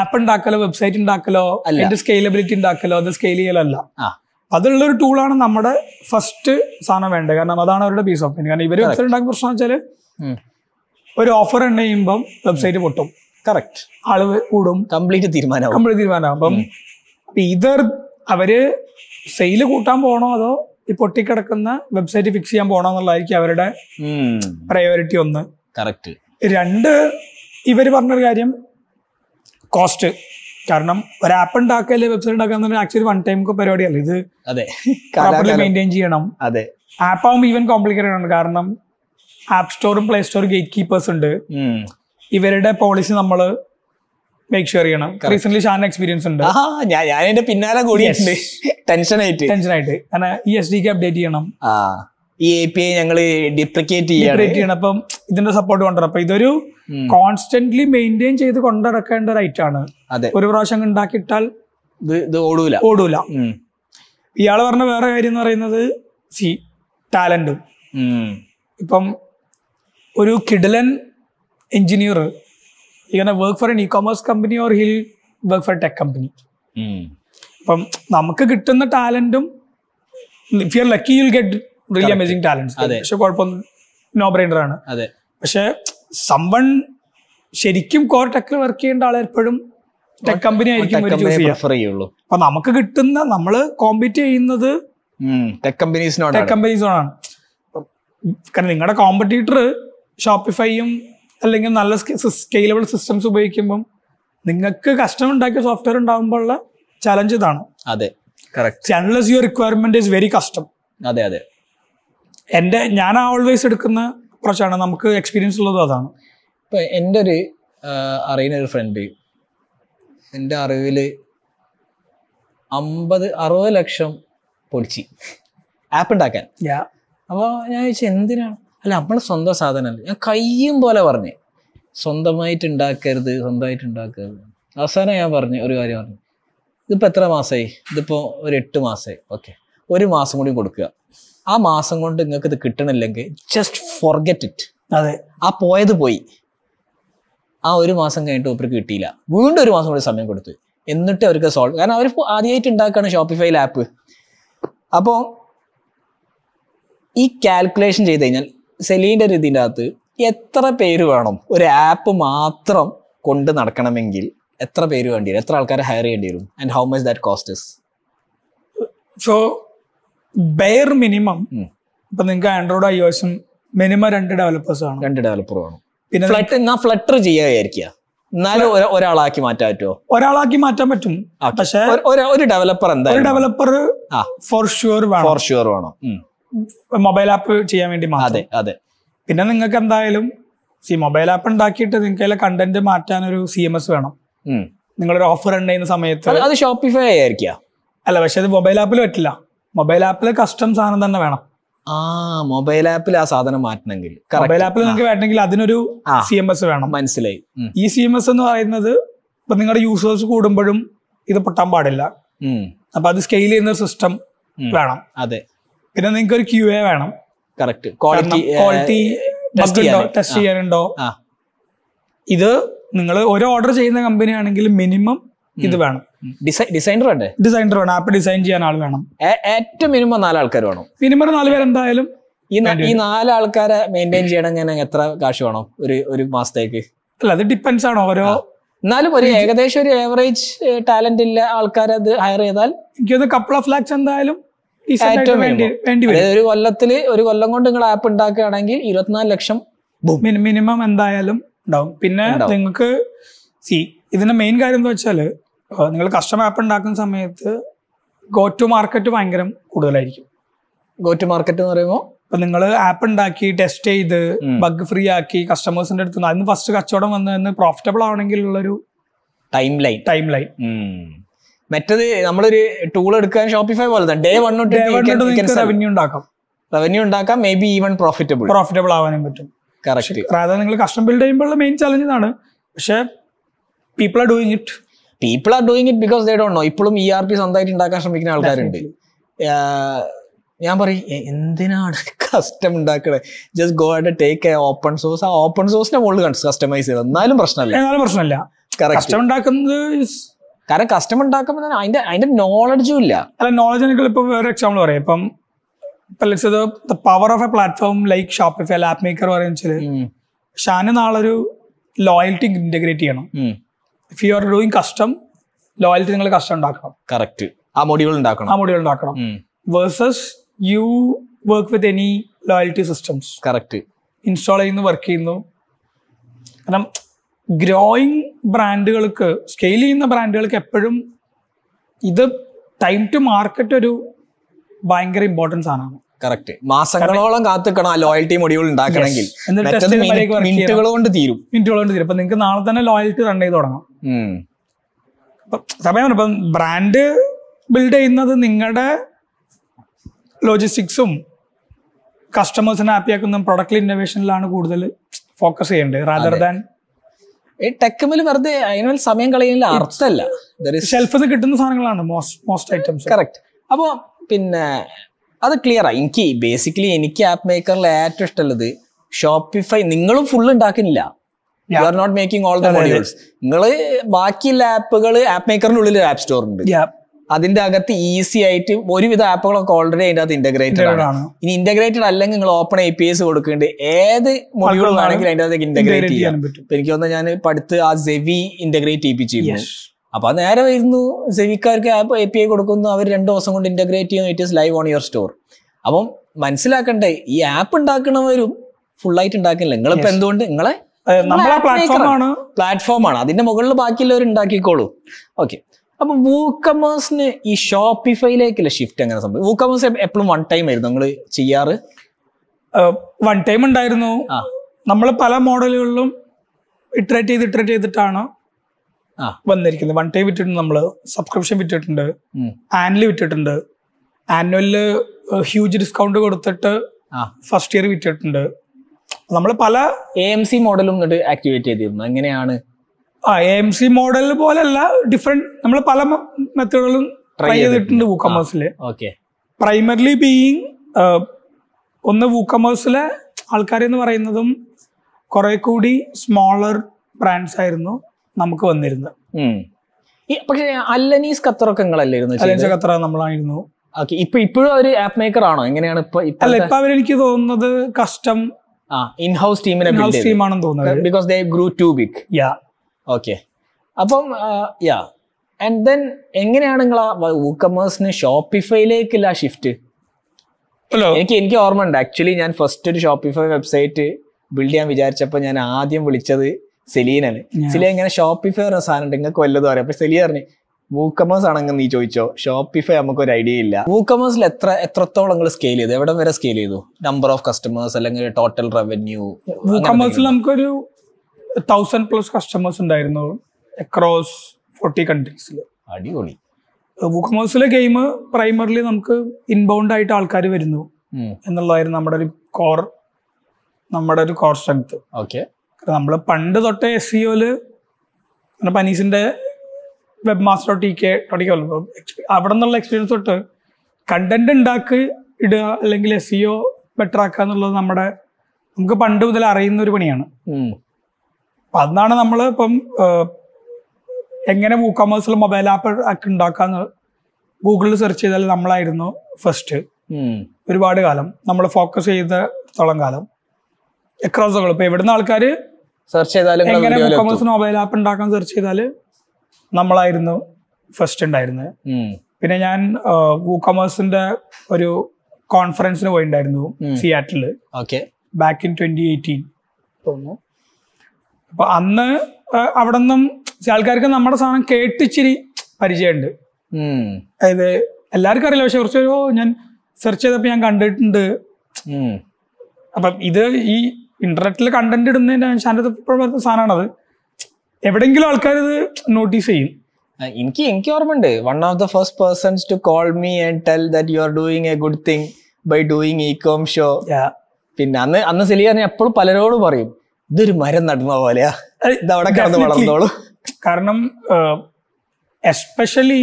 ആപ്പ് ഉണ്ടാക്കലോ വെബ്സൈറ്റ് ഉണ്ടാക്കലോ. അതിന്റെ സ്കെയിലബിലിറ്റി ഉണ്ടാക്കലോ അത് സ്കെയിൽ ചെയ്യലോ അല്ല ആ അതുള്ള ഒരു ടൂളാണ് നമ്മുടെ ഫസ്റ്റ് സാധനം വേണ്ടത്. കാരണം അതാണ് അവരുടെ പീസ് ഓഫ് മൈൻഡ് കാരണം ഇവർ വെബ്സൈറ്റ് ഉണ്ടാക്കുന്ന പ്രശ്നം വെച്ചാൽ ഒരു ഓഫർ എണ്ണ ചെയ്യുമ്പം വെബ്സൈറ്റ് പൊട്ടും. കറക്റ്റ് ആൾ കൂടും. കംപ്ലീറ്റ് തീരുമാനം കംപ്ലീറ്റ് തീരുമാനം അപ്പം ഇതർ അവർ സെയിൽ കൂട്ടാൻ പോകണോ അതോ ഈ പൊട്ടിക്കിടക്കുന്ന വെബ്സൈറ്റ് ഫിക്സ് ചെയ്യാൻ പോണോ എന്നുള്ളതായിരിക്കും അവരുടെ പ്രയോറിറ്റി ഒന്ന്. കറക്റ്റ് രണ്ട് ഇവർ പറഞ്ഞൊരു കാര്യം കോസ്റ്റ് കാരണം ഒരു ആപ്പ് ഉണ്ടാക്കൽ വെബ്സൈറ്റ് ഉണ്ടാക്കുക ആക്ച്വലി വൺ ടൈം പരിപാടിയല്ല? ഇത് അതെ. മെയിന്റെയിൻ ചെയ്യണം. അതെ. ആപ്പ് ആകുമ്പോൾ ഈവൻ കോംപ്ലിക്കേറ്റഡ് ആണ്. കാരണം ആപ്പ് സ്റ്റോറും പ്ലേ സ്റ്റോറും ഗേറ്റ് കീപ്പേഴ്സ് ഉണ്ട്. ഇവരുടെ പോളിസി നമ്മൾ മേക്ക് ഷുവർ ചെയ്യണം. റീസെന്റ് ഷാൻ എക്സ്പീരിയൻസ് ഉണ്ട്. ഞാൻ ഞാൻ എന്റെ പിന്നാലെ കൂടിയിട്ടുണ്ട്. ടെൻഷൻ ആയിട്ട്. ടെൻഷൻ ആയിട്ട്. കാരണം ഈ എസ് ഡിക്ക് അപ്ഡേറ്റ് ചെയ്യണം. ആ. ഈ എ പി ഐ ഞങ്ങൾ ഡിപ്ലിക്കേറ്റ് ചെയ്യണം. അപ്പം ഇതിന്റെ സപ്പോർട്ട് കൊണ്ടുവരണം. അപ്പൊ ഇതൊരു. കോൺസ്റ്റന്റ്ലി മെയിന്റെയിൻ ചെയ്ത് കൊണ്ടുനടക്കേണ്ട ഒരു ഐറ്റം ആണ്. ഒരു പ്രാവശ്യം ഉണ്ടാക്കിയിട്ടാൽ ഓടൂല. ഓടൂല. ഇയാൾ പറഞ്ഞ വേറെ കാര്യം എന്ന് പറയുന്നത് സി ടാലന്റും. ഇപ്പം ഒരു കിഡലൻ എഞ്ചിനീയർ ഇങ്ങനെ work for an e commerce company or will work for tech company. അപ്പം നമുക്ക് കിട്ടുന്ന ടാലന്റും if you are lucky you'll get really amazing talents. പക്ഷെ കുഴപ്പമൊന്നും നോ ബ്രൈൻഡർ ആണ്. അതെ. പക്ഷെ സമ്പൺ ശരിക്കും കോർ ടെക്കിൽ വർക്ക് ചെയ്യേണ്ട ആൾ എപ്പോഴും ടെക് കമ്പനി ആയിരിക്കും പ്രിഫർ ചെയ്യുള്ളൂ. അപ്പൊ നമുക്ക് കിട്ടുന്ന നമ്മൾ കോമ്പീറ്റ് ചെയ്യുന്നത് ടെക് കമ്പനീസിനോടാണ് ടെക് കമ്പനീസിനോടാണ് കാരണം നിങ്ങളുടെ കോമ്പറ്റീറ്റർ ഷോപ്പിഫൈയും അല്ലെങ്കിൽ നല്ല സ്കെയിലബിൾ സിസ്റ്റംസ് ഉപയോഗിക്കുമ്പം നിങ്ങൾക്ക് കസ്റ്റം ഉണ്ടാക്കിയ സോഫ്റ്റ്വെയർ ഉണ്ടാകുമ്പോഴുള്ള ചലഞ്ച് ഇതാണ്. അതെ correct unless your requirement is very custom അതെ അതെ. എന്റെ ഞാൻ ഓൾവേസ് എടുക്കുന്ന അപ്രോച്ചാണ് നമുക്ക് എക്സ്പീരിയൻസ് ഉള്ളത് അതാണ്. ഇപ്പൊ എന്റെ ഒരു അറിയുന്ന ഒരു ഫ്രണ്ട് എന്റെ അറിവിൽ അമ്പത് അറുപത് ലക്ഷം പൊടിച്ച്. ആപ്പ് ഉണ്ടാക്കാൻ. അപ്പോൾ ഞാൻ ചോദിച്ചു എന്തിനാണ്? അല്ല നമ്മൾ സ്വന്തം സാധനമല്ല? ഞാൻ കയ്യും പോലെ പറഞ്ഞു. സ്വന്തമായിട്ട് ഉണ്ടാക്കരുത് സ്വന്തമായിട്ട് ഉണ്ടാക്കരുത്. അവസാനം ഞാൻ പറഞ്ഞു ഒരു കാര്യം പറഞ്ഞു. ഇതിപ്പോൾ എത്ര മാസമായി ഇതിപ്പോൾ ഒരു എട്ട് മാസമായി ഓക്കെ ഒരു മാസം കൂടി കൊടുക്കുക. ആ മാസം കൊണ്ട് നിങ്ങൾക്ക് ഇത് കിട്ടണില്ലെങ്കിൽ ജസ്റ്റ് ഫോർഗെറ്റ് ഇറ്റ് അതെ. ആ പോയത് പോയി. ആ ഒരു മാസം കഴിഞ്ഞിട്ട് ഇവർക്ക് കിട്ടിയില്ല. വീണ്ടും ഒരു മാസം കൂടി സമയം കൊടുത്തു. എന്നിട്ട് അവർക്ക് സോൾവ് കാരണം അവർ ആദ്യമായിട്ട് ഉണ്ടാക്കുകയാണ് ഷോപ്പിഫൈൽ ആപ്പ് അപ്പോൾ ഈ കാൽക്കുലേഷൻ ചെയ്ത് കഴിഞ്ഞാൽ സെലീന്റെ ഒരു ഇതിന്റെ അകത്ത് എത്ര പേര് വേണം ഒരു ആപ്പ് മാത്രം കൊണ്ട് നടക്കണമെങ്കിൽ എത്ര പേര് വേണ്ടി വരും? എത്ര ആൾക്കാരെ ഹയർ ചെയ്യേണ്ടി വരും? And how much that cost so bare minimum. ഇപ്പൊ നിങ്ങൾക്ക് ആൻഡ്രോയിഡ് ഐ ഓസും മിനിമം രണ്ട് ഡെവലപ്പേഴ്സ് ആണ്. രണ്ട് ഡെവലപ്പർ വേണം പിന്നെ ഫ്ലറ്റ് ഞാൻ ഫ്ലട്ടർ ചെയ്യുക വിചാരിക്കുക. എന്നാലും ഒര- ഒരാളാക്കി മാറ്റാൻ പറ്റുമോ ഒരാളാക്കി മാറ്റാൻ പറ്റും. പക്ഷെ ഒരു- ഡെവലപ്പർ ഡെവലപ്പർ ഒരു ഡെവലപ്പർ ഫോർ ഷുവർ വേണം. ഫോർ ഷുവർ വേണം. മൊബൈൽ ആപ്പ് ചെയ്യാൻ വേണ്ടി അതെ അതെ. പിന്നെ നിങ്ങൾക്ക് എന്തായാലും സി മൊബൈൽ ആപ്പ് ഉണ്ടാക്കിയിട്ട് നിങ്ങൾക്ക് അതിലെ കണ്ടന്റ് മാറ്റാൻ ഒരു സി എം എസ് വേണം. നിങ്ങളൊരു ഓഫർ ഉണ്ടായിരുന്ന സമയത്ത് അത് ഷോപ്പിഫൈ ആയിരിക്കാം. അല്ല പക്ഷെ അത് മൊബൈൽ ആപ്പിൽ പറ്റില്ല. മൊബൈൽ ആപ്പിൽ കസ്റ്റം സാധനം തന്നെ വേണം. ആ മൊബൈൽ ആപ്പിൽ ആ സാധനം മാറ്റണമെങ്കിൽ. മൊബൈൽ ആപ്പിൽ നിങ്ങൾക്ക് വേണമെങ്കിൽ അതിനൊരു. സി എം എസ് വേണം. മനസ്സിലായി. ഈ സി എം എസ് എന്ന് പറയുന്നത് ഇപ്പൊ നിങ്ങളുടെ യൂസേഴ്സ് കൂടുമ്പോഴും ഇത് പൊട്ടാൻ പാടില്ല. അപ്പൊ അത് സ്കെയിൽ ചെയ്യുന്ന ഒരു സിസ്റ്റം വേണം. അതെ. പിന്നെ നിങ്ങൾക്ക് ഒരു ക്യു എ വേണം കറക്റ്റ് ക്വാളിറ്റി ക്വാളിറ്റി ടെസ്റ്റ് ചെയ്യാനുണ്ടോ? ഇത് നിങ്ങൾ ഒരു ഓർഡർ ചെയ്യുന്ന കമ്പനി ആണെങ്കിൽ മിനിമം ഇത് വേണം. ഡിസൈനർ വേണ്ടേ? ഡിസൈനർ വേണം. ആപ്പ് ഡിസൈൻ ചെയ്യാൻ ആൾ വേണം. ഏറ്റവും മിനിമം നാല് ആൾക്കാർ വേണം. മിനിമം നാല് പേര് എന്തായാലും ഈ ഈ നാല് ആൾക്കാരെ മെയിന്റെയിൻ ചെയ്യണമെങ്കിൽ എത്ര കാശ് വേണം ഒരു ഒരു മാസത്തേക്ക്? അല്ല അത് ഡിപ്പെൻസ് ആണ്. ഓരോ എന്നാലും ഒരു ഏകദേശം ഒരു ഏവറേജ് ടാലന്റ് ഇല്ല ആൾക്കാരെ അത് ഹയർ ചെയ്താൽ എനിക്കത് കപ്പിൾ ഓഫ് ലാക്സ് എന്തായാലും ഒരു കൊല്ലത്തിൽ ഒരു കൊല്ലം കൊണ്ട് നിങ്ങൾ ആപ്പ് ഉണ്ടാക്കുകയാണെങ്കിൽ ഇരുപത്തിനാല് ലക്ഷം മിനിമം എന്തായാലും ഉണ്ടാവും. പിന്നെ നിങ്ങൾക്ക് സി ഇതിന്റെ മെയിൻ കാര്യം എന്താ വെച്ചാൽ നിങ്ങൾ കസ്റ്റം ആപ്പ് ഉണ്ടാക്കുന്ന സമയത്ത് ഗോ ടു മാർക്കറ്റ് ഭയങ്കര കൂടുതലായിരിക്കും. ഗോ ടു മാർക്കറ്റ് എന്ന് പറയുമ്പോൾ ഇപ്പൊ നിങ്ങൾ ആപ്പ് ഉണ്ടാക്കി ടെസ്റ്റ് ചെയ്ത് ബഗ് ഫ്രീ ആക്കി കസ്റ്റമേഴ്സിന്റെ അടുത്ത് അതിന് ഫസ്റ്റ് കച്ചവടം വന്ന് പ്രോഫിറ്റബിൾ ആവണമെങ്കിൽ ഉള്ളൊരു ടൈം ലൈൻ ടൈം ലൈൻ മറ്റത് നമ്മളൊരു ടൂൾ എടുക്കാൻ ഷോപ്പിഫൈ പോലെ തന്നെ. ഡേ വൺ തൊട്ട് റവന്യൂ ഉണ്ടാക്കാം. റവന്യൂ ഉണ്ടാക്കാം maybe even profitable profitable ആവാനും പറ്റും. കറക്റ്റ് അതായത് നിങ്ങൾ കസ്റ്റം ബിൽഡ് ചെയ്യുമ്പോൾ മെയിൻ ചലഞ്ച് ഇതാണ്. പക്ഷെ people are doing it people are doing it because they don't know ഇപ്പോഴും ഇ ആർ പി സ്വന്തമായിട്ട് ഉണ്ടാക്കാൻ ശ്രമിക്കുന്ന ആൾക്കാരുണ്ട്. ഞാൻ പറയും "എ- എന്തിനാണ് കസ്റ്റം ഉണ്ടാക്കണേ? ജസ്റ്റ് ഗോ ആയിട്ട് ടേക്ക് എ ഓപ്പൺ സോഴ്സ് ആ ഓപ്പൺ സോഴ്സിനെ മുകളിൽ കസ്റ്റമൈസ് ചെയ്ത് എന്നാലും പ്രശ്നമല്ല. എന്നാലും പ്രശ്നമില്ല. കസ്റ്റം ഉണ്ടാക്കുന്നത് കാരണം കസ്റ്റം ഉണ്ടാക്കുമ്പോൾ അതിന്റെ അതിന്റെ നോളജും ഇല്ല. അല്ല നോളജ് എനിക്ക് ഇപ്പൊ വേറെ എക്സാമ്പിൾ പറയാം. ഇപ്പം the power of a platform like Shopify app maker പറയുന്നത് ഷാന് നാളെ നാളൊരു ലോയൽറ്റി ഇന്റഗ്രേറ്റ് ചെയ്യണം. If you are doing custom loyalty നിങ്ങൾ കസ്റ്റം ഉണ്ടാക്കണം. കറക്റ്റ് ആ മൊഡ്യൂൾ ഉണ്ടാക്കണം. ആ മൊഡ്യൂൾ ഉണ്ടാക്കണം. Versus you work with any loyalty systems correct install ചെയ്യുന്നു വർക്ക് ചെയ്യുന്നു. കാരണം ഗ്രോയിങ് ബ്രാൻഡുകൾക്ക് സ്കെയിൽ ചെയ്യുന്ന ബ്രാൻഡുകൾക്ക് എപ്പോഴും ഇത് ടൈം ടു മാർക്കറ്റ് ഒരു ഭയങ്കര ഇമ്പോർട്ടൻസ് ആണ് കറക്റ്റ് മാസങ്ങളോളം കാത്തിക്കണം ആ ലോയൽറ്റി മൊഡ്യൂൾ ഉണ്ടാക്കണമെങ്കിൽ. മിനിറ്റുകളോണ്ട് തീരും മിനിറ്റുകളോണ്ട് മിനിറ്റുകൾ കൊണ്ട് തീരും. മിനിറ്റുകൾ കൊണ്ട് തരും. അപ്പൊ നിങ്ങൾക്ക് നാളെ തന്നെ ലോയൽറ്റി റൺ ചെയ്ത് തുടങ്ങാം. സമയം ഇപ്പം ബ്രാൻഡ് ബിൽഡ് ചെയ്യുന്നത് നിങ്ങളുടെ ലോജിസ്റ്റിക്സും കസ്റ്റമേഴ്സിനെ ഹാപ്പി ആക്കുന്ന പ്രൊഡക്റ്റ് ഇന്നോവേഷനിലാണ് കൂടുതൽ ഫോക്കസ് ചെയ്യേണ്ടത് റാദർ ദാൻ ഈ ടെക്കുമിൽ വെറുതെ അതിനുമേൽ സമയം കളയുന്നില്ല അർത്ഥമല്ല ഷെൽഫിൽ കിട്ടുന്ന സാധനങ്ങളാണ് മോസ്റ്റ് മോസ്റ്റ് ഐറ്റംസ് കറക്റ്റ് അപ്പോൾ പിന്നെ അത് ക്ലിയർ ആയി എനിക്ക് ബേസിക്കലി എനിക്ക് ആപ്പ് മേക്കറിൽ ഏറ്റവും ഇഷ്ടമുള്ളത് ഷോപ്പിഫൈ നിങ്ങളും ഫുൾ ഉണ്ടാക്കുന്നില്ല. You are not making all the modules നിങ്ങൾ ബാക്കിയുള്ള ആപ്പുകൾ ആപ്പ് മേക്കറിന്റെ ഉള്ളിൽ ആപ്പ് സ്റ്റോർ ഉണ്ട്. അതിന്റെ അകത്ത് ഈസി ആയിട്ട് ഒരുവിധ ആപ്പുകളൊക്കെ ഓൾറെഡി അതിന്റെ അകത്ത് ഇന്റഗ്രേറ്റഡ് ആണ്. ഇനി ഇന്റഗ്രേറ്റഡ് അല്ലെങ്കിൽ നിങ്ങൾ ഓപ്പൺ ഐ പി എസ് കൊടുക്കേണ്ട ഏത് മൊഡ്യൂൾ ആണെങ്കിലും വേണമെങ്കിലും അതിന്റെ അകത്തേക്ക് ഇന്റഗ്രേറ്റ് ചെയ്യാൻ ചെയ്യാം. പറ്റും. എനിക്ക് തോന്നുന്നു ഞാൻ പഠിത്ത് ആ സെവി ഇന്റഗ്രേറ്റ് ചെയ്യിപ്പിച്ചു. അപ്പൊ അത് നേരെ വരുന്നു. സെവിക്കാർക്ക് ആപ്പ് എ പി ഐ കൊടുക്കുന്നു. അവർ രണ്ട് ദിവസം കൊണ്ട് ഇന്റഗ്രേറ്റ് ചെയ്യുന്നു it is live on your store അപ്പം മനസ്സിലാക്കണ്ടേ ഈ ആപ്പ് ഉണ്ടാക്കണവരും ഫുൾ ആയിട്ട് ഉണ്ടാക്കില്ല. നിങ്ങളിപ്പോ എന്തുകൊണ്ട്? നിങ്ങളെ പ്ലാറ്റ്ഫോമാണ് അതിന്റെ മുകളിൽ ബാക്കിയുള്ളവർ ഉണ്ടാക്കിക്കോളൂ. ഓക്കെ അപ്പൊ വൂക്കമേഴ്സിന് ഈ ഷോപ്പിഫൈയിലേക്കുള്ള ഷിഫ്റ്റ് എങ്ങനെ സംഭവം വൂക്കമേഴ്സ് എപ്പോഴും വൺ ടൈം ആയിരുന്നു നിങ്ങൾ ചെയ്യാറ്? വൺ ടൈം ഉണ്ടായിരുന്നു. ആ. നമ്മൾ പല മോഡലുകളിലും ഇറ്ററേറ്റ് ചെയ്ത് ഇറ്ററേറ്റ് ചെയ്തിട്ടാണ്. ആ വന്നിരിക്കുന്നത്. വൺ ടൈം വിറ്റിട്ടുണ്ട്. നമ്മൾ സബ്സ്ക്രിപ്ഷൻ വിറ്റിട്ടുണ്ട്. ആനുവൽ വിറ്റിട്ടുണ്ട് ആനുവലിൽ ഹ്യൂജ് ഡിസ്കൗണ്ട് കൊടുത്തിട്ട് ഫസ്റ്റ് ഇയർ വിറ്റിട്ടുണ്ട്. നമ്മൾ പല എ എം സി മോഡലും ആക്ടിവേറ്റ് ചെയ്തിരുന്നു. എങ്ങനെയാണ്? ആ എ എം സി മോഡൽ പോലെയല്ല ഡിഫറെന്റ് നമ്മൾ പല മെത്തേഡുകളും ട്രൈ ചെയ്തിട്ടുണ്ട് വൂക്കമേഴ്സിൽ ഓക്കെ പ്രൈമർലി ബീയിങ് ഒന്ന് വൂക്കമേഴ്സിലെ ആൾക്കാരെന്ന് പറയുന്നതും കുറെ കൂടി സ്മോളർ ബ്രാൻഡ്സ് ആയിരുന്നു. നമുക്ക് വന്നിരുന്നത് പക്ഷേ അല്ലനീസ് ഖത്തറൊക്കെ നിങ്ങളല്ലായിരുന്നു അലൻസ് ഖത്തറ നമ്മളായിരുന്നു. ഇപ്പൊ ഇപ്പോഴും ഒരു ആപ്പ് മേക്കർ ആണോ? എങ്ങനെയാണ് ഇപ്പൊ അല്ല ഇപ്പൊ അവരെനിക്ക് തോന്നുന്നത് കസ്റ്റം ആ ഇൻ ഹൗസ് ടീമിനെ ടീമാണെന്ന് തോന്നുന്നത്. Because they grew too big yeah okay അപ്പം യാ ആൻഡ് ദെൻ എങ്ങനെയാണ് നിങ്ങൾ ആ വൂക്കമേഴ്സിന് ഷോപ്പിഫൈയിലേക്കുള്ള ഷിഫ്റ്റ് ഹലോ എനിക്ക് എനിക്ക് ഓർമ്മ ഉണ്ട് ആക്ച്വലി ഞാൻ ഫസ്റ്റ് ഒരു ഷോപ്പിഫൈ വെബ്സൈറ്റ് ബിൽഡ് ചെയ്യാൻ വിചാരിച്ചപ്പോൾ ഞാൻ ആദ്യം വിളിച്ചത് സെലീനാണ് സെലിയ ഇങ്ങനെ ഷോപ്പിഫൈ പറഞ്ഞ സാധനം ഉണ്ട്. നിങ്ങൾക്ക് വല്ലതും അറിയാം. അപ്പൊ സെലിയ പറഞ്ഞു വൂക്കമേഴ്സ് ആണെങ്കിൽ നീ ചോദിച്ചോ. ഷോപ്പിഫൈ നമുക്ക് ഒരു ഐഡിയ ഇല്ല. വൂക്കമേഴ്സിൽ എത്ര എത്രത്തോളം നിങ്ങൾ സ്കെയിൽ ചെയ്തു? എവിടെ വരെ സ്കെയിൽ ചെയ്തു? നമ്പർ ഓഫ് കസ്റ്റമേഴ്സ് അല്ലെങ്കിൽ ടോട്ടൽ റവന്യൂ വൂക്കമേഴ്സിൽ നമുക്കൊരു തൗസൻഡ് പ്ലസ് കസ്റ്റമേഴ്സ് ഉണ്ടായിരുന്നു അക്രോസ് ഫോർട്ടി കൺട്രീസിൽ അടിപൊളി. വൂക്കമേഴ്സിലെ ഗെയിം പ്രൈമറിലി നമുക്ക് ഇൻബൗണ്ട് ആയിട്ട് ആൾക്കാർ വരുന്നു. എന്നുള്ളതായിരുന്നു നമ്മുടെ ഒരു കോർ നമ്മുടെ ഒരു കോർ സ്ട്രെങ്ത് ഓക്കെ നമ്മൾ പണ്ട് തൊട്ടേ എസ് സിഒയിൽ പനീസിന്റെ web master T K T K അവിടെ നിന്നുള്ള എക്സ്പീരിയൻസ് തൊട്ട് കണ്ടന്റ് ഉണ്ടാക്കി ഇടുക അല്ലെങ്കിൽ എസ് സിഒ ബെറ്റർ ആക്കുക എന്നുള്ളത് നമ്മുടെ നമുക്ക് പണ്ട് മുതൽ അറിയുന്ന ഒരു പണിയാണ്. അപ്പം അതാണ് നമ്മൾ ഇപ്പം എങ്ങനെ വൂക്കമേഴ്സിൽ മൊബൈൽ ആപ്പ് ഒക്കെ ഉണ്ടാക്കാന്ന് ഗൂഗിളിൽ സെർച്ച് ചെയ്താൽ നമ്മളായിരുന്നു ഫസ്റ്റ് ഒരുപാട് കാലം. നമ്മൾ ഫോക്കസ് ചെയ്തത്തോളം കാലം. എക്രോസുകൾ ദ ഇപ്പൊ എവിടുന്ന ആൾക്കാർ സെർച്ച് ചെയ്താലും എങ്ങനെ. കൊമേഴ്സ് മൊബൈൽ ആപ്പ് ഉണ്ടാക്കാൻ സെർച്ച് ചെയ്താൽ നമ്മളായിരുന്നു ഫസ്റ്റ് ഉണ്ടായിരുന്നത് പിന്നെ ഞാൻ വൂക്കമേഴ്സിന്റെ ഒരു കോൺഫറൻസിന് പോയിണ്ടായിരുന്നു Seattle okay back in twenty eighteen തോന്നുന്നു. അപ്പൊ അന്ന് അവിടെ നിന്നും ആൾക്കാർക്ക് നമ്മുടെ സാധനം കേട്ടിച്ചിരി പരിചയമുണ്ട്. അതായത് എല്ലാവർക്കും അറിയില്ല പക്ഷെ കുറച്ച് ഒരു ഞാൻ സെർച്ച് ചെയ്തപ്പോൾ ഞാൻ കണ്ടിട്ടുണ്ട്. അപ്പം ഇത് ഈ ഇന്റർനെറ്റിൽ കണ്ടന്റ് ഇടുന്നതിന്റെ ഷാന്റെ സാധനമാണത്. എവിടെങ്കിലും ആൾക്കാർ ഇത് നോട്ടീസ് ചെയ്യും. എനിക്ക് എനിക്ക് ഓർമ്മയുണ്ട്. One of the first persons to call me and tell that you are doing a good thing by doing e com show പിന്നെ അന്ന് അന്ന് സെലിയാൻ എപ്പോഴും പലരോട് പറയും ഇതൊരു മരം നടന്ന പോലെയാ. ഇതവിടെ കിടന്ന്. വളർന്നോളൂ. കാരണം എസ്പെഷ്യലി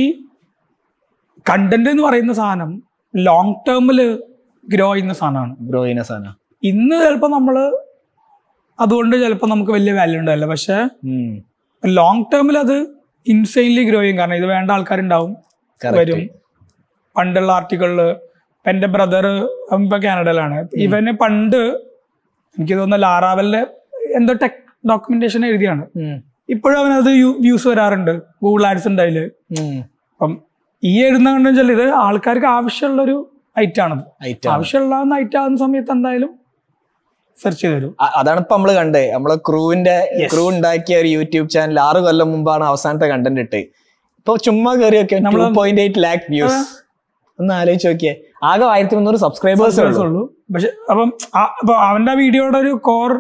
കണ്ടന്റ് എന്ന് പറയുന്ന സാധനം ലോങ് ടേമിൽ ഗ്രോ ചെയ്യുന്ന സാധനമാണ്. ഗ്രോ ചെയ്യുന്ന സാധനം. ഇന്ന് ചിലപ്പോൾ നമ്മൾ അതുകൊണ്ട് ചിലപ്പോൾ നമുക്ക് വലിയ വാല്യൂ ഉണ്ടാവില്ല. പക്ഷെ ലോങ് ടേമിൽ അത് ഇൻസൈൻലി ഗ്രോ ചെയ്യും. കാരണം ഇത് വേണ്ട ആൾക്കാരുണ്ടാവും. വരും. പണ്ടുള്ള ആർട്ടിക്കിളിൽ എന്റെ ബ്രദർ ഇപ്പൊ കാനഡയിലാണ്. ഇവന് പണ്ട് എനിക്ക് തോന്നുന്നു ലാറാവലിന്റെ എന്തോ ടെക് ഡോക്യുമെന്റേഷൻ എഴുതിയാണ്. ഇപ്പോഴും അവനത് വ്യൂസ് വരാറുണ്ട്. ഗൂഗിൾ ആഡ്സ് ഉണ്ട് അതിൽ. അപ്പം ഈ എഴുതുന്ന കണ്ടെന്ന് വെച്ചാൽ ഇത് ആൾക്കാർക്ക് ആവശ്യമുള്ള ഒരു ഐറ്റം ആണത് ഐറ്റം ആവശ്യമുള്ള ഐറ്റം സമയത്ത് എന്തായാലും സെർച്ച് ചെയ്ത് തരും അതാണ് ഇപ്പൊ നമ്മൾ കണ്ടേ. നമ്മളെ ക്രൂവിന്റെ ക്രൂ ഉണ്ടാക്കിയ ഒരു യൂട്യൂബ് ചാനൽ ആറ് കൊല്ലം മുമ്പാണ് അവസാനത്തെ കണ്ടന്റ് ഇട്ട്. ഇപ്പൊ ചുമ്മാ കയറിയൊക്കെ two point eight lakh views ഒന്ന് ആലോചിച്ച് നോക്കിയേ. ആകെ ആയിരത്തി മുന്നൂറ് സബ്സ്ക്രൈബേഴ്സ് ഉള്ളൂ. പക്ഷെ അപ്പം അവന്റെ വീഡിയോയുടെ ഒരു കോർ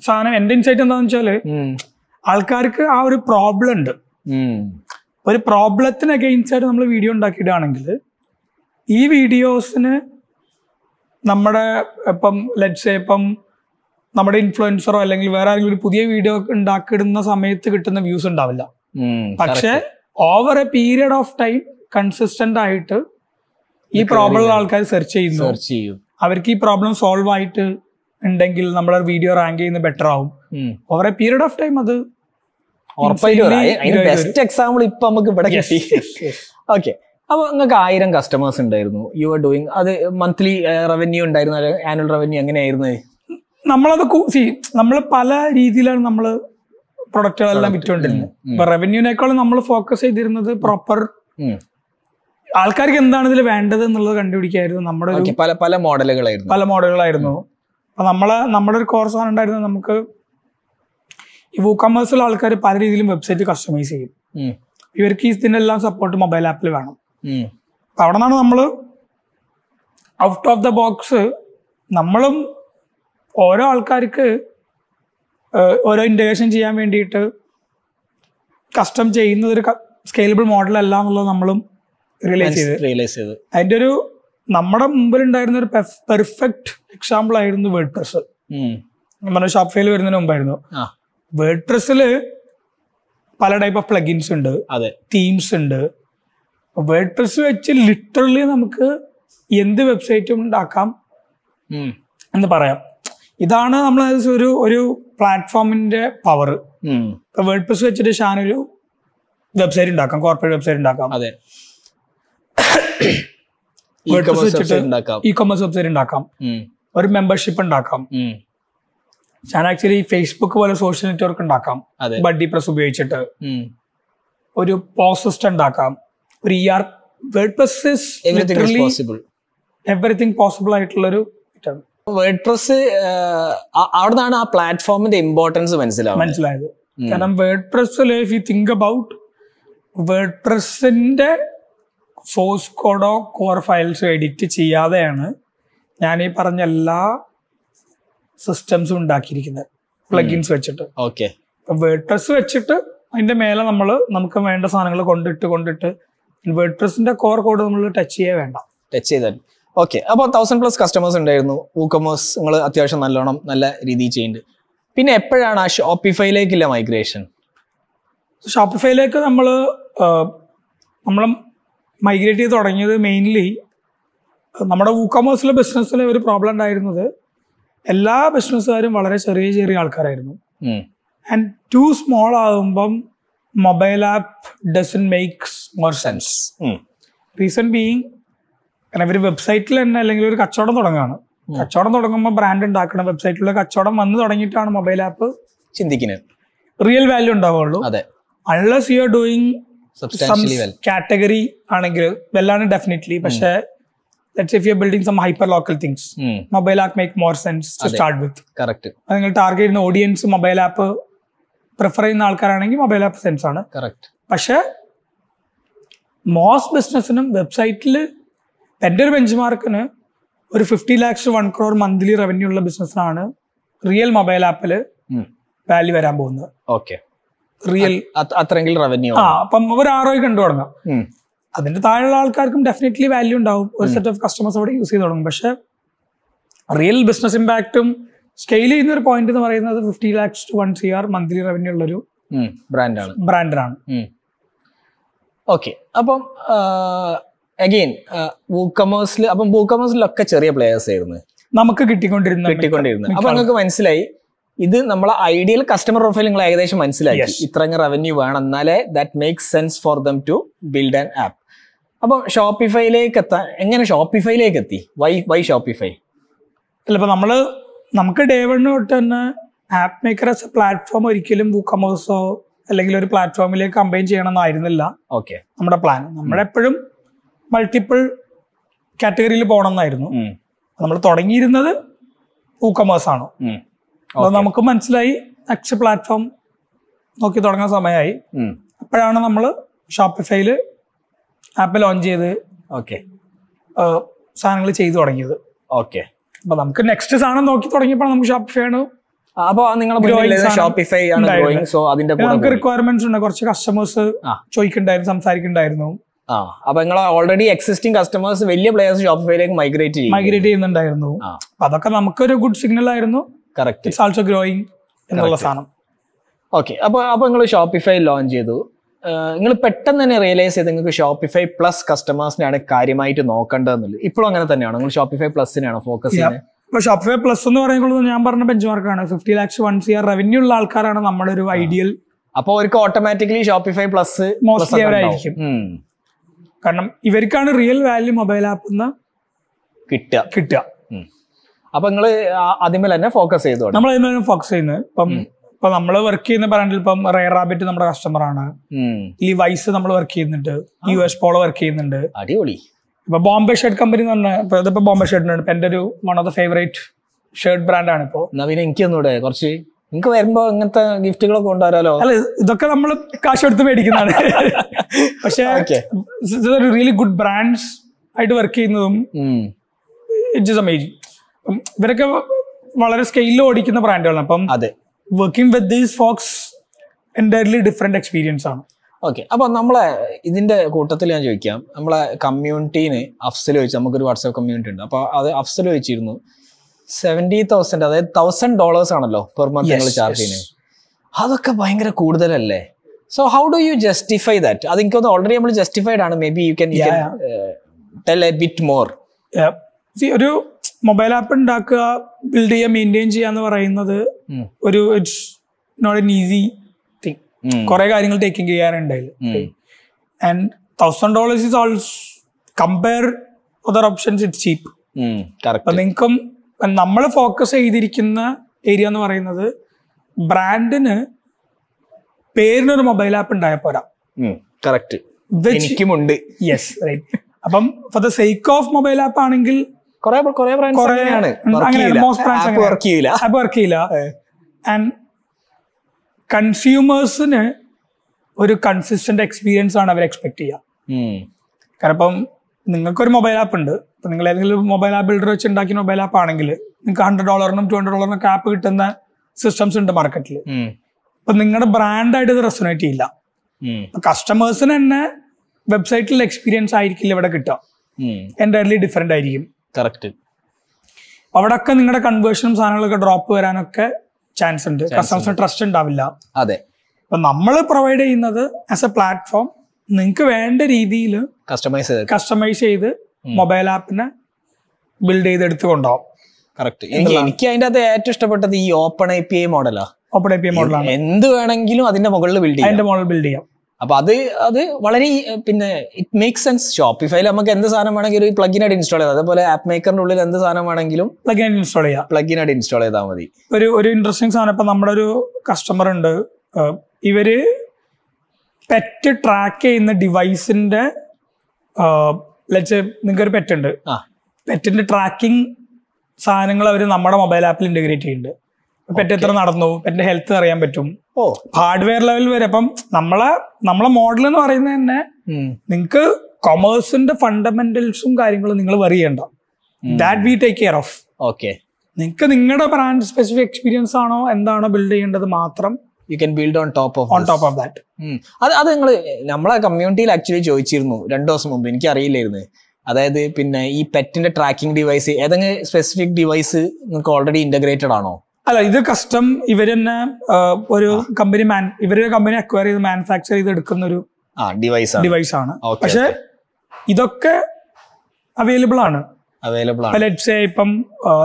സാധനം എന്റെ ഇൻസൈറ്റ് എന്താണെന്ന് വെച്ചാൽ ആൾക്കാർക്ക് ആ ഒരു പ്രോബ്ലം ഉണ്ട്. ഒരു പ്രോബ്ലത്തിന് അഗെയിൻസ്റ്റ് ആയിട്ട് നമ്മൾ വീഡിയോ ഉണ്ടാക്കിയിട്ടാണെങ്കിൽ ഈ വീഡിയോസിന് നമ്മുടെ ഇപ്പം ലെറ്റ്സ് ഇപ്പം നമ്മുടെ ഇൻഫ്ലുവൻസറോ അല്ലെങ്കിൽ വേറെ ആരെങ്കിലും ഒരു പുതിയ വീഡിയോ ഉണ്ടാക്കിടുന്ന സമയത്ത് കിട്ടുന്ന വ്യൂസ് ഉണ്ടാവില്ല. പക്ഷെ over a period of time consistent ആയിട്ട് ഈ പ്രോബ്ലം ആൾക്കാർ സെർച്ച് ചെയ്യുന്നു. സെർച്ച് ചെയ്യും. അവർക്ക് ഈ പ്രോബ്ലം സോൾവ് ആയിട്ട് ഉണ്ടെങ്കിൽ നമ്മുടെ വീഡിയോ റാങ്ക് ചെയ്യുന്നത് ബെറ്റർ ആവും. Over a period of time അത് ബെസ്റ്റ് എക്സാമ്പിൾ ഇപ്പൊ നമുക്ക് ഇവിടെ കിട്ടി. ഓക്കെ അപ്പൊ നിങ്ങൾക്ക് ആയിരം കസ്റ്റമേഴ്സ് ഉണ്ടായിരുന്നു. യു ആർ ഡൂയിങ് അത് മന്ത്ലി റവന്യൂ ഉണ്ടായിരുന്നു? ആനുവൽ റവന്യൂ എങ്ങനെയായിരുന്നു? നമ്മളത് സി നമ്മൾ പല രീതിയിലാണ് നമ്മൾ പ്രൊഡക്റ്റുകളെല്ലാം വിറ്റുകൊണ്ടിരുന്നത്. ഇപ്പൊ റവന്യൂനേക്കാളും നമ്മൾ ഫോക്കസ് ചെയ്തിരുന്നത് പ്രോപ്പർ ആൾക്കാർക്ക് എന്താണ് ഇതിൽ വേണ്ടത് എന്നുള്ളത് കണ്ടുപിടിക്കായിരുന്നു. നമ്മുടെ പല പല മോഡലുകളായിരുന്നു. പല മോഡലുകളായിരുന്നു. അപ്പൊ നമ്മളെ നമ്മുടെ ഒരു കോഴ്സ് ആണ് ഉണ്ടായിരുന്നത് നമുക്ക് ഈ വൂക്കമേഴ്സിൽ ആൾക്കാർ പല രീതിയിലും വെബ്സൈറ്റ് കസ്റ്റമൈസ് ചെയ്യും. ഇവർക്ക് ഇതിനെല്ലാം സപ്പോർട്ട് മൊബൈൽ ആപ്പിൽ വേണം. അപ്പൊ അവിടെ നിന്നാണ് നമ്മൾ ഔട്ട് ഓഫ് ദ ബോക്സ് നമ്മളും ഓരോ ആൾക്കാർക്ക് ഓരോ ഇന്റഗ്രേഷൻ ചെയ്യാൻ വേണ്ടിയിട്ട് കസ്റ്റം ചെയ്യുന്നത് ഒരു സ്കെയിലബിൾ മോഡൽ അല്ല എന്നുള്ളത് നമ്മളും റിയലൈസ് ചെയ്ത് റിയലൈസ് ചെയ്ത് അതിന്റെ ഒരു നമ്മുടെ മുമ്പിൽ ഉണ്ടായിരുന്ന ഒരു പെർഫെക്റ്റ് എക്സാമ്പിൾ ആയിരുന്നു വേർഡ് പ്രസ് നമ്മുടെ നമ്മുടെ ഷോപ്ഫെയിൽ വരുന്നതിന് മുമ്പായിരുന്നു. വേർഡ് പ്രസ്സിൽ പല ടൈപ്പ് ഓഫ് പ്ലഗിൻസ് ഉണ്ട്. അതെ. തീംസ് ഉണ്ട്. വേർഡ് പ്രസ് വെച്ച് ലിറ്ററലി നമുക്ക് എന്ത് വെബ്സൈറ്റും ഉണ്ടാക്കാം എന്ന് പറയാം. ഇതാണ് നമ്മൾ ഒരു ഒരു പ്ലാറ്റ്ഫോമിന്റെ പവർ. ഇപ്പൊ വേർഡ് പ്രസ് വെച്ചിട്ട് ഷാൻ ഒരു വെബ്സൈറ്റ് ഉണ്ടാക്കാം കോർപ്പറേറ്റ് വെബ്സൈറ്റ് ഉണ്ടാക്കാം. അതെ. വേർഡ് വെച്ചിട്ട് ഇ കൊമേഴ്സ് വെബ്സൈറ്റ് ഉണ്ടാക്കാം. ഒരു മെമ്പർഷിപ്പ് ഉണ്ടാക്കാം. ഞാൻ ആക്ച്വലി ഫേസ്ബുക്ക് പോലെ സോഷ്യൽ നെറ്റ്വർക്ക് ഉണ്ടാക്കാം. ബഡ്ഡി പ്രസ് ഉപയോഗിച്ചിട്ട്. ഒരു പോസ്റ്റ് ഉണ്ടാക്കാം ഒരു E R word possible everything possible ആയിട്ടുള്ള ഒരു വേർഡ് പ്രസ് അവിടെ നിന്നാണ് ആ പ്ലാറ്റ്ഫോമിന്റെ ഇമ്പോർട്ടൻസ് മനസ്സിലാവും മനസ്സിലായത്. കാരണം WordPress if you think about word പ്രസിന്റെ സോഴ്സ് കോഡോ കോർ ഫയൽസോ എഡിറ്റ് ചെയ്യാതെയാണ് ഞാൻ ഈ പറഞ്ഞ എല്ലാ സിസ്റ്റംസും ഉണ്ടാക്കിയിരിക്കുന്നത്. പ്ലഗിൻസ് വെച്ചിട്ട്. ഓക്കെ വേർഡ് പ്രസ് വെച്ചിട്ട് അതിന്റെ മേലെ നമ്മൾ നമുക്ക് വേണ്ട സാധനങ്ങൾ കൊണ്ടിട്ട് കൊണ്ടിട്ട് വേർഡ് പ്രസിന്റെ കോർ കോഡ് നമ്മൾ ടച്ച് ചെയ്യേ വേണ്ട. ടച്ച് ചെയ്താൽ ഓക്കെ അപ്പോൾ തൗസൻഡ് പ്ലസ് കസ്റ്റമേഴ്സ് ഉണ്ടായിരുന്നു. ഊക്കമേഴ്സ് നിങ്ങൾ അത്യാവശ്യം നല്ലോണം നല്ല രീതിയിൽ ചെയ്യുന്നുണ്ട്. പിന്നെ എപ്പോഴാണ് ആ ഷോപ്പിഫൈയിലേക്കില്ല മൈഗ്രേഷൻ ഷോപ്പിഫൈയിലേക്ക് നമ്മൾ നമ്മൾ മൈഗ്രേറ്റ് ചെയ്ത് തുടങ്ങിയത് മെയിൻലി നമ്മുടെ വൂക്കമേഴ്സിലെ ബിസിനസ്സിലെ ഒരു പ്രോബ്ലം ഉണ്ടായിരുന്നത് എല്ലാ ബിസിനസ്സുകാരും വളരെ ചെറിയ ചെറിയ ആൾക്കാരായിരുന്നു. ആൻഡ് ടു സ്മോൾ ആകുമ്പം mobile app doesn't makes more sense reason being കാരണം ഇവർ വെബ്സൈറ്റിൽ തന്നെ അല്ലെങ്കിൽ ഒരു കച്ചവടം തുടങ്ങുകയാണ്. കച്ചവടം തുടങ്ങുമ്പോൾ ബ്രാൻഡ് ഉണ്ടാക്കണം വെബ്സൈറ്റിലുള്ള കച്ചവടം വന്ന് തുടങ്ങിയിട്ടാണ് മൊബൈൽ ആപ്പ് ചിന്തിക്കുന്നത്. റിയൽ വാല്യൂ ഉണ്ടാവുള്ളൂ അതെ. Unless you are doing category ആണെങ്കിൽ വെല്ലാണ് ഡെഫിനറ്റ്ലി പക്ഷേ let's if you building some hyper local things mobile app make more sense to start with correct നിങ്ങൾ ടാർഗറ്റ് ചെയ്യുന്ന ഓഡിയൻസ് മൊബൈൽ ആപ്പ് പ്രിഫർ ചെയ്യുന്ന ആൾക്കാരാണെങ്കിൽ മൊബൈൽ ആപ്പ് സെൻസ് ആണ്. Correct പക്ഷേ most ബിസിനസ്സിനും വെബ്സൈറ്റിൽ എന്റെ ഒരു ബെഞ്ച് മാർക്കിന് ഒരു fifty lakhs one crore monthly revenue ഉള്ള ബിസിനസ്സിനാണ് റിയൽ മൊബൈൽ ആപ്പിൽ വാല്യൂ വരാൻ പോകുന്നത്. ഓക്കെ റിയൽ അത്രയെങ്കിലും റവന്യൂ ആ അപ്പം ഒരു ആറോയി കണ്ടു തുടങ്ങാം. അതിന്റെ താഴെയുള്ള ആൾക്കാർക്കും ഡെഫിനറ്റ്ലി വാല്യൂ ഉണ്ടാവും. ഒരു സെറ്റ് ഓഫ് കസ്റ്റമേഴ്സ് അവിടെ യൂസ് ചെയ്ത് തുടങ്ങും. പക്ഷെ റിയൽ ബിസിനസ് ഇമ്പാക്റ്റും സ്കെയിൽ ചെയ്യുന്ന ഒരു പോയിന്റ് എന്ന് പറയുന്നത് fifty lakhs to one C R monthly revenue ഉള്ള ഒരു ബ്രാൻഡാണ് ബ്രാൻഡിനാണ് ഓക്കെ അപ്പം അഗെയിൻ വൂക്കമേഴ്സിൽ അപ്പം വൂക്കമേഴ്സിലൊക്കെ ചെറിയ പ്ലേയേഴ്സ് ആയിരുന്നു. നമുക്ക് കിട്ടിക്കൊണ്ടിരുന്ന കിട്ടിക്കൊണ്ടിരുന്നത്. അപ്പൊ നിങ്ങൾക്ക് മനസ്സിലായി ഇത് നമ്മളെ ഐഡിയൽ കസ്റ്റമർ പ്രൊഫൈൽ നിങ്ങൾ ഏകദേശം മനസ്സിലാക്കി. ഇത്രങ്ങ് റവന്യൂ വേണം. എന്നാലേ that makes sense for them to build an app അപ്പം ഷോപ്പിഫൈയിലേക്ക് എത്താൻ എങ്ങനെ ഷോപ്പിഫൈയിലേക്ക് എത്തി? വൈ വൈ ഷോപ്പിഫൈ അല്ല ഇപ്പൊ നമ്മൾ നമുക്ക് ഡേ വണ് തൊട്ട് തന്നെ app maker as a platform ഒരിക്കലും ബുക്കമേഴ്സോ അല്ലെങ്കിൽ ഒരു പ്ലാറ്റ്ഫോമിലേക്ക് കമ്പൈൻ ചെയ്യണമെന്നായിരുന്നില്ല ഓക്കെ നമ്മുടെ പ്ലാൻ നമ്മളെപ്പോഴും മൾട്ടിപ്പിൾ കാറ്റഗറിയിൽ പോകണം എന്നായിരുന്നു നമ്മൾ തുടങ്ങിയിരുന്നത് ഊക്കമേഴ്സ് ആണ്? അപ്പൊ നമുക്ക് മനസ്സിലായി. നെക്സ്റ്റ് പ്ലാറ്റ്ഫോം നോക്കി തുടങ്ങാൻ സമയമായി. അപ്പോഴാണ് നമ്മൾ ഷോപ്പിഫൈയിൽ ആപ്പ് ലോഞ്ച് ചെയ്ത് ഓക്കെ. സാധനങ്ങൾ ചെയ്തു തുടങ്ങിയത്. ഓക്കെ. അപ്പൊ നമുക്ക് നെക്സ്റ്റ് സാധനം നോക്കി തുടങ്ങിയപ്പോൾ നമുക്ക് ഷോപ്പിഫൈ ആണ് അപ്പൊ നിങ്ങളെ Growing ഷോപ്പിഫൈ ആണ് സോ അതിന്റെ നമുക്ക് റിക്വയർമെന്റ്സ് ഉണ്ട്. കുറച്ച് കസ്റ്റമേഴ്സ്. ചോദിക്കണ്ടായിരുന്നു സംസാരിക്കണ്ടായിരുന്നു ആ അപ്പൊ നിങ്ങൾ ഓൾറെഡി എക്സിസ്റ്റിംഗ് കസ്റ്റമേഴ്സ് വലിയ പ്ലേയേഴ്സ് ഷോപ്പിഫൈയിലേക്ക് മൈഗ്രേറ്റ് ചെയ്യും മൈഗ്രേറ്റ് ചെയ്യുന്നുണ്ടായിരുന്നു. അപ്പൊ അതൊക്കെ നമുക്കൊരു ഗുഡ് സിഗ്നൽ ആയിരുന്നു. കറക്റ്റ് ഇറ്റ്സ് ആൾസോ ഗ്രോയിങ് എന്നുള്ള സാധനം. ഓക്കെ അപ്പൊ അപ്പൊ നിങ്ങൾ ഷോപ്പിഫൈ ലോഞ്ച് ചെയ്തു. നിങ്ങൾ പെട്ടെന്ന് തന്നെ റിയലൈസ് ചെയ്ത് നിങ്ങൾക്ക് ഷോപ്പിഫൈ പ്ലസ് കസ്റ്റമേഴ്സിനെയാണ് കാര്യമായിട്ട് നോക്കേണ്ടതെന്നുള്ളത്. ഇപ്പോഴും അങ്ങനെ തന്നെയാണ്? നിങ്ങൾ ഷോപ്പിഫൈ പ്ലസിനാണ് ഫോക്കസ് ചെയ്യുന്നത്? ഇപ്പൊ ഷോപ്പിഫൈ പ്ലസ് എന്ന് പറയുന്നത് ഞാൻ പറഞ്ഞ ബെഞ്ച് മാർക്കാണ് fifty lakhs one C R revenue ഉള്ള ആൾക്കാരാണ് നമ്മുടെ ഒരു ഐഡിയൽ അപ്പൊ അവർക്ക് ഓട്ടോമാറ്റിക്കലി ഷോപ്പിഫൈ പ്ലസ് മോസ്റ്റ്ലി അവരായിരിക്കും. കാരണം ഇവർക്കാണ് റിയൽ വാല്യൂ മൊബൈൽ ആപ്പ് എന്ന് കിട്ടുക. കിട്ടുക. അപ്പൊ നിങ്ങൾ അതിമേൽ തന്നെ ഫോക്കസ് ചെയ്തു. നമ്മൾ അതിനാണ് ഫോക്കസ് ചെയ്യുന്നത്. ഇപ്പം ഇപ്പൊ നമ്മൾ വർക്ക് ചെയ്യുന്ന ബ്രാൻഡിൽ ഇപ്പം റയർ റാബിറ്റ് നമ്മുടെ കസ്റ്റമർ ആണ്. ഈ വൈസ് നമ്മൾ വർക്ക് ചെയ്യുന്നുണ്ട്. യു എസ് പോളോ വർക്ക് ചെയ്യുന്നുണ്ട്. അടിപൊളി. ഇപ്പൊ ബോംബെ ഷർട്ട് കമ്പനി എന്ന് പറഞ്ഞ ഇതിപ്പോ ബോംബെ ഷർട്ട് ഇപ്പൊ എന്റെ ഒരു one of the favourite shirt ആണ് ഇപ്പോ. നവീന എനിക്കൊന്നൂടെ കുറച്ച് നിങ്ങൾക്ക് വരുമ്പോ ഇങ്ങനത്തെ ഗിഫ്റ്റുകളൊക്കെ കൊണ്ടുവരാലോ? അല്ല ഇതൊക്കെ നമ്മൾ കാശ് എടുത്ത് മേടിക്കുന്നതാണ്. പക്ഷേ. റിയലി ഗുഡ് ബ്രാൻഡ്സ് ആയിട്ട് വർക്ക് ചെയ്യുന്നതും ഇറ്റ്സ് അമേസിങ് ഇവരൊക്കെ വളരെ സ്കെയിലിൽ ഓടിക്കുന്ന ബ്രാൻഡുകളാണ് അപ്പം അതെ. Working with these folks entirely different experience ആണ്. ഓക്കെ അപ്പൊ നമ്മളെ ഇതിന്റെ കൂട്ടത്തിൽ ഞാൻ ചോദിക്കാം. നമ്മളെ കമ്മ്യൂണിറ്റീന് അഫ്സൽ ചോദിച്ചു നമുക്കൊരു വാട്സാപ്പ് കമ്മ്യൂണിറ്റി ഉണ്ട്. അപ്പൊ അത് അഫ്സൽ ചോദിച്ചിരുന്നു സെവന്റി തൗസൻഡ് അതായത് തൗസൻഡ് ഡോളേഴ്സ് ആണല്ലോ പെർ മന്ത് നിങ്ങൾ ചാർജ് ചെയ്യുന്നത്. അതൊക്കെ ഭയങ്കര കൂടുതലല്ലേ? So how do you justify that അത് എനിക്കൊന്ന് ഓൾറെഡി നമ്മൾ ജസ്റ്റിഫൈഡ് ആണ്. Maybe you can tell a bit more ഒരു മൊബൈൽ ആപ്പ് ഉണ്ടാക്കുക ബിൽഡ് ചെയ്യുക മെയിന്റെയിൻ ചെയ്യുക എന്ന് പറയുന്നത്. ഒരു it's not an easy thing കുറെ കാര്യങ്ങൾ ടേക്കിംഗ് ചെയ്യാനുണ്ട് and thousand dollars is also compare other options it's cheap നിങ്ങൾക്കും നമ്മൾ ഫോക്കസ് ചെയ്തിരിക്കുന്ന ഏരിയ എന്ന് പറയുന്നത് ബ്രാൻഡിന് പേരിനൊരു മൊബൈൽ ആപ്പ് ഉണ്ടായ പോരാ. കറക്റ്റ് എനിക്കുമുണ്ട്. യെസ് റൈറ്റ് അപ്പം for the sake of mobile app ആണെങ്കിൽ കുറെ കുറെ ബ്രാൻഡ്സ് കുറെ അങ്ങനെയാണ്. ഉണ്ട്. അങ്ങനെയാണ്. Most brands ആപ്പ് അങ്ങനെയാണ്. വർക്ക് ചെയ്യില്ല. ആപ്പ് വർക്ക് ചെയ്യില്ല. ആൻഡ് കൺസ്യൂമേഴ്സിന് ഒരു കൺസിസ്റ്റന്റ് എക്സ്പീരിയൻസ് ആണ് അവർ എക്സ്പെക്ട് ചെയ്യുക. കാരണം ഇപ്പം നിങ്ങൾക്കൊരു മൊബൈൽ ആപ്പ് ഉണ്ട്. ഇപ്പം നിങ്ങൾ ഏതെങ്കിലും മൊബൈൽ ആപ്പ് ബിൽഡർ വെച്ച് ഉണ്ടാക്കിയ മൊബൈൽ ആപ്പ് ആണെങ്കിൽ നിങ്ങൾക്ക് ഹൺഡ്രഡ് ഡോളറിനും ടു ഹൺഡ്രഡ് ഡോളറിനും ആപ്പ് കിട്ടുന്ന സിസ്റ്റംസ് ഉണ്ട് മാർക്കറ്റിൽ. അപ്പം നിങ്ങളുടെ ബ്രാൻഡായിട്ട് ഇത് റെസൊനേറ്റ് ചെയ്യില്ല. കസ്റ്റമേഴ്സിന് തന്നെ വെബ്സൈറ്റിൽ എക്സ്പീരിയൻസ് ആയിരിക്കില്ല ഇവിടെ കിട്ടുക. എന്റെ എന്റയർലി ഡിഫറെന്റ് ആയിരിക്കും. കറക്റ്റ് അവിടെയൊക്കെ നിങ്ങളുടെ കൺവേർഷനും സാധനങ്ങളൊക്കെ ഡ്രോപ്പ് വരാനൊക്കെ ചാൻസ് ഉണ്ട്. കസ്റ്റമേഴ്സിന് ട്രസ്റ്റ് ഉണ്ടാവില്ല. അതെ. അപ്പൊ നമ്മൾ പ്രൊവൈഡ് ചെയ്യുന്നത് ആസ് എ പ്ലാറ്റ്ഫോം നിങ്ങൾക്ക് വേണ്ട രീതിയിൽ കസ്റ്റമൈസ് ചെയ്ത്. കസ്റ്റമൈസ് ചെയ്ത് മൊബൈൽ ആപ്പിനെ ബിൽഡ് ചെയ്തെടുത്ത് കൊണ്ടുപോകും കറക്റ്റ് എനിക്ക് എനിക്ക് അതിന്റെ അകത്ത് ഏറ്റവും ഇഷ്ടപ്പെട്ടത് ഈ ഓപ്പൺ ഐ പി ഐ മോഡലാ ഓപ്പൺ ഐ പി ഐ മോഡലാണ് എന്ത് വേണമെങ്കിലും അതിന്റെ മുകളിൽ ബിൽഡ് ചെയ്യാം. അതിന്റെ മോഡൽ ബിൽഡ് ചെയ്യാം. അപ്പൊ അത് അത് വളരെ പിന്നെ ഇറ്റ് മേക്ക് സെൻസ് ഷോപ്പിഫൈയിൽ നമുക്ക് എന്ത് സാധനം വേണമെങ്കിലും ഒരു പ്ലഗിൻ ആയിട്ട് ഇൻസ്റ്റാൾ ചെയ്താൽ അതേപോലെ ആപ്പ് മേക്കറിന്റെ ഉള്ളിൽ എന്ത് സാധനം വേണമെങ്കിലും പ്ലഗിൻ ഇൻസ്റ്റാൾ ചെയ്യാം. പ്ലഗിൻ ആയിട്ട് ഇൻസ്റ്റാൾ ചെയ്താൽ മതി. ഒരു ഒരു ഇൻട്രസ്റ്റിംഗ് സാധനം. ഇപ്പൊ നമ്മുടെ ഒരു കസ്റ്റമർ ഉണ്ട്. ഇവർ പെറ്റ് ട്രാക്ക് ചെയ്യുന്ന ഡിവൈസിന്റെ നിങ്ങൾക്ക് ഒരു പെറ്റ് ഉണ്ട്. പെറ്റിന്റെ ട്രാക്കിംഗ് സാധനങ്ങൾ അവർ നമ്മുടെ മൊബൈൽ ആപ്പിൽ ഇന്റഗ്രേറ്റ് ചെയ്യുന്നുണ്ട്. പെറ്റ് എത്ര നടന്നു? പെറ്റിന്റെ ഹെൽത്ത് അറിയാൻ പറ്റും. ഓ. ഹാർഡ്വെയർ ലെവൽ വരെ. അപ്പം നമ്മളെ നമ്മളെ മോഡൽ എന്ന് പറയുന്നത് തന്നെ നിങ്ങൾക്ക് കൊമേഴ്സിന്റെ ഫണ്ടമെന്റൽസും കാര്യങ്ങളും നിങ്ങൾ വറി ചെയ്യണ്ട. That we take care of okay നിങ്ങൾക്ക് നിങ്ങളുടെ ബ്രാൻഡ് സ്പെസിഫിക് എക്സ്പീരിയൻസ് ആണോ എന്താണോ ബിൽഡ് ചെയ്യേണ്ടത് മാത്രം you can build on top of on top of that അത് അത് നിങ്ങൾ നമ്മളെ കമ്മ്യൂണിറ്റിയിൽ ആക്ച്വലി ചോദിച്ചിരുന്നു രണ്ടു ദിവസം മുമ്പ്. എനിക്ക് അറിയില്ലായിരുന്നു. അതായത് പിന്നെ ഈ പെറ്റിന്റെ ട്രാക്കിംഗ് ഡിവൈസ് ഏതെങ്കിലും സ്പെസിഫിക് ഡിവൈസ് നിങ്ങൾക്ക് ഓൾറെഡി ഇന്റഗ്രേറ്റഡ് ആണോ? അല്ല ഇത് കസ്റ്റം ഇവർ തന്നെ ഒരു കമ്പനി മാൻ ഇവർ കമ്പനി അക്വയർ ചെയ്ത് മാനുഫാക്ചർ ചെയ്ത് എടുക്കുന്ന ഒരു ഡിവൈസ് ആണ്. ഡിവൈസ് ആണ്. പക്ഷെ ഇതൊക്കെ അവൈലബിൾ ആണ്. അവൈലബിൾ ആണ്. ലെറ്റ്സ് ഇപ്പം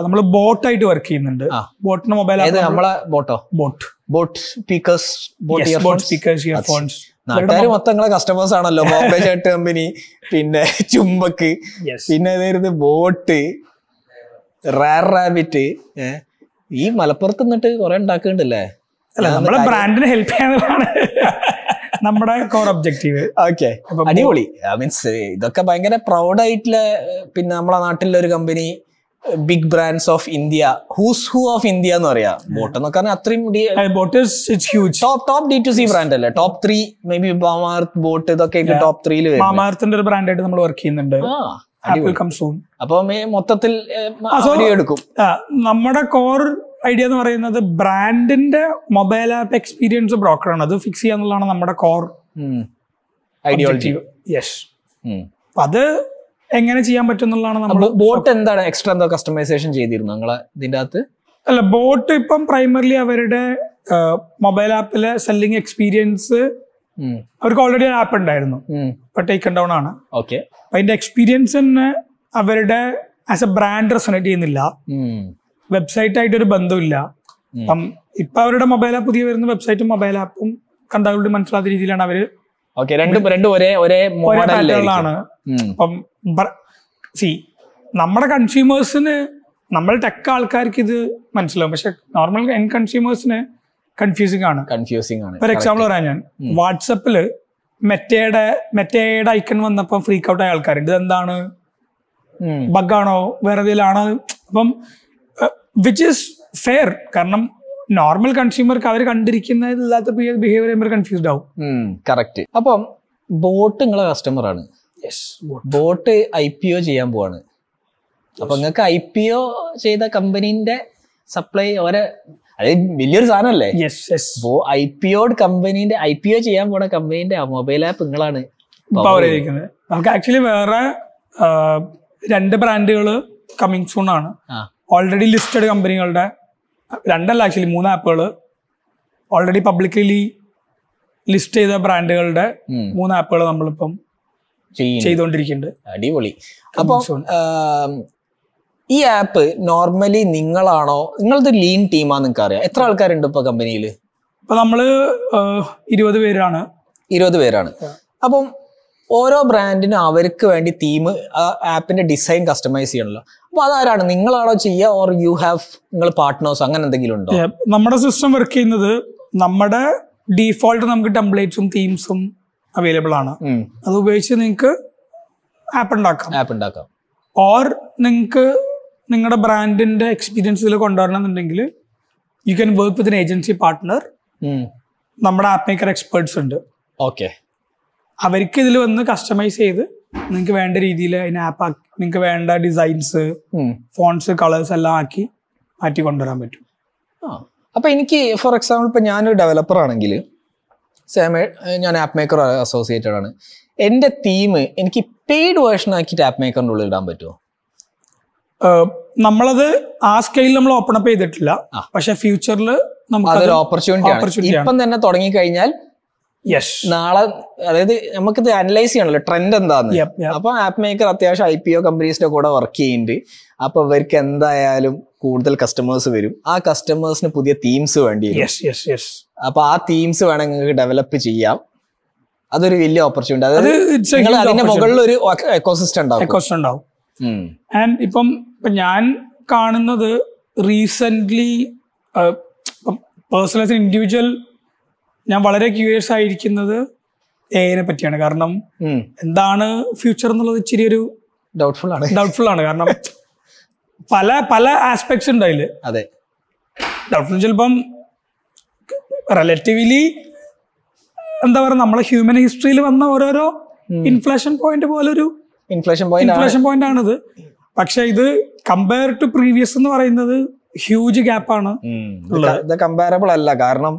നമ്മൾ ബോട്ട് ആയിട്ട് വർക്ക് ചെയ്യുന്നുണ്ട്. ബോട്ടിന് മൊബൈൽ നമ്മളെ ബോട്ടോ boat boat speakers boat boat speakers earphones നാട്ടുകാർ മൊത്തം നിങ്ങളെ കസ്റ്റമേഴ്സ് ആണല്ലോ. ബോംബെ ഷർട്ട് കമ്പനി പിന്നെ ചുമ്പക്ക് പിന്നെ ബോട്ട് റാർ റാബിറ്റ് ഈ മലപ്പുറത്ത് നിന്നിട്ട് കുറെ ഉണ്ടാക്കുന്നുണ്ടല്ലേ അല്ല നമ്മുടെ ബ്രാൻഡിനെ ഹെൽപ്പ് ചെയ്യാനാണ് നമ്മുടെ കോർ ഒബ്ജക്റ്റീവ് ഓക്കെ അടിപൊളി. മീൻസ് ഇതൊക്കെ ഭയങ്കര പ്രൗഡായിട്ടുള്ള പിന്നെ നമ്മളെ നാട്ടിലെ ഒരു company big brands of India who's who of India എന്ന് പറയാ. ബോട്ട് എന്നൊക്കെ പറഞ്ഞാൽ അത്രയും top top D to C brand അല്ലേ? Top three maybe Mamaearth boat ഇതൊക്കെ ടോപ്പ് ത്രീയിൽ വരും മാമാർത്തിന്റെ ഒരു ബ്രാൻഡായിട്ട് നമ്മൾ വർക്ക് ചെയ്യുന്നുണ്ട്. സൂൺ അപ്പൊ മൊത്തത്തിൽ എടുക്കും നമ്മുടെ കോർ ഐഡിയ എന്ന് പറയുന്നത് ബ്രാൻഡിന്റെ മൊബൈൽ ആപ്പ് എക്സ്പീരിയൻസ് ബ്രോക്കർ ആണ്. അത് ഫിക്സ് ചെയ്യാന്നുള്ളതാണ് നമ്മുടെ കോർ ഐഡിയോളജി യെസ് അത് എങ്ങനെ ചെയ്യാൻ പറ്റും എന്നുള്ളതാണ് നമ്മൾ ബോട്ട് എന്താണ്? എക്സ്ട്രാ എന്താ കസ്റ്റമൈസേഷൻ ചെയ്തിരുന്നു നിങ്ങളെ ഇതിന്റെ അകത്ത്? അല്ല ബോട്ട് ഇപ്പം പ്രൈമർലി അവരുടെ മൊബൈൽ ആപ്പിലെ സെല്ലിംഗ് എക്സ്പീരിയൻസ് അവർക്ക് ഓൾറെഡി ഒരു ആപ്പ് ഉണ്ടായിരുന്നു. ടേക്ക് ടേക്കൺ ഡൗൺ ആണ്. ഓക്കെ അതിന്റെ എക്സ്പീരിയൻസ് തന്നെ അവരുടെ ആസ് എ ബ്രാൻഡ് റെസണേറ്റ് ചെയ്യുന്നില്ല. വെബ്സൈറ്റ് ആയിട്ട് ഒരു ബന്ധമില്ല. അപ്പം ഇപ്പൊ അവരുടെ മൊബൈൽ ആപ്പ് പുതിയ വരുന്ന വെബ്സൈറ്റും മൊബൈൽ ആപ്പും കണ്ടവരുടെ മനസ്സിലാത്ത രീതിയിലാണ് അവർ രണ്ടും രണ്ടും ഒരേ ഒരേ ഒരേ അപ്പം സി നമ്മുടെ കൺസ്യൂമേഴ്സിന് നമ്മൾ ടെക് ആൾക്കാർക്ക് ഇത് മനസ്സിലാവും. പക്ഷെ നോർമൽ എൻ കൺസ്യൂമേഴ്സിന് കൺഫ്യൂസിങ് ആണ്. കൺഫ്യൂസിംഗ് ആണ്. ഫോർ എക്സാമ്പിൾ പറയാൻ ഞാൻ. വാട്സപ്പിൽ മെറ്റയുടെ മെറ്റയുടെ ഐക്കൺ വന്നപ്പോൾ ഫ്രീക്ക് ഔട്ട് ആയ ആൾക്കാരുണ്ട് ഇതെന്താണ് എന്താണ്? ബഗ്ഗാണോ വേറെ എന്തെങ്കിലും അപ്പം വിച്ച് ഇസ് ഫെയർ കാരണം നോർമൽ കൺസ്യൂമർക്ക് അവർ കണ്ടിരിക്കുന്ന ബിഹേവിയർ കൺഫ്യൂസ്ഡ് ആവും. കറക്റ്റ് അപ്പം ബോട്ട് നിങ്ങളെ കസ്റ്റമർ ആണ്. ബോട്ട് ഐ പി ഒ ചെയ്യാൻ പോവാണ്. അപ്പൊ നിങ്ങൾക്ക് ഐ പി ഒ ചെയ്ത കമ്പനീന്റെ സപ്ലൈ ഓരോ അതായത് വലിയൊരു സാധനമല്ലേ യെസ് അപ്പോ ഐ പി ഒ കമ്പനീന്റെ ഐ പി ഒ ചെയ്യാൻ പോണ കമ്പനീന്റെ മൊബൈൽ ആപ്പ് നിങ്ങളാണ് പവർ ചെയ്തിരിക്കുന്നത്. നമുക്ക് ആക്ച്വലി വേറെ രണ്ട് ബ്രാൻഡുകൾ കമ്മിങ് സൂൺ ആണ്. ഓൾറെഡി ലിസ്റ്റഡ് കമ്പനികളുടെ രണ്ടല്ല ആക്ച്വലി മൂന്ന് ആപ്പുകൾ ഓൾറെഡി പബ്ലിക്കലി ലിസ്റ്റ് ചെയ്ത ബ്രാൻഡുകളുടെ മൂന്ന് ആപ്പുകൾ നമ്മളിപ്പം ചെയ്തുകൊണ്ടിരിക്കുന്നുണ്ട് അടിപൊളി. അപ്പൊ. ഈ ആപ്പ് നോർമലി നിങ്ങളാണോ? നിങ്ങളത് ലീൻ ടീമാ നിങ്ങൾക്ക് അറിയാം. എത്ര ആൾക്കാരുണ്ട് ഇപ്പൊ കമ്പനിയിൽ ഇപ്പൊ നമ്മൾ ഇരുപത് പേരാണ്. ഇരുപത് പേരാണ്. അപ്പം ഓരോ ബ്രാൻഡിനും അവർക്ക് വേണ്ടി തീം ആപ്പിന്റെ ഡിസൈൻ കസ്റ്റമൈസ് ചെയ്യണല്ലോ. അപ്പൊ അതാരാണ്? നിങ്ങളാണോ ചെയ്യുക ഓർ യു ഹാവ് നിങ്ങൾ പാർട്ട്നേഴ്സ് അങ്ങനെ എന്തെങ്കിലും ഉണ്ടോ? നമ്മുടെ സിസ്റ്റം വർക്ക് ചെയ്യുന്നത് നമ്മുടെ ഡീഫോൾട്ട് നമുക്ക് ടെംപ്ലേറ്റ്സും തീംസും അവൈലബിൾ ആണ്. അത് ഉപയോഗിച്ച് നിങ്ങൾക്ക് ആപ്പ് ഉണ്ടാക്കാം. ആപ്പ് ഉണ്ടാക്കാം. ഓർ നിങ്ങൾക്ക് നിങ്ങളുടെ ബ്രാൻഡിന്റെ എക്സ്പീരിയൻസ് ഇതിൽ കൊണ്ടുവരണമെന്നുണ്ടെങ്കിൽ you can work with an agency partner. നമ്മുടെ ആപ്പ് മേക്കർ എക്സ്പേർട്സ് ഉണ്ട്. ഓക്കെ അവർക്ക് ഇതിൽ വന്ന് കസ്റ്റമൈസ് ചെയ്ത് നിങ്ങൾക്ക് വേണ്ട രീതിയിൽ അതിന് ആപ്പ് ആക്കി നിങ്ങൾക്ക് വേണ്ട ഡിസൈൻസ് ഫോൺസ് കളേഴ്സ് എല്ലാം ആക്കി മാറ്റി കൊണ്ടുവരാൻ പറ്റും. അപ്പൊ എനിക്ക് ഫോർ എക്സാമ്പിൾ ഇപ്പൊ ഞാനൊരു ഡെവലപ്പർ ആണെങ്കിൽ ഞാൻ ആപ്പ് മേക്കർ അസോസിയേറ്റഡ് ആണ്. എന്റെ തീം എനിക്ക് പെയ്ഡ് വേർഷൻ ആക്കിയിട്ട് ആപ്പ് മേക്കറിന്റെ ഉള്ളിൽ ഇടാൻ പറ്റുമോ നമ്മളത് ആ സ്കെയിൽ നമ്മൾ ഓപ്പൺ അപ്പ് ചെയ്തിട്ടില്ല. പക്ഷെ ഫ്യൂച്ചറിൽ നമുക്ക് ഓപ്പർച്യൂണിറ്റി ഇപ്പം തന്നെ തുടങ്ങി കഴിഞ്ഞാൽ യെസ് നാളെ അതായത് നമുക്കിത് അനലൈസ് ചെയ്യണല്ലോ ട്രെൻഡ് എന്താന്ന്. അപ്പൊ ആപ്പ് മേക്കർ അത്യാവശ്യം ഐ പി ഒ കമ്പനീസിന്റെ കൂടെ വർക്ക് ചെയ്യുന്നുണ്ട്. അപ്പൊ ഇവർക്ക് എന്തായാലും കൂടുതൽ കസ്റ്റമേഴ്സ് വരും. ആ കസ്റ്റമേഴ്സിന് പുതിയ തീംസ് വേണ്ടി അപ്പൊ ആ തീംസ് വേണമെങ്കിൽ നിങ്ങൾക്ക് ഡെവലപ്പ് ചെയ്യാം. അതൊരു വലിയ ഓപ്പർച്യൂണിറ്റി അത് അതായത് അതിന്റെ മുകളിൽ ഒരു എക്കോസിസ്റ്റം ഉണ്ടാവും എക്കോസിസ്റ്റം ഉണ്ടാവും. ആൻഡ് ഇപ്പം ഇപ്പം ഞാൻ കാണുന്നത് റീസെന്റ്ലി പേഴ്സണൽ ഇൻഡിവിജ്വൽ ഞാൻ വളരെ ക്യൂരിയസ് ആയിരിക്കുന്നത് എഐനെ പറ്റിയാണ്. കാരണം എന്താണ് ഫ്യൂച്ചർ എന്നുള്ളത് ഇച്ചിരി ഒരു ഡൗട്ട്ഫുൾ ആണ്. ഡൗട്ട്ഫുൾ ആണ്. കാരണം പല പല ആസ്പെക്ട്സ് ഉണ്ട് അതിൽ അതെ. ഡൗട്ട്ഫുൾ ചിലപ്പം റിലേറ്റീവ്ലി എന്താ പറയുക നമ്മളെ ഹ്യൂമൻ ഹിസ്റ്ററിയിൽ വന്ന ഓരോരോ ഇൻഫ്ലേഷൻ പോയിന്റ് പോലെ ഒരു ഇൻഫ്ലേഷൻ പോയിന്റ് ഇൻഫ്ലേഷൻ പോയിന്റ് ആണിത്. പക്ഷെ ഇത് കമ്പയർ ടു പ്രീവിയസ് എന്ന് പറയുന്നത് ഹ്യൂജ് ഗ്യാപ്പാണ് ഇത് കമ്പാരബിൾ അല്ല. കാരണം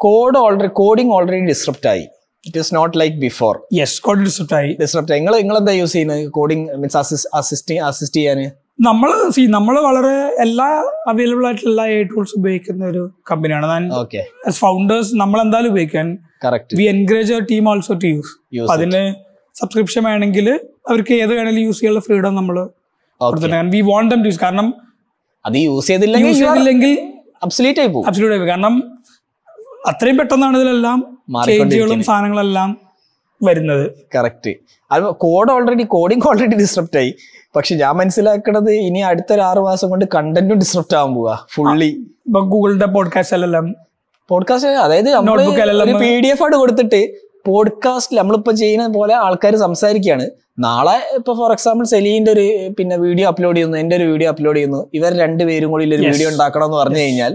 code already coding already disrupt ആയി. It is not like before yes code disrupt ആയി. ഡിസ്റപ്റ്റ് ആയി. നിങ്ങൾ നിങ്ങൾ എന്താ യൂസ് ചെയ്യുന്നത് കോഡിംഗ് മീൻസ് അസിസ്റ്റ് അസിസ്റ്റ് ചെയ്യാൻ നമ്മൾ സി നമ്മൾ വളരെ എല്ലാ അവൈലബിൾ ആയിട്ടുള്ള എല്ലാ എ ടൂൾസ് ഉപയോഗിക്കുന്ന ഒരു കമ്പനിയാണ് ഞാൻ ഓക്കെ ആസ് ഫൗണ്ടേഴ്സ് നമ്മൾ എന്തായാലും ഉപയോഗിക്കാൻ correct we encourage team also to use അതിന് സബ്സ്ക്രിപ്ഷൻ വേണമെങ്കിൽ അവർക്ക് ഏത് വേണമെങ്കിലും യൂസ് ചെയ്യാനുള്ള ഫ്രീഡം നമ്മൾ വി വോണ്ട് ടു യൂസ് കാരണം അത് യൂസ് ചെയ്തില്ലെങ്കിൽ യൂസ് ചെയ്തില്ലെങ്കിൽ അബ്സലീറ്റ് ആയി പോകും. അബ്സല്യൂട്ട് കാരണം അത്രയും പെട്ടെന്നാണ് ഇതിലെല്ലാം ചേഞ്ചുകളും സാധനങ്ങളെല്ലാം വരുന്നത്. കറക്റ്റ് അത് code already coding already disrupt ആയി. പക്ഷെ ഞാൻ മനസ്സിലാക്കണത് ഇനി അടുത്തൊരു ആറു മാസം കൊണ്ട് കണ്ടന്റും ഡിസ്ട്രപ്റ്റ് ആവാൻ പോവാ ഫുള്ളി ഇപ്പൊ ഗൂഗിളിന്റെ പോഡ്കാസ്റ്റിലെല്ലാം പോഡ്കാസ്റ്റ് അതായത്. പി ഡി എഫ് ആയിട്ട് കൊടുത്തിട്ട് പോഡ്കാസ്റ്റ് നമ്മളിപ്പോ ചെയ്യുന്ന പോലെ ആൾക്കാർ സംസാരിക്കുകയാണ് നാളെ ഇപ്പൊ ഫോർ എക്സാമ്പിൾ സെലീന്റെ ഒരു പിന്നെ വീഡിയോ അപ്ലോഡ് ചെയ്യുന്നു എന്റെ ഒരു വീഡിയോ അപ്ലോഡ് ചെയ്യുന്നു ഇവർ രണ്ടുപേരും കൂടി ഒരു വീഡിയോ ഉണ്ടാക്കണം എന്ന് പറഞ്ഞു കഴിഞ്ഞാൽ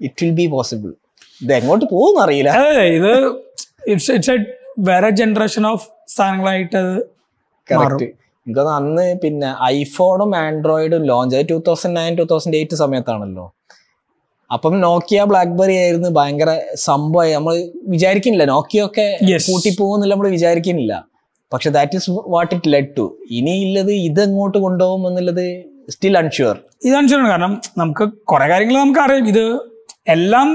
ഇറ്റ് വിൽ ബി പോസിബിൾ ഇത് എങ്ങോട്ട് പോകുന്ന അറിയില്ല. ഇത് ഇറ്റ്സ് ഇറ്റ്സ് എ വേറെ ജനറേഷൻ ഓഫ് സാധനങ്ങളായിട്ട് എനിക്കത് കറക്റ്റ് അന്ന് പിന്നെ ഐഫോണും ആൻഡ്രോയിഡും ലോഞ്ച് ആയി two thousand nine two thousand eight സമയത്താണല്ലോ. അപ്പം നോക്കിയ ബ്ലാക്ക്ബെറി ആയിരുന്നു ഭയങ്കര സംഭവമായി. നമ്മൾ വിചാരിക്കുന്നില്ല നോക്കിയൊക്കെ. പൂട്ടിപ്പോകുന്നില്ല നമ്മൾ വിചാരിക്കുന്നില്ല. പക്ഷെ that is what it led to ഇനി ഉള്ളത് ഇത് എങ്ങോട്ട് കൊണ്ടുപോകും എന്നുള്ളത് സ്റ്റിൽ അൺഷുവർ ഇതാണ് ശരിയാണ് കാരണം നമുക്ക് കുറെ കാര്യങ്ങൾ നമുക്ക് അറിയാം. ഇത് എല്ലാം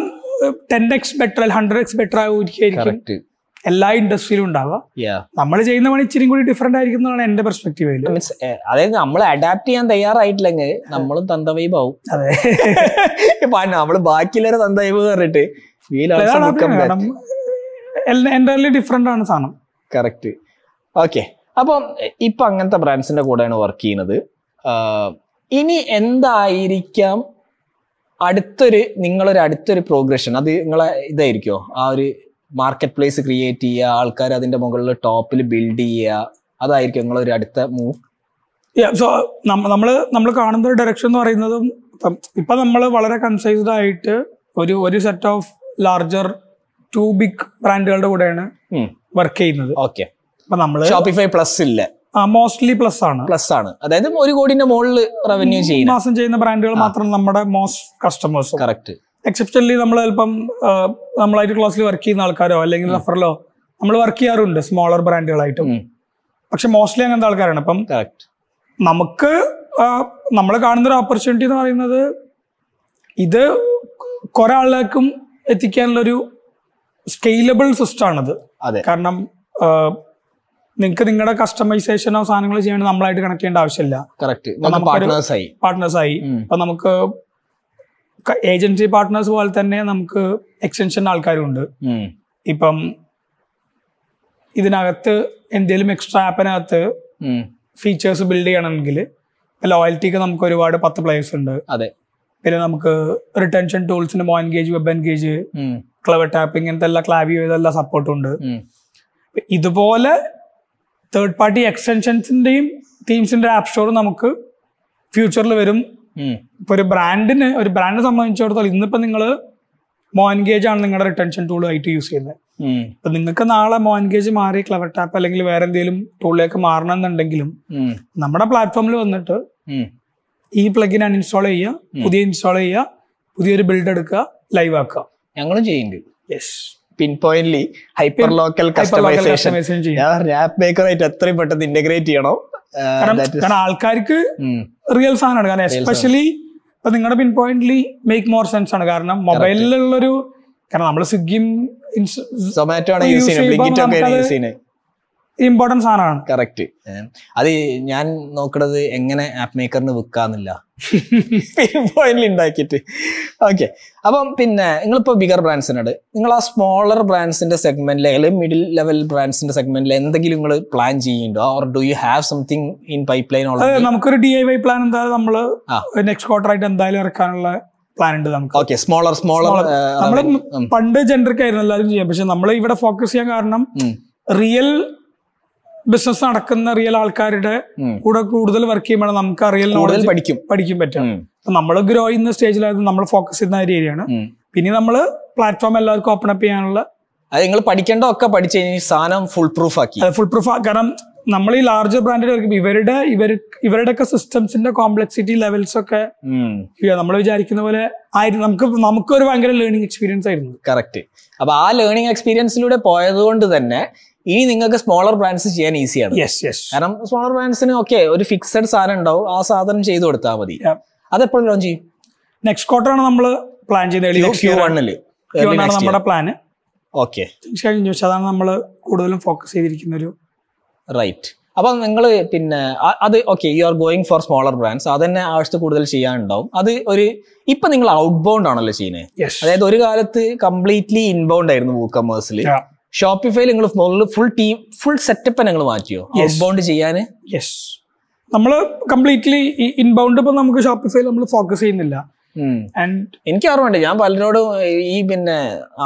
ten X better hundred X better ആയിരിക്കും എല്ലാ ഇൻഡസ്ട്രിയിലും ഉണ്ടാവുക. നമ്മൾ ചെയ്യുന്ന പണി ഇച്ചിരി കൂടി ഡിഫറെന്റ് ആയിരിക്കും എന്നാണ് എന്റെ പെർസ്പെക്റ്റീവിൽ മീൻസ് അതായത് നമ്മൾ അഡാപ്റ്റ് ചെയ്യാൻ തയ്യാറായിട്ടില്ലെങ്കിൽ നമ്മളും തന്തവൈബ് ആവും. അതെ. നമ്മൾ ബാക്കിയുള്ളവരെ തന്തവൈബ് പറഞ്ഞിട്ട് എന്റെ ഡിഫറെന്റ് ആണ് സാധനം. കറക്റ്റ് ഓക്കെ അപ്പം ഇപ്പൊ അങ്ങനത്തെ ബ്രാൻഡ്സിന്റെ കൂടെയാണ് വർക്ക് ചെയ്യുന്നത്. ഇനി എന്തായിരിക്കാം അടുത്തൊരു നിങ്ങളൊരു അടുത്തൊരു പ്രോഗ്രഷൻ അത് നിങ്ങളെ ഇതായിരിക്കോ? ആ ഒരു മാർക്കറ്റ് പ്ലേസ് ക്രിയേറ്റ് ചെയ്യുക ആൾക്കാർ അതിന്റെ മുകളിൽ ടോപ്പിൽ ബിൽഡ് ചെയ്യുക അതായിരിക്കും നിങ്ങളൊരു അടുത്ത മൂവ് സോ നമ്മൾ നമ്മൾ കാണുന്ന ഒരു ഡയറക്ഷൻ എന്ന് പറയുന്നതും ഇപ്പം ഇപ്പൊ നമ്മൾ വളരെ കൺസൈസ്ഡ് ആയിട്ട് ഒരു ഒരു set of larger to big ബ്രാൻഡുകളുടെ കൂടെയാണ് വർക്ക് ചെയ്യുന്നത്. ഓക്കെ നമ്മൾ ഷോപ്പിഫൈ പ്ലസ് ഇല്ല. മോസ്റ്റ്ലി പ്ലസ് ആണ്. പ്ലസ് ആണ്. അതായത് ഒരു കോടിന്റെ മുകളിൽ റവന്യൂ ചെയ്യുന്ന. മാസം ചെയ്യുന്ന ബ്രാൻഡുകൾ മാത്രം നമ്മുടെ മോസ്റ്റ് കസ്റ്റമേഴ്സ് കറക്റ്റ് എക്സെപ്ഷനലി നമ്മൾ ചിലപ്പം നമ്മളായിട്ട് ക്ലോസ്ലി വർക്ക് ചെയ്യുന്ന ആൾക്കാരോ അല്ലെങ്കിൽ റഫറിലോ നമ്മൾ വർക്ക് ചെയ്യാറുണ്ട് സ്മോളർ ബ്രാൻഡുകളായിട്ടും പക്ഷെ മോസ്റ്റ്ലി അങ്ങനത്തെ ആൾക്കാരാണ്. അപ്പം നമുക്ക് നമ്മൾ കാണുന്ന ഒരു ഓപ്പർച്യൂണിറ്റി എന്ന് പറയുന്നത് ഇത് കുറെ ആളുകൾക്കും എത്തിക്കാനുള്ളൊരു സ്കെയിലബിൾ സിസ്റ്റം ആണത്. അതെ. കാരണം നിങ്ങൾക്ക് നിങ്ങളുടെ കസ്റ്റമൈസേഷനോ സാധനങ്ങൾ ചെയ്യാൻ നമ്മളായിട്ട് കണക്ട് ചെയ്യേണ്ട ആവശ്യമില്ല. കറക്റ്റ് നമുക്കൊരു- പാർട്ട്നേഴ്സ് ആയി. പാർട്ട്നേഴ്സ് ആയി. ഉം. അപ്പൊ നമുക്ക് ഏജൻസി പാർട്ട്നേഴ്സ് പോലെ തന്നെ നമുക്ക് എക്സ്റ്റൻഷൻ ആൾക്കാരും ഉണ്ട് ഇപ്പം ഇതിനകത്ത് എന്തെങ്കിലും എക്സ്ട്രാ ആപ്പിനകത്ത് ഫീച്ചേഴ്സ് ബിൽഡ് ചെയ്യണമെങ്കിൽ ലോയൽറ്റിക്ക് നമുക്ക് ഒരുപാട് പത്ത് പ്ലേയേഴ്സ് ഉണ്ട്. അതെ. പിന്നെ നമുക്ക് റിട്ടൻഷൻ ടൂൾസിന് MoEngage WebEngage. CleverTap ഇങ്ങനത്തെ എല്ലാ ക്ലാവിയോ ഇതെല്ലാം സപ്പോർട്ടും ഉണ്ട്. ഇതുപോലെ തേർഡ് പാർട്ടി എക്സ്റ്റൻഷൻസിന്റെയും ടീംസിന്റെ ആപ്പ് സ്റ്റോർ നമുക്ക് ഫ്യൂച്ചറിൽ വരും. ഇപ്പൊ ഒരു ബ്രാൻഡിന് ഒരു ബ്രാൻഡിനെ സംബന്ധിച്ചിടത്തോളം ഇന്നിപ്പോ നിങ്ങൾ മോൻഗേജ് ആണ് നിങ്ങളുടെ റിട്ടൻഷൻ ടൂൾ ആയിട്ട് യൂസ് ചെയ്യുന്നത് അപ്പൊ നിങ്ങൾക്ക് നാളെ മോൻഗേജ് മാറി ക്ലവർ ടാപ്പ് അല്ലെങ്കിൽ വേറെ എന്തെങ്കിലും ടൂളിലേക്ക് മാറണം എന്നുണ്ടെങ്കിലും നമ്മുടെ പ്ലാറ്റ്ഫോമിൽ വന്നിട്ട് ഈ പ്ലഗിൻ അൺഇൻസ്റ്റാൾ ചെയ്യുക പുതിയ ഇൻസ്റ്റാൾ ചെയ്യുക പുതിയൊരു ബിൽഡ് എടുക്കുക ലൈവ് ആക്കുക. ഞങ്ങളും ചെയ്യുന്നുണ്ട്. Yes pin point hyper local customisation. ഞാൻ പറഞ്ഞു ആപ്പ് മേക്കറായിട്ട് എത്രയും പെട്ടെന്ന് ഇന്റഗ്രേറ്റ് ചെയ്യണം? കാരണം ആൾക്കാർക്ക് റിയൽ സാധനമാണ്. കാരണം എസ്പെഷ്യലി ഇപ്പൊ നിങ്ങളുടെ pin point make more sense ആണ്. കാരണം മൊബൈലിലുള്ളൊരു കാരണം നമ്മൾ സ്വിഗ്ഗിയും സൊമാറ്റോ ആണ് യൂസ് ചെയ്യുന്നത്. ഇമ്പോർട്ടന്റ് ആണ് കറക്റ്റ് അത് ഞാൻ നോക്കണത് എങ്ങനെ ആപ്പ് മേക്കറിന് വിൽക്കാന്നില്ല പോയിന്റിൽ ഉണ്ടാക്കിയിട്ട്. ഓക്കെ അപ്പം പിന്നെ നിങ്ങളിപ്പോ ബിഗർ ബ്രാൻഡ്സിനോട് നിങ്ങൾ ആ സ്മോളർ ബ്രാൻഡ്സിന്റെ സെഗ്മെന്റിലെ അല്ലെങ്കിൽ മിഡിൽ ലെവൽ ബ്രാൻഡ്സിന്റെ സെഗ്മെന്റിൽ എന്തെങ്കിലും നിങ്ങൾ പ്ലാൻ ചെയ്യുന്നുണ്ടോ? Or do you have something in pipeline നമുക്കൊരു ഡി ഐ വൈ പ്ലാൻ എന്തായാലും നമ്മൾ നെക്സ്റ്റ് ക്വാർട്ടർ ആയിട്ട് എന്തായാലും ഇറക്കാനുള്ള പ്ലാൻ ഉണ്ട് നമുക്ക്. ഓക്കെ സ്മോളർ സ്മോളർ നമ്മൾ പണ്ട് ജെൻഡർക്ക് ആയിരുന്നു എല്ലാവരും ചെയ്യാം. പക്ഷെ നമ്മൾ ഇവിടെ ഫോക്കസ് ചെയ്യാൻ കാരണം റിയൽ ബിസിനസ് നടക്കുന്ന റിയൽ ആൾക്കാരുടെ കൂടെ കൂടുതൽ വർക്ക് ചെയ്യുമ്പോൾ നമുക്ക് റിയൽ നോളജ് പഠിക്കും. പഠിക്കും പറ്റും. നമ്മൾ ഗ്രോ ചെയ്യുന്ന സ്റ്റേജിലായത് നമ്മൾ ഫോക്കസ് ചെയ്യുന്ന ഒരു ഏരിയയാണ്. പിന്നെ നമ്മൾ പ്ലാറ്റ്ഫോം എല്ലാവർക്കും ഓപ്പൺ അപ്പ് ചെയ്യാനുള്ള അത് നിങ്ങൾ പഠിക്കേണ്ട ഒക്കെ പഠിച്ചു കഴിഞ്ഞാൽ സാധനം ഫുൾ പ്രൂഫ് ആക്കി ഫുൾ പ്രൂഫ് കാരണം നമ്മൾ ഈ ലാർജർ ബ്രാൻഡിൽ ഇവരുടെ ഇവർ ഇവരുടെയൊക്കെ സിസ്റ്റംസിന്റെ കോംപ്ലക്സിറ്റി ലെവൽസ് ഒക്കെ നമ്മൾ വിചാരിക്കുന്ന പോലെ ആയിരുന്നു. നമുക്ക് ഒരു ഭയങ്കര ലേണിംഗ് എക്സ്പീരിയൻസ് ആയിരുന്നു. കറക്റ്റ് അപ്പൊ ആ ലേണിംഗ് എക്സ്പീരിയൻസിലൂടെ പോയത് കൊണ്ട് തന്നെ ഇനി നിങ്ങൾക്ക് സ്മോളർ ബ്രാൻഡ്സ് ചെയ്യാൻ ഈസിയാണ് കാരണം സ്മോളർ ബ്രാൻഡ്സിന് ഓക്കെ ഒരു ഫിക്സഡ് സാധനം ഉണ്ടാവും ആ സാധനം ചെയ്തു കൊടുത്താൽ മതി. അതെപ്പോഴും ലോഞ്ച് ചെയ്യും. നെക്സ്റ്റ് ക്വാർട്ടർ ആണ് നമ്മൾ പ്ലാൻ ചെയ്യുന്നത് നമ്മുടെ പ്ലാന് ഓക്കെ കഴിഞ്ഞ അതാണ് നമ്മൾ കൂടുതലും ഫോക്കസ് ചെയ്തിരിക്കുന്ന ഒരു റൈറ്റ് അപ്പം നിങ്ങൾ പിന്നെ അത് okay you are going for smaller brands അത് തന്നെ ആവശ്യത്തിൽ കൂടുതൽ ചെയ്യാനുണ്ടാവും. അത് ഒരു ഇപ്പൊ നിങ്ങൾ ഔട്ട് ബൗണ്ട് ആണല്ലോ ചെയ്യുന്നത് അതായത് ഒരു കാലത്ത് കംപ്ലീറ്റ്ലി ഇൻബൗണ്ട് ആയിരുന്നു വൂ കമേഴ്സിൽ ഷോപ്പിഫൈയിൽ നിങ്ങൾ ഫുൾ ടീം ഫുൾ സെറ്റപ്പ് നിങ്ങൾ മാറ്റിയോ? ഇൻബൗണ്ട് ചെയ്യാൻ യെസ് നമ്മൾ കംപ്ലീറ്റ്ലി ഇൻബൗണ്ട് ഇപ്പം നമുക്ക് ഷോപ്പിഫൈയിൽ നമ്മൾ ഫോക്കസ് ചെയ്യുന്നില്ല. എനിക്ക് ഓർമ്മയുണ്ട് ഞാൻ പലരോടും ഈ പിന്നെ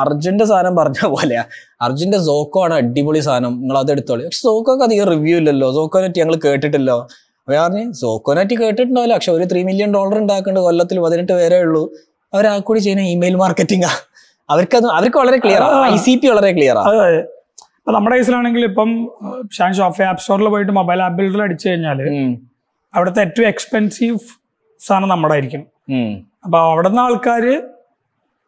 അർജുന്റെ സാധനം പറഞ്ഞ പോലെയാ. അർജുന്റെ സോക്കോ ആണ് അടിപൊളി സാധനം നിങ്ങൾ അത് എടുത്തോളൂ. പക്ഷെ സോക്കോക്ക് അധികം റിവ്യൂ ഇല്ലല്ലോ സോക്കോനെറ്റ് ഞങ്ങൾ കേട്ടിട്ടില്ലോ. അപ്പോൾ പറഞ്ഞു സോക്കോനെറ്റ് കേട്ടിട്ടുണ്ടാവില്ല പക്ഷെ ഒരു ത്രീ മില്യൺ ഡോളർ ഉണ്ടാക്കേണ്ട കൊല്ലത്തിൽ പതിനെട്ട് പേരേ ഉള്ളൂ. അവർ ആ കൂടി ചെയ്യുന്ന ഇമെയിൽ മാർക്കറ്റിംഗാ അവർക്കത് അവർക്ക് വളരെ ക്ലിയർ ഐ സി പി വളരെ ക്ലിയർ അതെ ഇപ്പൊ നമ്മുടെ കേസിലാണെങ്കിൽ ഇപ്പം ഷാൻ ഷോഫ് ആപ്പ് സ്റ്റോറിൽ പോയിട്ട് മൊബൈൽ ആപ്പ് ബിൽഡർ അടിച്ചു കഴിഞ്ഞാൽ. അവിടുത്തെ ഏറ്റവും എക്സ്പെൻസീവ് സാധനം നമ്മുടെ ആയിരിക്കും. അപ്പൊ അവിടെ നിന്ന് ആൾക്കാര്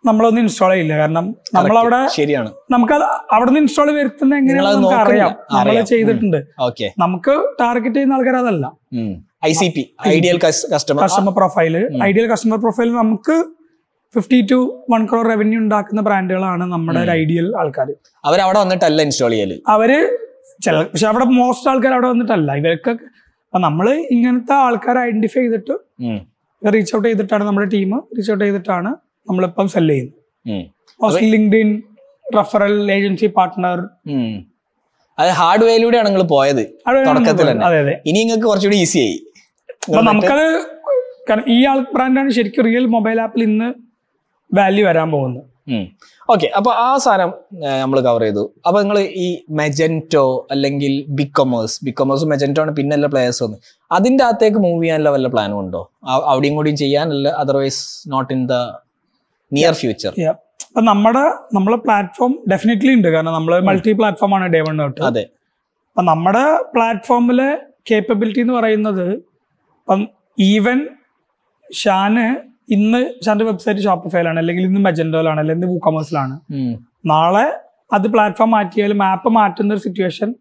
നമ്മളൊന്നും ഇൻസ്റ്റാൾ ചെയ്യില്ല. കാരണം നമ്മളവിടെ ശരിയാണ്. നമുക്ക് അവിടെ നിന്ന് ഇൻസ്റ്റാൾ വരുത്തുന്ന എങ്ങനെയാണെന്ന് നമുക്ക് അറിയാം. നമ്മൾ. ചെയ്തിട്ടുണ്ട്. ഓക്കെ. നമുക്ക് ടാർഗറ്റ് ചെയ്യുന്ന ആൾക്കാർ അതല്ല. I C P ideal customer customer profile ideal customer profile നമുക്ക് fifty two one crore revenue ഉണ്ടാക്കുന്ന ബ്രാൻഡുകളാണ് നമ്മുടെ ഒരു ഐഡിയൽ ആൾക്കാർ അവർ അവിടെ വന്നിട്ടല്ല ഇൻസ്റ്റാൾ ചെയ്യൽ? അവർ ചില പക്ഷെ അവിടെ മോസ്റ്റ് ആൾക്കാർ അവിടെ വന്നിട്ടല്ല. ഇവർക്ക് അപ്പൊ നമ്മൾ ഇങ്ങനത്തെ ആൾക്കാരെ ഐഡന്റിഫൈ ചെയ്തിട്ട്. റീച്ച് ഔട്ട് ചെയ്തിട്ടാണ് നമ്മുടെ ടീം റീച്ച് ഔട്ട് ചെയ്തിട്ടാണ് നമ്മളിപ്പം സെൽ ചെയ്യുന്നത്. ഉം. ലിങ്ക്ഡിൻ റഫറൽ ഏജൻസി പാർട്ട്ണർ അതെ അത് ഹാർഡ് വേയിലൂടെയാണ് നിങ്ങൾ പോയത്. തുടക്കത്തിൽ തന്നെ. അതെ അതെ. ഇനി നിങ്ങൾക്ക് കുറച്ചുകൂടി ഈസി ആയി. നമുക്കത് കാരണം ഈ ആൾ ബ്രാൻഡാണ് ശരിക്കും റിയൽ മൊബൈൽ ആപ്പിൽ ഇന്ന് വാല്യൂ വരാൻ പോകുന്നത് ഓക്കെ അപ്പൊ ആ സാധനം നമ്മൾ കവർ ചെയ്തു. അപ്പൊ നിങ്ങൾ ഈ മെജന്റോ അല്ലെങ്കിൽ big commerce big commerce Magento ആണ് പിന്നെ എല്ലാ പ്ലേയേഴ്സ് വന്ന്. അതിന്റെ അകത്തേക്ക് മൂവ് ചെയ്യാനുള്ള വല്ല പ്ലാനും ഉണ്ടോ? അവിടെയും കൂടിയും ചെയ്യാനല്ല otherwise not in the near future. അപ്പൊ നമ്മുടെ നമ്മളെ പ്ലാറ്റ്ഫോം ഡെഫിനറ്റ്ലി ഉണ്ട്. കാരണം നമ്മൾ മൾട്ടി പ്ലാറ്റ്ഫോം ആണ് ഡേ വൺ തൊട്ട്. അതെ. അപ്പൊ നമ്മുടെ പ്ലാറ്റ്ഫോമിലെ കേപ്പബിലിറ്റി എന്ന് പറയുന്നത് ഇപ്പം ഈവൻ ഷാന് ഇന്ന് ഷാന്റെ വെബ്സൈറ്റ് ഷോപ്പിഫൈലാണ് അല്ലെങ്കിൽ ഇന്ന് മെജൻഡോയിലാണ് അല്ലെങ്കിൽ ഇന്ന് വൂക്കമേഴ്സിലാണ് നാളെ അത് പ്ലാറ്റ്ഫോം മാറ്റിയാലും ആപ്പ് മാറ്റുന്ന ഒരു സിറ്റുവേഷൻ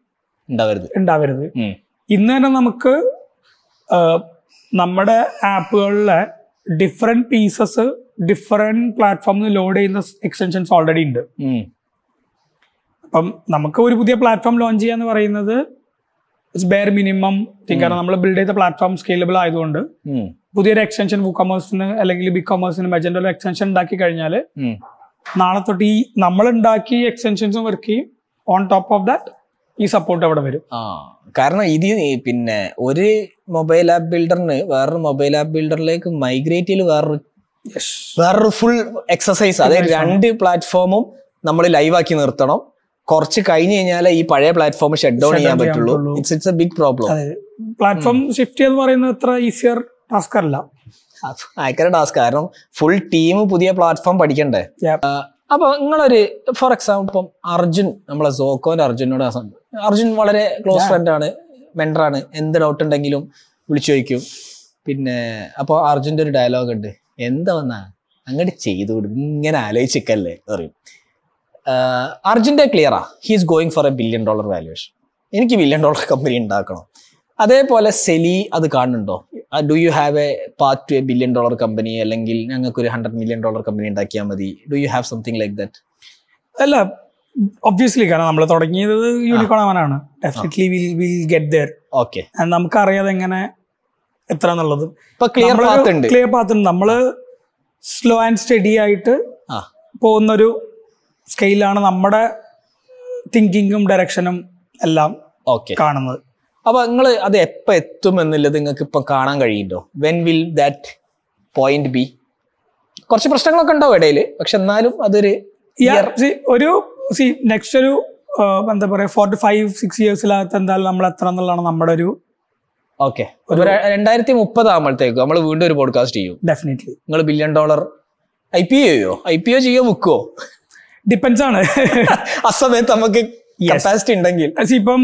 ഉണ്ടാവരുത്. ഉണ്ടാവരുത്. ഇന്ന് തന്നെ നമുക്ക് നമ്മുടെ ആപ്പുകളിലെ ഡിഫറെന്റ് പീസസ് ഡിഫറെന്റ് പ്ലാറ്റ്ഫോമിൽ ലോഡ് ചെയ്യുന്ന എക്സ്റ്റൻഷൻസ് ഓൾറെഡി ഉണ്ട്. അപ്പം നമുക്ക് ഒരു പുതിയ പ്ലാറ്റ്ഫോം ലോഞ്ച് ചെയ്യാന്ന് പറയുന്നത് ബെയർ മിനിമം കാരണം നമ്മൾ ബിൽഡ് ചെയ്ത പ്ലാറ്റ്ഫോം സ്കേലബിൾ ആയതുകൊണ്ട്. പുതിയൊരു എക്സ്റ്റൻഷൻ ബുക്ക് കൊമേഴ്സിന് അല്ലെങ്കിൽ ബിഗ് കൊമേഴ്സിന് മെജൻഡോ എക്സ്റ്റൻഷൻ ഉണ്ടാക്കി കഴിഞ്ഞാൽ നാളെ തൊട്ട് ഈ നമ്മൾ ഉണ്ടാക്കി എക്സ്റ്റൻഷൻസും വർക്ക് ചെയ്യും. ഓൺ ടോപ്പ് ഓഫ് ദാറ്റ് ഈ സപ്പോർട്ട് അവിടെ വരും. കാരണം ഇത് പിന്നെ ഒരു മൊബൈൽ ആപ്പ് ബിൽഡറിന് വേറൊരു മൊബൈൽ ആപ്പ് ബിൽഡറിലേക്ക് മൈഗ്രേറ്റ് ചെയ്യൽ വേറൊരു വേറൊരു ഫുൾ എക്സസൈസ് അതായത് രണ്ട് പ്ലാറ്റ്ഫോമും നമ്മൾ ലൈവാക്കി നിർത്തണം. കുറച്ച് കഴിഞ്ഞ് കഴിഞ്ഞാൽ ഈ പഴയ പ്ലാറ്റ്ഫോം ഷട്ട് ഡൗൺ ചെയ്യാൻ പറ്റുള്ളൂ. It's it's a big problem platform shift ചെയ്ത് പറയുന്നത് അത്ര ഈസിയർ ടാസ്ക് അല്ല ഭയങ്കര ടാസ്ക്. കാരണം ഫുൾ ടീം പുതിയ പ്ലാറ്റ്ഫോം പഠിക്കണ്ടേ. അപ്പൊ നിങ്ങളൊരു ഫോർ എക്സാമ്പിൾ ഇപ്പം അർജുൻ നമ്മളെ സോക്കോന്റെ അർജുനോട് അർജുൻ വളരെ ക്ലോസ് ഫ്രണ്ട് ആണ് മെൻഡറാണ് എന്ത് ഡൗട്ട് ഉണ്ടെങ്കിലും വിളിച്ചു ചോദിക്കും. പിന്നെ അപ്പോൾ അർജുന്റെ ഒരു ഡയലോഗ് ഉണ്ട്. എന്താ വന്നാ? അങ്ങോട്ട് ചെയ്തു കൊടുക്കും ഇങ്ങനെ ആലോചിച്ചല്ലേ പറയും. ആഹ് അർജുന്റെ ക്ലിയറാ he's going for a billion dollar valuation എനിക്ക് ബില്യൺ ഡോളർ കമ്പനി ഉണ്ടാക്കണം. അതേപോലെ സെലി അത് കാണുന്നുണ്ടോ? Do you have a part to a billion dollar company അല്ലെങ്കിൽ ഞങ്ങൾക്ക് ഒരു ഹൺഡ്രഡ് മില്യൺ ഡോളർ കമ്പനി ഉണ്ടാക്കിയാൽ മതി? Do you have something like that അല്ല ഒബ്വിയസ്ലി കാരണം നമ്മൾ തുടങ്ങിയത് യൂണിക്കോൺ ആവാനാണ്. Definitely will will get there okay നമുക്കറിയാതെ എങ്ങനെ എത്ര എന്നുള്ളത്. ക്ലിയർ പാത്ത് ഉണ്ട്. ക്ലിയർ പാത്ത് ഉണ്ട്. നമ്മൾ സ്ലോ ആൻഡ് സ്റ്റഡി ആയിട്ട് പോകുന്നൊരു സ്കെയിലാണ് നമ്മുടെ തിങ്കിങ്ങും ഡയറക്ഷനും എല്ലാം ഓക്കെ കാണുന്നത്. അപ്പൊ നിങ്ങൾ അത് എപ്പോൾ എത്തും എന്നുള്ളത് നിങ്ങൾക്ക് ഇപ്പൊ കാണാൻ കഴിയില്ലോ when will that point be കുറച്ച് പ്രശ്നങ്ങളൊക്കെ ഉണ്ടാവും ഇടയിൽ പക്ഷെ എന്നാലും അതൊരു ഒരു സി നെക്സ്റ്റ് ഒരു എന്താ പറയാ ഫോർ ടു ഫൈവ് സിക്സ് ഇയേഴ്സിലകത്ത് എന്തായാലും നമ്മൾ എത്ര എന്നുള്ളതാണ് നമ്മുടെ ഒരു ഓക്കെ രണ്ടായിരത്തി മുപ്പത് ആകുമ്പോഴത്തേക്ക് നമ്മൾ വീണ്ടും ഒരു പോഡ്കാസ്റ്റ് ചെയ്യും. ഡെഫിനറ്റ്ലി നിങ്ങൾ billion dollar I P O ചെയ്യോ? ഐ പി ഒ ചെയ്യോ ബുക്കോ ഡിപ്പെൻസ് ആണ്. ആ സമയത്ത് നമുക്ക് കപ്പാസിറ്റി ഉണ്ടെങ്കിൽ. ഇപ്പം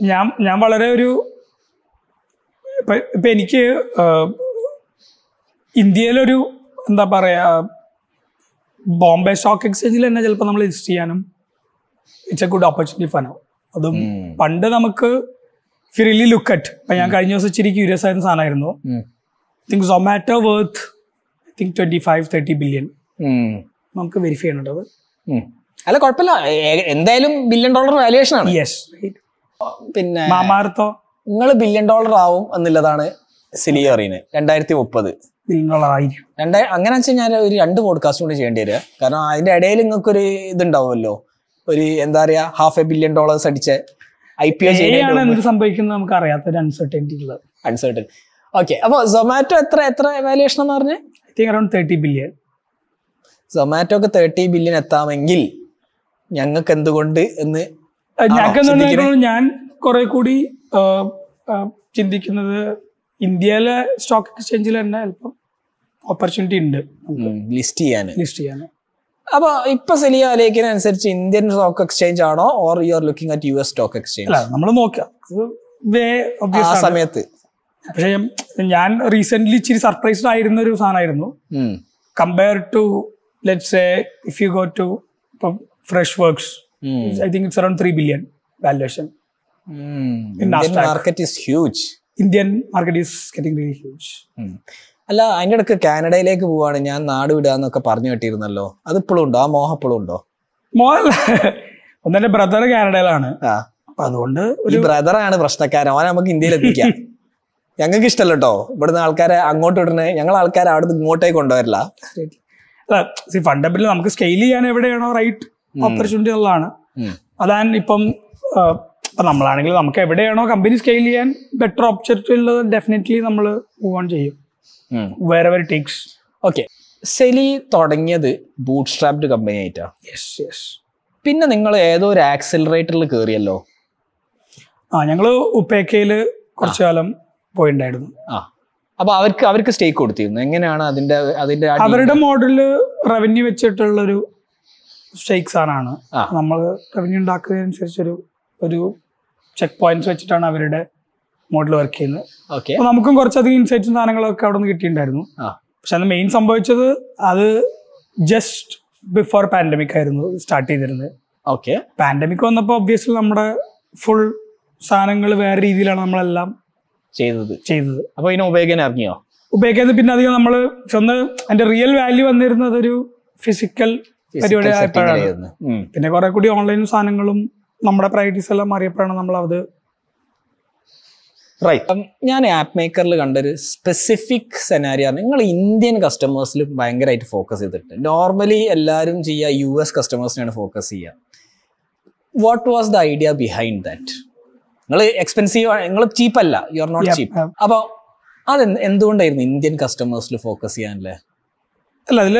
ഞാൻ ഞാൻ വളരെ ഒരു ഇപ്പൊ എനിക്ക് ഇന്ത്യയിലൊരു എന്താ പറയുക ബോംബെ സ്റ്റോക്ക് എക്സ്ചേഞ്ചിൽ തന്നെ ചിലപ്പോൾ നമ്മൾ ലിസ്റ്റ് ചെയ്യാനും ഇറ്റ്സ് എ ഗുഡ് ഓപ്പർച്യൂണിറ്റി ഫനോ അതും പണ്ട് നമുക്ക് ഫിറിലി ലുക്ക് അറ്റ് ഇപ്പം ഞാൻ കഴിഞ്ഞ ദിവസം ഇച്ചിരി ക്യൂരിയസ് ആയിരുന്ന സാധനമായിരുന്നു. I think Zomato worth I think twenty five thirty billion നമുക്ക് വെരിഫൈ ചെയ്യേണ്ടത് അല്ല കുഴപ്പമില്ല. എന്തായാലും ബില്യൺ ഡോളർ വാല്യുവേഷൻ ആണ്. യെസ് പിന്നെ മാമാർത്തോ നിങ്ങൾ ബില്യൺ ഡോളർ ആവും എന്നുള്ളതാണ് സിലിയ അറിയുന്നത് രണ്ടായിരത്തി മുപ്പത് ബില്യൺ ഡോളർ ആയിരിക്കും. രണ്ടായി അങ്ങനെ വെച്ചാൽ ഞാൻ ഒരു രണ്ട് പോഡ്കാസ്റ്റ് കൂടി ചെയ്യേണ്ടി വരിക. കാരണം അതിന്റെ ഇടയിൽ നിങ്ങൾക്ക് ഒരു ഇതുണ്ടാവുമല്ലോ. ഒരു എന്താ പറയാ ഹാഫ് എ ബില്യൺ ഡോളേഴ്സ് അടിച്ച ഐ പി ഒ എന്ത് സംഭവിക്കുന്നത് നമുക്ക് അറിയാത്തൊരു അൺസർട്ടനിറ്റി ഉള്ളത്. അൺസർട്ടൻ ഓക്കെ അപ്പൊ സൊമാറ്റോ എത്ര എത്ര വാല്യുവേഷൻ എന്ന് പറഞ്ഞ്? I think around thirty billion Zomato ഒക്കെ തേർട്ടി ബില്യൺ എത്താമെങ്കിൽ ഞങ്ങൾക്ക് എന്തുകൊണ്ട് എന്ന് ഞങ്ങൾക്ക് ഞാൻ കുറെ കൂടി ചിന്തിക്കുന്നത് ഇന്ത്യയിലെ സ്റ്റോക്ക് എക്സ്ചേഞ്ചിൽ തന്നെ ചിലപ്പം ഓപ്പർച്യൂണിറ്റി ഉണ്ട് ലിസ്റ്റ് ചെയ്യാൻ. ലിസ്റ്റ് ചെയ്യാൻ. അപ്പൊ ഇപ്പൊ സെലിയ അനുസരിച്ച് ഇന്ത്യൻ സ്റ്റോക്ക് എക്സ്ചേഞ്ച് ആണോ? Or you are looking at U S stock exchange അല്ല നമ്മൾ നോക്കാം. വേ ആ. സമയത്ത്. പക്ഷേ ഞാൻ റീസെന്റ് ഇച്ചിരി സർപ്രൈസ്ഡ് ആയിരുന്ന ഒരു സാധനമായിരുന്നു. Compare to let's if you go to ഇപ്പം Freshworks um. I think it's around three billion valuation um. In Indian Nasdaq. Market Indian is getting really huge അല്ല അതിന്റെ ഇടയ്ക്ക് കാനഡയിലേക്ക് പോവാണ്. ഞാൻ നാട് വിടാന്നൊക്കെ പറഞ്ഞു കേട്ടിരുന്നല്ലോ. അത് ഇപ്പോഴും ഉണ്ടോ? ആ മോഹം ഇപ്പോഴും ഉണ്ടോ? മോഹല്ല ഒന്നെ ബ്രദർ കാനഡയിലാണ്. അപ്പൊ അതുകൊണ്ട് ഒരു ബ്രദറാണ് പ്രശ്നക്കാരൻ. അവനെ നമുക്ക് ഇന്ത്യയിൽ എത്തിക്കാം. ഞങ്ങൾക്ക് ഇഷ്ടമല്ല കേട്ടോ. ഇവിടുന്ന് ആൾക്കാരെ അങ്ങോട്ട് വിടണേ. ഞങ്ങൾ ആൾക്കാരെ അവിടുന്ന് ഇങ്ങോട്ടേക്ക് കൊണ്ടുവരില്ല. അല്ല ഫണ്ടബിൾ നമുക്ക് സ്കെയിൽ ചെയ്യാൻ എവിടെയാണോ റൈറ്റ് ഓപ്പർച്യൂണിറ്റി ഉള്ളതാണ് ഉം. അതാണ് ഇപ്പം നമ്മളാണെങ്കിൽ നമുക്ക് എവിടെയാണോ കമ്പനി സ്കെയിൽ ചെയ്യാൻ ബെറ്റർ ഓപ്പർച്യൂണിറ്റി ഉള്ളത് ഡെഫിനറ്റ്ലി നമ്മൾ മൂവ് ഓൺ ചെയ്യും. വേറെ വേറെ ടേക്സ് ഓക്കെ സെലി തുടങ്ങിയത് ബൂട്ട് സ്ട്രാപ്ഡ് കമ്പനി ആയിട്ടാ? യെസ് യെസ് പിന്നെ നിങ്ങൾ ഏതോ ഒരു ആക്സിലറേറ്ററിൽ കയറിയല്ലോ ആ ഞങ്ങൾ ഉപ്പേക്കയിൽ കുറച്ചു കാലം പോയിണ്ടായിരുന്നു. ആ. അപ്പൊ അവർക്ക് അവർക്ക് സ്റ്റേക്ക് കൊടുത്തിരുന്നു. എങ്ങനെയാണ് അതിന്റെ അതിന്റെ? അവരുടെ മോഡലിൽ റവന്യൂ വെച്ചിട്ടുള്ളൊരു സ്റ്റേക്സ് ആണ്. നമ്മൾ റവന്യൂ ഉണ്ടാക്കുന്നതിനനുസരിച്ചൊരു ഒരു ചെക്ക് പോയിന്റ്സ് വെച്ചിട്ടാണ് അവരുടെ മോഡൽ വർക്ക് ചെയ്യുന്നത്. ഓക്കെ അപ്പൊ നമുക്കും കുറച്ചധികം ഇൻസൈറ്റ്സും സാധനങ്ങളൊക്കെ അവിടെ നിന്ന് കിട്ടിയിട്ടുണ്ടായിരുന്നു പക്ഷെ അത് മെയിൻ സംഭവിച്ചത് അത് ജസ്റ്റ് ബിഫോർ പാൻഡമിക് ആയിരുന്നു സ്റ്റാർട്ട് ചെയ്തിരുന്നത്. ഓക്കെ പാൻഡമിക് വന്നപ്പോൾ ഒബ്വിയസ്ലി നമ്മുടെ ഫുൾ സാധനങ്ങൾ വേറെ രീതിയിലാണ് നമ്മളെല്ലാം ചെയ്തത്. ചെയ്തത്. അപ്പൊ ഇതിനെ ഉപയോഗിക്കാൻ ഇറങ്ങിയോ? ഉപയോഗിക്കുന്നത് പിന്നെ അധികം നമ്മൾ ചെന്ന് അതിന്റെ റിയൽ വാല്യൂ വന്നിരുന്നത് ഒരു ഫിസിക്കൽ ആയപ്പോഴാണ്. ആയിരുന്നു. പിന്നെ കുറെ കൂടി ഓൺലൈൻ സാധനങ്ങളും നമ്മുടെ പ്രയോറിറ്റീസ് എല്ലാം മാറിയപ്പോഴാണ് നമ്മൾ അത് റൈറ്റ് ഞാൻ ആപ്പ് മേക്കറിൽ കണ്ടൊരു സ്പെസിഫിക് സെനാരിയ നിങ്ങൾ ഇന്ത്യൻ കസ്റ്റമേഴ്സിൽ ഭയങ്കരമായിട്ട് ഫോക്കസ് ചെയ്തിട്ടുണ്ട്. നോർമലി എല്ലാവരും ചെയ്യുക യു എസ് കസ്റ്റമേഴ്സിനാണ് ഫോക്കസ് ചെയ്യുക. What was the idea behind that നിങ്ങൾ എക്സ്പെൻസീവ് നിങ്ങൾ ചീപ്പ് അല്ല. You are not cheap. അപ്പോൾ അത് എന്തുകൊണ്ടായിരുന്നു ഇന്ത്യൻ കസ്റ്റമേഴ്സിൽ ഫോക്കസ് ചെയ്യാനല്ലേ അല്ല അതിൽ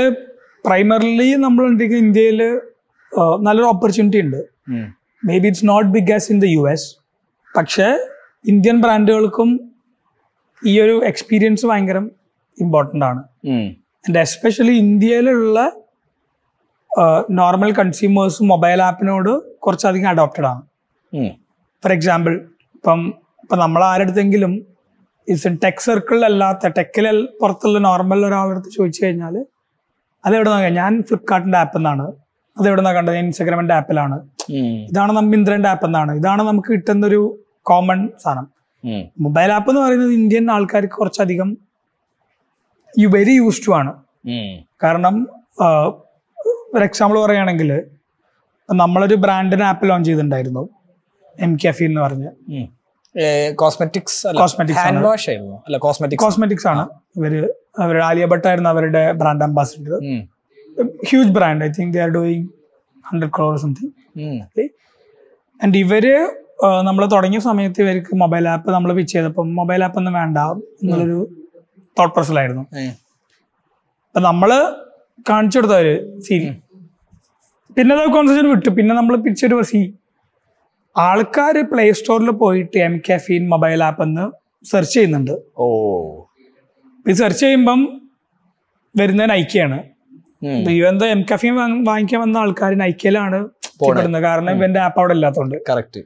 പ്രൈമറിലി നമ്മൾ ഇന്ത്യയിൽ നല്ലൊരു ഓപ്പർച്യൂണിറ്റി ഉണ്ട്. Maybe it's not big as in the U S പക്ഷേ ഇന്ത്യൻ ബ്രാൻഡുകൾക്കും ഈ ഒരു എക്സ്പീരിയൻസ് ഭയങ്കര ഇമ്പോർട്ടന്റ് ആണ്. ആൻഡ് എസ്പെഷ്യലി ഇന്ത്യയിലുള്ള നോർമൽ കൺസ്യൂമേഴ്സ് മൊബൈൽ ആപ്പിനോട് കുറച്ചധികം അഡോപ്റ്റഡ് ആണ്. ഫോർ എക്സാമ്പിൾ ഇപ്പം ഇപ്പം നമ്മൾ ആരെടുത്തെങ്കിലും ഇസ് ടെക് സർക്കിളിലല്ലാത്ത ടെക്കിൽ പുറത്തുള്ള നോർമൽ ഒരാളടുത്ത് ചോദിച്ചു കഴിഞ്ഞാൽ അതെവിടെ നോക്കാം ഞാൻ ഫ്ലിപ്കാർട്ടിന്റെ ആപ്പ് എന്നാണ് അതെവിടെ നിന്നാണ് കണ്ടത് ഇൻസ്റ്റാഗ്രാമിന്റെ ആപ്പിലാണ് ഇതാണ് നമ്മ മിന്ത്രന്റെ ആപ്പ് എന്നാണ് ഇതാണ് നമുക്ക് കിട്ടുന്ന ഒരു കോമൺ സാധനം മൊബൈൽ ആപ്പ് എന്ന് പറയുന്നത് ഇന്ത്യൻ ആൾക്കാർക്ക് കുറച്ചധികം യു വെരി യൂസ് ടു ആണ്. കാരണം ഒരു എക്സാമ്പിൾ പറയുകയാണെങ്കിൽ നമ്മളൊരു ബ്രാൻഡിന് ആപ്പ് ലോഞ്ച് ചെയ്തിട്ടുണ്ടായിരുന്നു. എം കെഫി എന്ന് പറഞ്ഞ്. കോസ്മെറ്റിക്സ് കോസ്മെറ്റിക്സ് ആണ്. ഇവർ അവരുടെ ആലിയ ഭട്ട് ആയിരുന്നു അവരുടെ brand ambassador huge brand I think they are doing hundred crore something and ഇവർ നമ്മൾ തുടങ്ങിയ സമയത്ത് ഇവർക്ക് മൊബൈൽ ആപ്പ് നമ്മൾ പിച്ച് ചെയ്തപ്പം മൊബൈൽ ആപ്പ് ഒന്നും വേണ്ട എന്നുള്ളൊരു തോട്ട് പ്രസലായിരുന്നു. അപ്പൊ നമ്മൾ കാണിച്ചു കൊടുത്തവര് സീൻ പിന്നെ അത് കോൺസെപ്റ്റ് വിട്ടു. പിന്നെ നമ്മൾ പിടിച്ചൊരു സീൻ ആൾക്കാർ പ്ലേ സ്റ്റോറിൽ പോയിട്ട് എം കെഫീൻ മൊബൈൽ ആപ്പ് എന്ന് സെർച്ച് ചെയ്യുന്നുണ്ട്. ഓ. ഇത് സെർച്ച് ചെയ്യുമ്പം വരുന്നത് നൈക്കയാണ് ഉം. ഇവന്താ എം കഫീൻ വാങ്ങിക്കാൻ വന്ന ആൾക്കാർ നൈക്കയിലാണ് പോകുന്നത് കാരണം ഇവന്റെ ആപ്പ് അവിടെ ഇല്ലാത്തതുകൊണ്ട് കറക്റ്റ്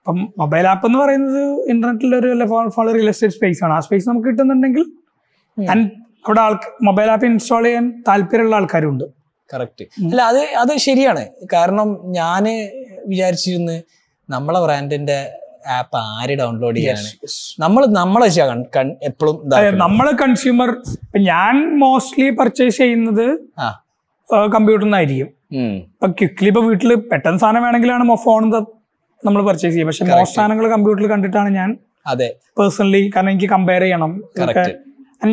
അപ്പം മൊബൈൽ ആപ്പ് എന്ന് പറയുന്നത് ഇന്റർനെറ്റിൽ ഒരു ഫോൺ റിയൽ എസ്റ്റേറ്റ് സ്പേസ് ആണ്. ആ സ്പേസ് നമുക്ക് കിട്ടുന്നുണ്ടെങ്കിൽ അവിടെ ആൾക്ക് മൊബൈൽ ആപ്പ് ഇൻസ്റ്റാൾ ചെയ്യാൻ താല്പര്യമുള്ള ആൾക്കാരുണ്ട്. കറക്റ്റ് അല്ല അത് അത് ശരിയാണ്. കാരണം ഞാൻ വിചാരിച്ചിരുന്നു നമ്മളെ ബ്രാൻഡിന്റെ ആപ്പ് ആര് ഡൗൺലോഡ് ചെയ്യാണ്? നമ്മൾ നമ്മളെ എപ്പോഴും നമ്മൾ കൺസ്യൂമർ ഞാൻ മോസ്റ്റ്ലി പർച്ചേസ് ചെയ്യുന്നത് ആ. കമ്പ്യൂട്ടറിൽ നിന്നായിരിക്കും. ഇപ്പൊ ക്വിക്ലി ഇപ്പൊ വീട്ടിൽ പെട്ടെന്ന് സാധനം വേണമെങ്കിലാണ് ഫോൺ നമ്മൾ പർച്ചേസ് ചെയ്യുക. പക്ഷെ മോസ്റ്റ് സാധനങ്ങൾ കമ്പ്യൂട്ടറിൽ കണ്ടിട്ടാണ് ഞാൻ അതെ. പേഴ്സണലി കാരണം എനിക്ക് കമ്പയർ ചെയ്യണം.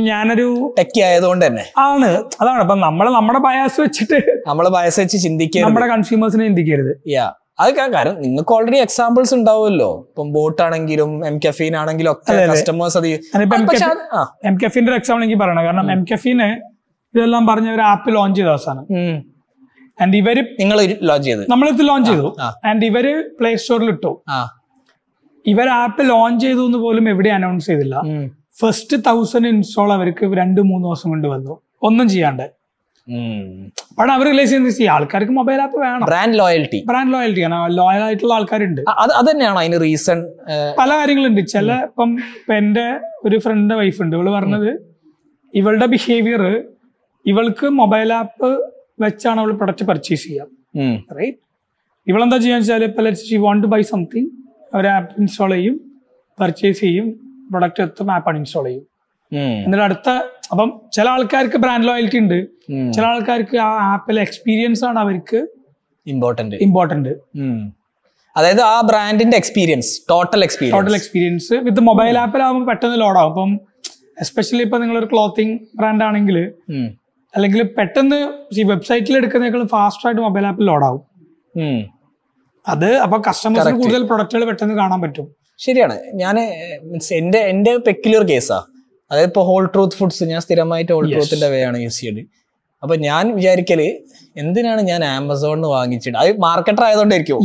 ഞാനൊരു ടെക്കി ആയതുകൊണ്ട് തന്നെ. ആണ്. അതാണ്. അപ്പൊ നമ്മൾ നമ്മുടെ ബയാസ് വെച്ചിട്ട് നമ്മളെ ബയാസ് വെച്ച് ചിന്തിക്കുക നമ്മുടെ കൺസ്യൂമേഴ്സിനെ ചിന്തിക്കരുത്. യാ അത് കാരണം നിങ്ങൾക്ക് ഓൾറെഡി എക്സാമ്പിൾസ് ഉണ്ടാവുമല്ലോ. ഇപ്പം ബോട്ട് ആണെങ്കിലും എം കഫീൻ ആണെങ്കിലും ഒക്കെ കസ്റ്റമേഴ്സ് അത്. എം കെഫിന്റെ ഒരു എക്സാമ്പിൾ എനിക്ക് പറയണം. കാരണം എം കെഫിന് ഇതെല്ലാം പറഞ്ഞ ഒരു ആപ്പ് ലോഞ്ച് ചെയ്ത അവസാനം. ആൻഡ് ഇവർ നിങ്ങൾ ലോഞ്ച് ചെയ്തു. നമ്മളിത് ലോഞ്ച് ചെയ്തു. ആൻഡ് ഇവർ പ്ലേ സ്റ്റോറിൽ ഇട്ടു. ഇവർ ആപ്പ് ലോഞ്ച് ചെയ്തു എന്ന് പോലും എവിടെ അനൗൺസ് ചെയ്തില്ല. ഫസ്റ്റ് തൗസൻഡ് ഇൻസ്റ്റോൾ അവർക്ക് രണ്ട് മൂന്ന് ദിവസം കൊണ്ട് വന്നു. ഒന്നും ചെയ്യാണ്ട്. അപ്പോൾ അവർ റിലൈസ് ചെയ്യുന്നത് ഈ ആൾക്കാർക്ക് മൊബൈൽ ആപ്പ് വേണം. ബ്രാൻഡ് ലോയൽറ്റി ബ്രാൻഡ് ലോയൽറ്റി ആണ്. ലോയൽ ആയിട്ടുള്ള ആൾക്കാരുണ്ട്. അത് അത് തന്നെയാണോ അതിന് റീസൺ പല കാര്യങ്ങളുണ്ട്. ചില ഇപ്പം എന്റെ ഒരു ഫ്രണ്ട് വൈഫ് ഉണ്ട്. ഇവൾ പറഞ്ഞത് ഇവളുടെ ബിഹേവിയർ ഇവൾക്ക് മൊബൈൽ ആപ്പ് വെച്ചാണ് അവൾ പ്രൊഡക്റ്റ് പർച്ചേസ് ചെയ്യാം. റൈറ്റ് ഇവളെന്താ ചെയ്യാന്ന് വെച്ചാൽ ഇപ്പൊ she want to buy something our app install ചെയ്യും പർച്ചേസ് ചെയ്യും പ്രൊഡക്റ്റ് എത്തും ആപ്പ് അൺഇൻസ്റ്റാൾ ചെയ്യും. എന്നിട്ട് അടുത്ത അപ്പം ചില ആൾക്കാർക്ക് ബ്രാൻഡ് ലോയൽറ്റി ഉണ്ട്. ചില ആൾക്കാർക്ക് ആ ആപ്പിലെ എക്സ്പീരിയൻസ് ആണ് അവർക്ക് ഇമ്പോർട്ടന്റ് ഇമ്പോർട്ടന്റ് അതായത് ആ ബ്രാൻഡിന്റെ experience total experience total experience with mobile ആപ്പിലാവുമ്പോൾ പെട്ടെന്ന് ലോഡാവും അപ്പം എസ്പെഷ്യലി ഇപ്പൊ നിങ്ങളൊരു ക്ലോത്തിങ് ബ്രാൻഡ് ആണെങ്കിൽ അല്ലെങ്കിൽ പെട്ടെന്ന് ഈ വെബ്സൈറ്റിൽ എടുക്കുന്നതിനേക്കാളും ഫാസ്റ്റ് ആയിട്ട് മൊബൈൽ ആപ്പിൽ ലോഡാവും അത് അപ്പൊ കസ്റ്റമേഴ്സിന് കൂടുതൽ പ്രൊഡക്റ്റുകൾ പെട്ടെന്ന് കാണാൻ പറ്റും. ശരിയാണ്. ഞാൻ മീൻസ് എന്റെ എന്റെ പെക്യുലർ കേസാ അതായത് ഇപ്പോൾ ഹോൾ ട്രൂത്ത് ഫുഡ്സ് ഞാൻ സ്ഥിരമായിട്ട് ഹോൾ ട്രൂത്തിന്റെ വേ ആണ് യൂസ് ചെയ്യുന്നത് അപ്പൊ ഞാൻ വിചാരിക്കൽ എന്തിനാണ് ഞാൻ ആമസോണിന് വാങ്ങിച്ചിട്ട്? അത് മാർക്കറ്റർ ആയതുകൊണ്ടായിരിക്കും.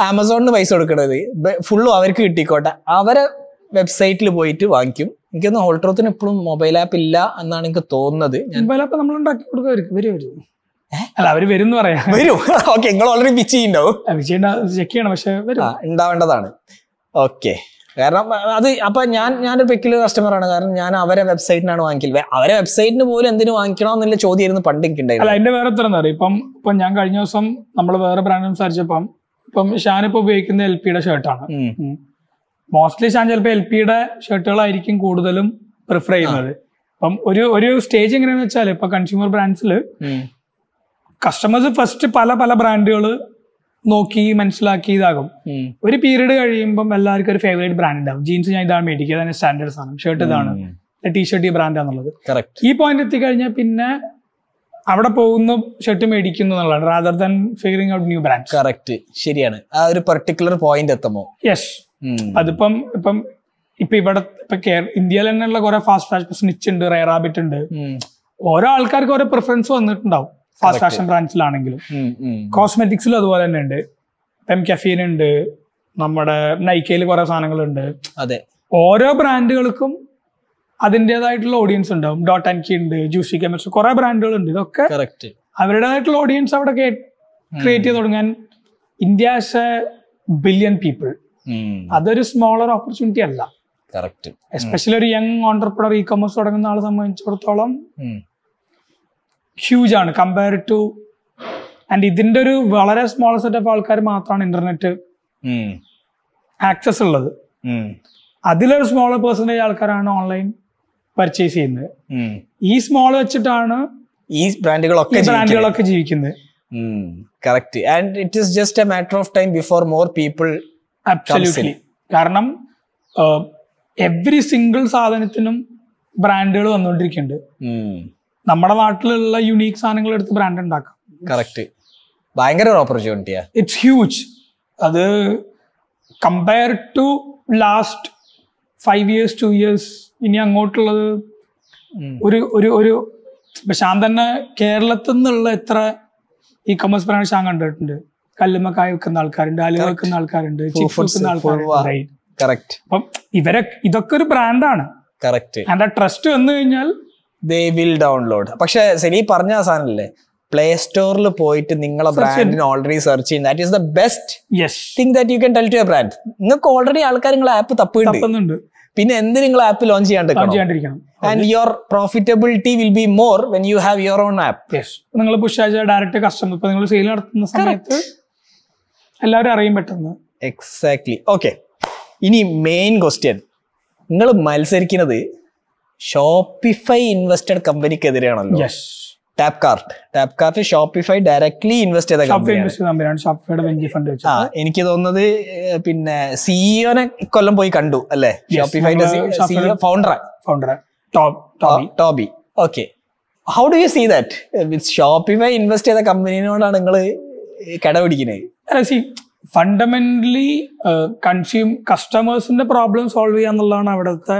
ആമസോണിന് പൈസ കൊടുക്കണത്. ഫുള്ളും അവർക്ക് കിട്ടിക്കോട്ടെ. അവരെ വെബ്സൈറ്റിൽ പോയിട്ട് വാങ്ങിക്കും. എനിക്കൊന്ന് ഹോൾ ട്രൂത്തിന് ഇപ്പോഴും മൊബൈൽ ആപ്പ് ഇല്ല എന്നാണ് എനിക്ക് തോന്നുന്നത്. മൊബൈൽ ആപ്പ് നമ്മൾ ഉണ്ടാക്കി കൊടുക്കുമായിരിക്കും വരും വരും. അല്ല അവർ വരും എന്ന് പറയാം. വരും. ഓക്കെ നിങ്ങൾ ഓൾറെഡി പിച്ച് ചെക്ക് ചെയ്യണം പക്ഷെ ഉണ്ടാവേണ്ടതാണ്. ഓക്കെ കാരണം അത് അപ്പൊ ഞാൻ ഞാനൊരു പെക്യുലർ കസ്റ്റമർ ആണ്. കാരണം ഞാൻ അവരെ വെബ്സൈറ്റിനാണ് വാങ്ങിക്കൽ അവരെ വെബ്സൈറ്റിന് പോലും എന്തിനു വാങ്ങിക്കണോ എന്നുള്ള ചോദ്യമായിരുന്നു പണ്ട് അല്ല എന്റെ വേറെ ഉത്തരം എന്താ പറയുക ഇപ്പം ഇപ്പം ഞാൻ കഴിഞ്ഞ ദിവസം നമ്മൾ വേറെ ബ്രാൻഡ് സംസാരിച്ചപ്പം ഇപ്പം ഷാൻ ഇപ്പൊ ഉപയോഗിക്കുന്ന എൽ പിയുടെ ഷർട്ടാണ് മോസ്റ്റ്ലി ഷാൻ ചിലപ്പോൾ എൽ പിയുടെ ഷർട്ടുകളായിരിക്കും കൂടുതലും പ്രിഫർ ചെയ്യുന്നത്. അപ്പം ഒരു ഒരു സ്റ്റേജ് എങ്ങനെയാന്ന് വെച്ചാൽ ഇപ്പൊ കൺസ്യൂമർ ബ്രാൻഡ്സിൽ കസ്റ്റമേഴ്സ് ഫസ്റ്റ് പല പല ബ്രാൻഡുകൾ നോക്കി മനസ്സിലാക്കി ഇതാകും ഒരു പീരീഡ് കഴിയുമ്പോൾ എല്ലാവർക്കും ഒരു ഫേവറേറ്റ് ബ്രാൻഡ് ഉണ്ടാവും. ജീൻസ് ഞാൻ ഇതാണ് മേടിക്കുക അതാണ് സ്റ്റാൻഡേർഡ് സാധനം. ഷർട്ട് ഇതാണ്. ടീഷർട്ട് ഈ ബ്രാൻഡാന്നുള്ളത് ഈ പോയിന്റ് എത്തിക്കഴിഞ്ഞാൽ പിന്നെ അവിടെ പോകുന്ന ഷർട്ട് മേടിക്കുന്നു എന്നുള്ളതാണ് rather than figuring out new brand correct ശരിയാണ്. ആ ഒരു പെർട്ടിക്കുലർ പോയിന്റ് എത്തുമോ യെസ് അതിപ്പം ഇപ്പം ഇപ്പൊ ഇവിടെ ഇപ്പൊ ഇന്ത്യയിൽ തന്നെയുള്ള കുറെ ഫാസ്റ്റ് ഫാഷൻ സ്നിച്ച് ഉണ്ട് റയറാബിറ്റ് ഉണ്ട്. ഓരോ ആൾക്കാർക്ക് ഓരോ പ്രിഫറൻസ് വന്നിട്ടുണ്ടാവും. Fast fashion ബ്രാൻഡ്സിലാണെങ്കിലും. കോസ്മെറ്റിക്സിലും അതുപോലെ തന്നെ ഉണ്ട്. എം കഫീൻ ഉണ്ട്. നമ്മുടെ നൈക്കയിൽ കുറെ സാധനങ്ങളുണ്ട്. അതെ. ഓരോ ബ്രാൻഡുകൾക്കും അതിന്റെതായിട്ടുള്ള ഓഡിയൻസ് ഉണ്ടാവും. ഡോട്ട് ആൻഡ് കി ഉണ്ട് ജ്യൂസി കെമിസ്ട്രി കുറെ ബ്രാൻഡുകൾ ഉണ്ട് ഇതൊക്കെ അവരുടേതായിട്ടുള്ള ഓഡിയൻസ് അവിടെ ക്രിയേറ്റ് ചെയ്ത് തുടങ്ങാൻ India as a billion people അതൊരു സ്മോളർ ഓപ്പർച്യൂണിറ്റി അല്ല. എസ്പെഷ്യലി ഒരു യങ് ഓണ്ടർപ്രണർ ഇ കൊമേഴ്സ് തുടങ്ങുന്ന ആളെ സംബന്ധിച്ചിടത്തോളം ഹ്യൂജ് ആണ്. കമ്പയർ ടു ആൻഡ് ഇതിന്റെ ഒരു വളരെ സ്മോൾ സെറ്റ് ഓഫ് ആൾക്കാർ മാത്രമാണ് ഇന്റർനെറ്റ് ആക്സസ് ഉള്ളത്. അതിലൊരു സ്മോൾ പേഴ്സന്റേജ് ആൾക്കാരാണ് ഓൺലൈൻ പർച്ചേസ് ചെയ്യുന്നത്. ഈ സ്മോൾ വെച്ചിട്ടാണ് ഈ ബ്രാൻഡുകളൊക്കെ ബ്രാൻഡുകളൊക്കെ ജീവിക്കുന്നത്. Correct and it is just a matter of time before more people absolutely കാരണം എവറി സിംഗിൾ സാധനത്തിനും ബ്രാൻഡുകൾ വന്നുകൊണ്ടിരിക്കുന്നുണ്ട് നമ്മുടെ നാട്ടിലുള്ള യുണീക്ക് സാധനങ്ങൾ എടുത്ത് ബ്രാൻഡ് ഉണ്ടാക്കാം. കറക്റ്റ് ഭയങ്കര ഒരു ഓപ്പർച്യൂണിറ്റിയാ ഇറ്റ്സ് ഹ്യൂജ് അത് compare to last five years to years ഇനി അങ്ങോട്ടുള്ളത് ഒരു ഒരു ഒരു ഷാൻ തന്നെ കേരളത്തിൽ നിന്നുള്ള എത്ര ഇ കൊമേഴ്സ് ബ്രാൻഡ് ഷാൻ കണ്ടിട്ടുണ്ട്. കല്ലുമ്മക്കായ വെക്കുന്ന ആൾക്കാരുണ്ട് അലുവ വെക്കുന്ന ആൾക്കാരുണ്ട് ചിപ്സ് വെക്കുന്ന ആൾക്കാരുണ്ട് അപ്പം ഇവരെ ഇതൊക്കെ ഒരു ബ്രാൻഡാണ് കറക്റ്റ് ആൻഡ് ആ ട്രസ്റ്റ് വന്നു കഴിഞ്ഞാൽ ദേ വിൽ ഡൗൺലോഡ് പക്ഷെ സെനി പറഞ്ഞ ആ സാധനല്ലേ? പ്ലേ സ്റ്റോറിൽ പോയിട്ട് നിങ്ങളെ ബ്രാൻഡിന് ഓൾറെഡി സെർച്ച് ചെയ്യുന്ന. That is the best thing that you can tell to a brand നിങ്ങൾക്ക് ഓൾറെഡി ആൾക്കാർ നിങ്ങളെ ആപ്പ് തപ്പുന്നുണ്ട്. പിന്നെ എന്ത് നിങ്ങൾ ആപ്പ് ലോഞ്ച് ചെയ്യാണ്ട് ചെയ്യാണ്ടിരിക്കണം. And your profitability will be more when you have your own app നിങ്ങൾ പുഷ് ഡയറക്റ്റ് കസ്റ്റമർ ഇപ്പൊ നിങ്ങൾ സെയിൽ നടത്തുന്ന സമയത്ത് എല്ലാവരും അറിയും പെട്ടെന്ന്. എക്സാക്ട്ലി ഓക്കെ ഇനി മെയിൻ ക്വസ്റ്റ്യൻ നിങ്ങൾ മത്സരിക്കുന്നത് Shopify invested കമ്പനിക്കെതിരെയാണല്ലോ yes tap cart tap cart Shopify directly invest ചെയ്ത കമ്പനിയാണ് ഫണ്ട് ആ എനിക്ക് തോന്നുന്നത് പിന്നെ സിഇഒനെ കൊല്ലം പോയി കണ്ടു അല്ലേ? ഷോപ്പിഫൈന്റെ CEO founder founder Toby okay how do you see that with Shopify invest ചെയ്ത കമ്പനിയോടാണ് നിങ്ങൾ കടപിടിക്കുന്നത് ഫണ്ടമെന്റലി കൺസ്യൂം കസ്റ്റമേഴ്സിന്റെ പ്രോബ്ലം സോൾവ് ചെയ്യാന്നുള്ളതാണ് അവിടുത്തെ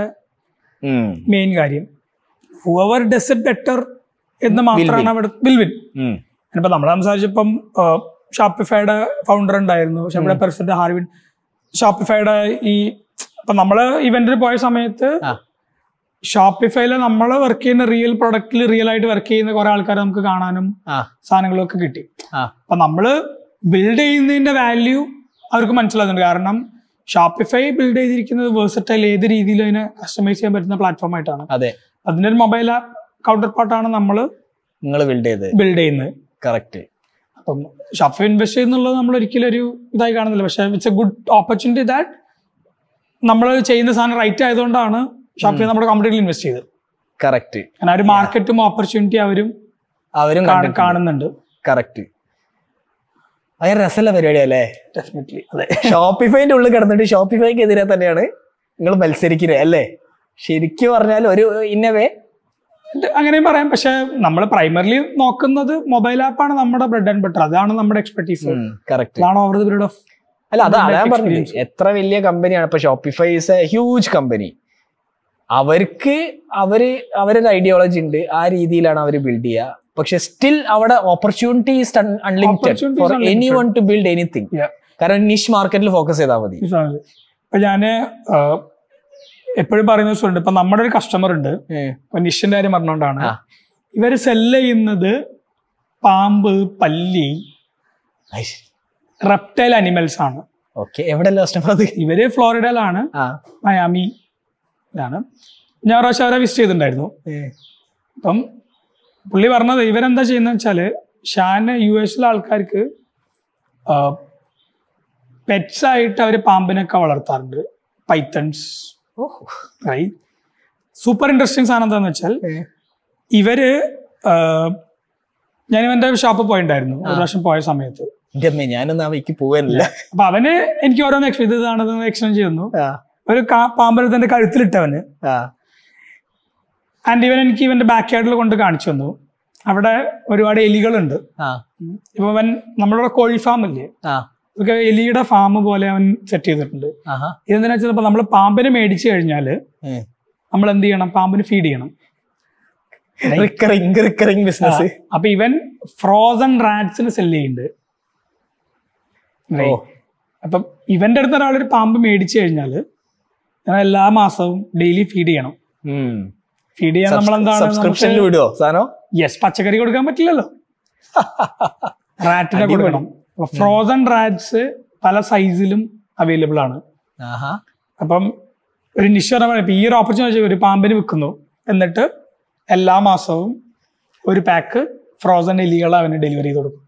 മെയിൻ കാര്യം. ഹുവർ ഡസ് ഇറ്റ് ബെറ്റർ എന്ന് മാത്രമാണ് അവിടെ വിൽ വിൻ ഇപ്പൊ നമ്മൾ സംസാരിച്ചപ്പം ഷോപ്പിഫൈയുടെ ഫൗണ്ടർ ഉണ്ടായിരുന്നു. നമ്മുടെ പ്രസിഡന്റ് ഹാർവിൻ ഷോപ്പിഫൈയുടെ ഈ ഇപ്പൊ നമ്മൾ ഇവന്റിൽ പോയ സമയത്ത്. നമ്മൾ നമ്മൾ വർക്ക് ചെയ്യുന്ന റിയൽ പ്രൊഡക്റ്റിൽ റിയൽ ആയിട്ട് വർക്ക് ചെയ്യുന്ന കുറെ ആൾക്കാരെ നമുക്ക് കാണാനും സാധനങ്ങളൊക്കെ കിട്ടി. അപ്പൊ നമ്മൾ ബിൽഡ് ചെയ്യുന്നതിന്റെ വാല്യൂ അവർക്ക് മനസ്സിലാകുന്നുണ്ട്. കാരണം ഷോപ്പിഫൈ ബിൽഡ് ചെയ്തിരിക്കുന്നത് വേഴ്സറ്റൈൽ ഏത് രീതിയിൽ അതിനെ കസ്റ്റമൈസ് ചെയ്യാൻ പറ്റുന്ന പ്ലാറ്റ്ഫോം ആയിട്ടാണ്. അതെ. അതിന്റെ ഒരു മൊബൈൽ ആപ്പ് കൗണ്ടർ പാർട്ടാണ് നമ്മൾ നിങ്ങൾ ബിൽഡ് ചെയ്ത് ബിൽഡ് ചെയ്യുന്നത്. കറക്റ്റ് അപ്പം ഷോപ്പിഫൈ ഇൻവെസ്റ്റ് ചെയ്യുന്നുള്ളത് നമ്മൾ ഒരിക്കലും ഒരു ഇതായി കാണുന്നില്ല. പക്ഷെ it's a good opportunity that നമ്മൾ ചെയ്യുന്ന സാധനം റൈറ്റ് ആയതുകൊണ്ടാണ് ഷോപ്പിഫൈ നമ്മുടെ കമ്പനിയിൽ ഇൻവെസ്റ്റ് ചെയ്തത്. കറക്റ്റ് ആ ഒരു മാർക്കറ്റും ഓപ്പർച്യൂണിറ്റി അവരും അവരും കാണുന്നുണ്ട്. കറക്റ്റ് ഭയങ്കര രസമുള്ള പരിപാടിയല്ലേ ഡെഫിനറ്റ്ലി അതെ. ഷോപ്പിഫൈന്റെ ഉള്ളിൽ കിടന്നിട്ട് ഷോപ്പിഫൈക്ക് എതിരെ തന്നെയാണ് നിങ്ങൾ മത്സരിക്കുന്നത് അല്ലേ? ശരിക്കും പറഞ്ഞാൽ ഒരു ഇന്നവേ അങ്ങനെയും പറയാം. പക്ഷെ നമ്മൾ പ്രൈമറിലി നോക്കുന്നത് മൊബൈൽ ആപ്പാണ് നമ്മുടെ ബ്രെഡ് ആൻഡ് ബട്ടർ അതാണ് നമ്മുടെ എക്സ്പെർട്ടീസ് കറക്റ്റ് അതാണ് ഓവർ ദ പീരീഡ് ഓഫ് അല്ല അതാണ് ഞാൻ പറഞ്ഞു എത്ര വലിയ കമ്പനിയാണ് ഇപ്പൊ Shopify is a huge company അവർക്ക് അവർ അവരൊരു ഐഡിയോളജി ഉണ്ട്. ആ രീതിയിലാണ് അവർ ബിൽഡ് ചെയ്യുക. പക്ഷെ സ്റ്റിൽ അവിടെ opportunity unlimited for. Anyone to build anything. കാരണം നിഷ് മാർക്കറ്റിൽ ഫോക്കസ് ചെയ്താൽ മതി. ഇപ്പൊ ഞാൻ എപ്പോഴും പറയുന്ന ദിവസമുണ്ട് ഇപ്പൊ നമ്മുടെ ഒരു കസ്റ്റമർ ഉണ്ട്. നിഷിന്റെ കാര്യം പറഞ്ഞുകൊണ്ടാണ്. ഇവർ സെല്ല് ചെയ്യുന്നത് പാമ്പ് പല്ലി റെപ്റ്റൈൽ അനിമൽസ് ആണ്. ഓക്കെ എവിടെ ഇവർ ഫ്ലോറിഡയിലാണ് മയാമി ഇതാണ് ഞാൻ പ്രാവശ്യം അവരെ വിസിറ്റ് ചെയ്തിട്ടുണ്ടായിരുന്നു. അപ്പം പുള്ളി പറഞ്ഞത് ഇവരെന്താ ചെയ്യുന്നത് വെച്ചാൽ ഷാന് യു എസിലെ ആൾക്കാർക്ക് പെറ്റ്സ് ആയിട്ട് അവർ പാമ്പിനൊക്കെ വളർത്താറുണ്ട്. പൈത്തൺസ്. സൂപ്പർ ഇൻട്രസ്റ്റിംഗ് സാധനം എന്താന്ന് വെച്ചാൽ ഇവർ ഞാൻ ഇവന്റെ ഷോപ്പ് പോയിണ്ടായിരുന്നു. ഒരു പ്രാവശ്യം പോയ സമയത്ത്. ഞാനൊന്നും അവയ്ക്ക് പോകാനില്ല അപ്പൊ അവന് എനിക്ക് ഓരോന്ന് എക്സ്പ്ലെയിൻ ഇതാണെന്ന് എക്സ്പ്ലെയിൻ ചെയ്യുന്നു. ഒരു പാമ്പരത്തിന്റെ കഴുത്തിലിട്ടവന്. ആൻഡ് ഇവൻ എനിക്ക് ഇവന്റെ ബാക്ക് യാർഡിൽ കൊണ്ട് കാണിച്ചു തന്നു. അവിടെ ഒരുപാട് എലികളുണ്ട്. ഇപ്പൊ അവൻ നമ്മളിവിടെ കോഴി ഫാം ഇല്ലേ? ഇതൊക്കെ എലിയുടെ ഫാം പോലെ അവൻ സെറ്റ് ചെയ്തിട്ടുണ്ട്. ഇതെന്തിനാ വെച്ചാൽ ഇപ്പൊ നമ്മൾ പാമ്പിനെ മേടിച്ചു കഴിഞ്ഞാൽ നമ്മൾ എന്ത് ചെയ്യണം? പാമ്പിന് ഫീഡ് ചെയ്യണം. റിക്കറിങ് റിക്കറിങ് ബിസിനസ് അപ്പൊ ഇവൻ ഫ്രോസൺ റാറ്റ്സിന് സെല്ല് ചെയ്യുന്നുണ്ട്. അപ്പൊ ഇവന്റെ അടുത്ത് ഒരാളൊരു പാമ്പ് മേടിച്ചു കഴിഞ്ഞാൽ ഞാൻ എല്ലാ മാസവും ഡെയിലി ഫീഡ് ചെയ്യണം. ഫീഡ് ചെയ്യാൻ നമ്മൾ എന്താണ് സബ്സ്ക്രിപ്ഷനിൽ വിടുവോ സാധനം യെസ് പച്ചക്കറി കൊടുക്കാൻ പറ്റില്ലല്ലോ. റാറ്റിനെ കൊടുക്കണം. ഫ്രോസൺ റാറ്റ്സ് പല സൈസിലും അവൈലബിൾ ആണ്. അപ്പം ഒരു നിശ്ചയം ഇപ്പൊ ഈ ഒരു ഓപ്പർച്യൂണിറ്റി ഒരു പാമ്പിന് വിൽക്കുന്നു. എന്നിട്ട് എല്ലാ മാസവും ഒരു പാക്ക് ഫ്രോസൺ എലികൾ അവന് ഡെലിവറി ചെയ്ത് കൊടുക്കും.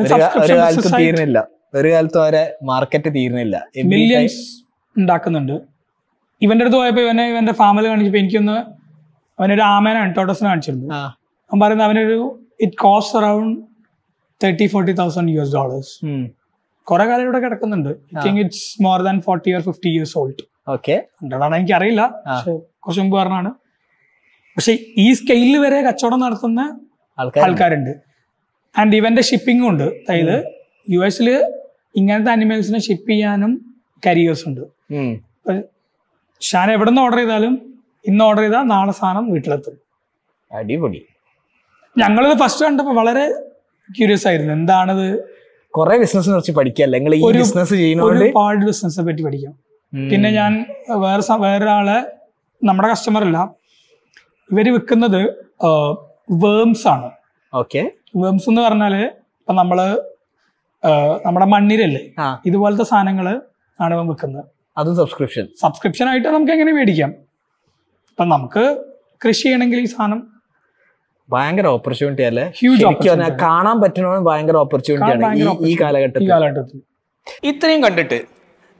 ഒരു കാ- ഒരു കാലത്ത് തീരുന്നില്ല. ഒരു കാലത്ത് വരെ മാർക്കറ്റ് തീരുന്നില്ല. മില്യൺസ് ഉണ്ടാക്കുന്നുണ്ട്. ഇവന്റെ അടുത്ത് പോയപ്പോ ഇവനെ ഇവന്റെ ഫാമിൽ കാണിച്ചപ്പോ എനിക്കൊന്ന് അവനൊരു ആമേനാണ് ടോട്ടസിനെ time- അവൻ പറയുന്നത് അവനൊരു it cost around thirty forty thousand U S dollars. കുറെ കാലം ഇവിടെ കിടക്കുന്നുണ്ട്. I think it's more than forty or fifty years old okay എനിക്കറിയില്ല. പക്ഷെ കുറച്ച് മുമ്പ് പറഞ്ഞാണ് പക്ഷെ ഈ സ്കെയിലിൽ വരെ കച്ചവടം നടത്തുന്ന ആൾക്കാരുണ്ട്. ആൻഡ് ഇവന്റെ ഷിപ്പിംഗും ഉണ്ട്. അതായത് യു എസിൽ ഇങ്ങനത്തെ അനിമൽസിനെ ഷിപ്പ് ചെയ്യാനും കരിയേഴ്സ് ഉണ്ട്. ഷാൻ എവിടെ നിന്ന് ഓർഡർ ചെയ്താലും ഇന്ന് ഓർഡർ ചെയ്താൽ നാളെ സാധനം വീട്ടിലെത്തും. അടിപൊളി. ഞങ്ങളിത് ഫസ്റ്റ് കണ്ടപ്പോൾ വളരെ ക്യൂരിയസ് ആയിരുന്നു. എന്താണിത്? കുറെ ബിസിനസ് കുറിച്ച് പഠിക്കല്ലേ? നിങ്ങൾ ഈ ബിസിനസ് ചെയ്യുന്നതുകൊണ്ട് ഒരുപാട് ബിസിനസ്സിനെ പറ്റി പഠിക്കാം. പിന്നെ ഞാൻ വേറെ വേറൊരാളെ നമ്മുടെ കസ്റ്റമർ അല്ല. ഇവർ വിൽക്കുന്നത് വേംസ് ആണ്. ഓക്കെ. വേംസ് എന്ന് പറഞ്ഞാൽ ഇപ്പൊ നമ്മൾ നമ്മുടെ മണ്ണിരല്ലേ? ഇതുപോലത്തെ സാധനങ്ങൾ ആണ് വിൽക്കുന്നത് അതും സബ്സ്ക്രിപ്ഷൻ സബ്സ്ക്രിപ്ഷൻ ആയിട്ട് നമുക്ക് എങ്ങനെ മേടിക്കാം? ഇപ്പൊ നമുക്ക് കൃഷി ചെയ്യണമെങ്കിൽ ഈ സാധനം ഭയങ്കര ഓപ്പർച്യൂണിറ്റി അല്ലേ? ഹ്യൂജ്. കാണാൻ പറ്റണമെന്ന് ഭയങ്കര ഓപ്പർച്യൂണിറ്റി ആണ് ഈ- ഈ ഈ കാലഘട്ടത്തിൽ. കാലഘട്ടത്തിൽ. ഇത്രയും കണ്ടിട്ട്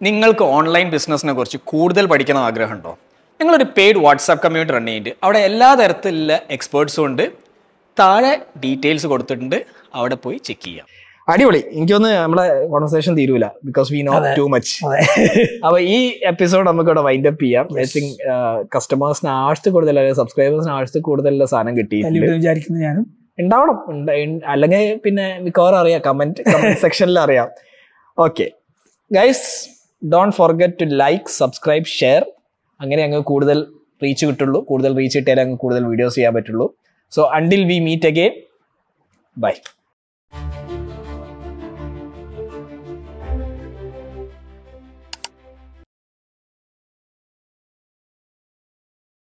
നിങ്ങൾക്ക് ഓൺലൈൻ ബിസിനസ്സിനെ കുറിച്ച് കൂടുതൽ പഠിക്കണം ആഗ്രഹമുണ്ടോ? നിങ്ങളൊരു പെയ്ഡ് വാട്സാപ്പ് കമ്മ്യൂണിറ്റി റൺ ചെയ്യുന്നുണ്ട് അവിടെ എല്ലാ തരത്തിലുള്ള എക്സ്പേർട്സും ഉണ്ട്. താഴെ ഡീറ്റെയിൽസ് കൊടുത്തിട്ടുണ്ട്. അവിടെ പോയി ചെക്ക് ചെയ്യാം. അടിപൊളി. എനിക്കൊന്ന് നമ്മളെ കോൺവെർസേഷൻ തീരൂല. Because we know too much അപ്പൊ ഈ എപ്പിസോഡ് നമുക്ക് ഇവിടെ വൈൻഡ് അപ്പ് ചെയ്യാം ഐ തിങ്ക് കസ്റ്റമേഴ്സിന് ആഴ്ച കൂടുതൽ അല്ലെങ്കിൽ സബ്സ്ക്രൈബേഴ്സിന് ആഴ്ച കൂടുതലുള്ള സാധനം കിട്ടിയിട്ടുണ്ട്. വിചാരിക്കുന്നു ഞാനും. ഉണ്ടാവണം. ഉണ്ട്- ഉണ്ട്. അല്ലെങ്കിൽ പിന്നെ മിക്കവാറും അറിയാം. കമന്റ് കമന്റ് സെക്ഷനിൽ അറിയാം. Okay guys don't forget to like subscribe share അങ്ങനെ അങ്ങ് കൂടുതൽ റീച്ച് കിട്ടുള്ളൂ. കൂടുതൽ റീച്ച് കിട്ടിയാലേ അങ്ങ് കൂടുതൽ വീഡിയോസ് ചെയ്യാൻ പറ്റുള്ളൂ. So until we meet again bye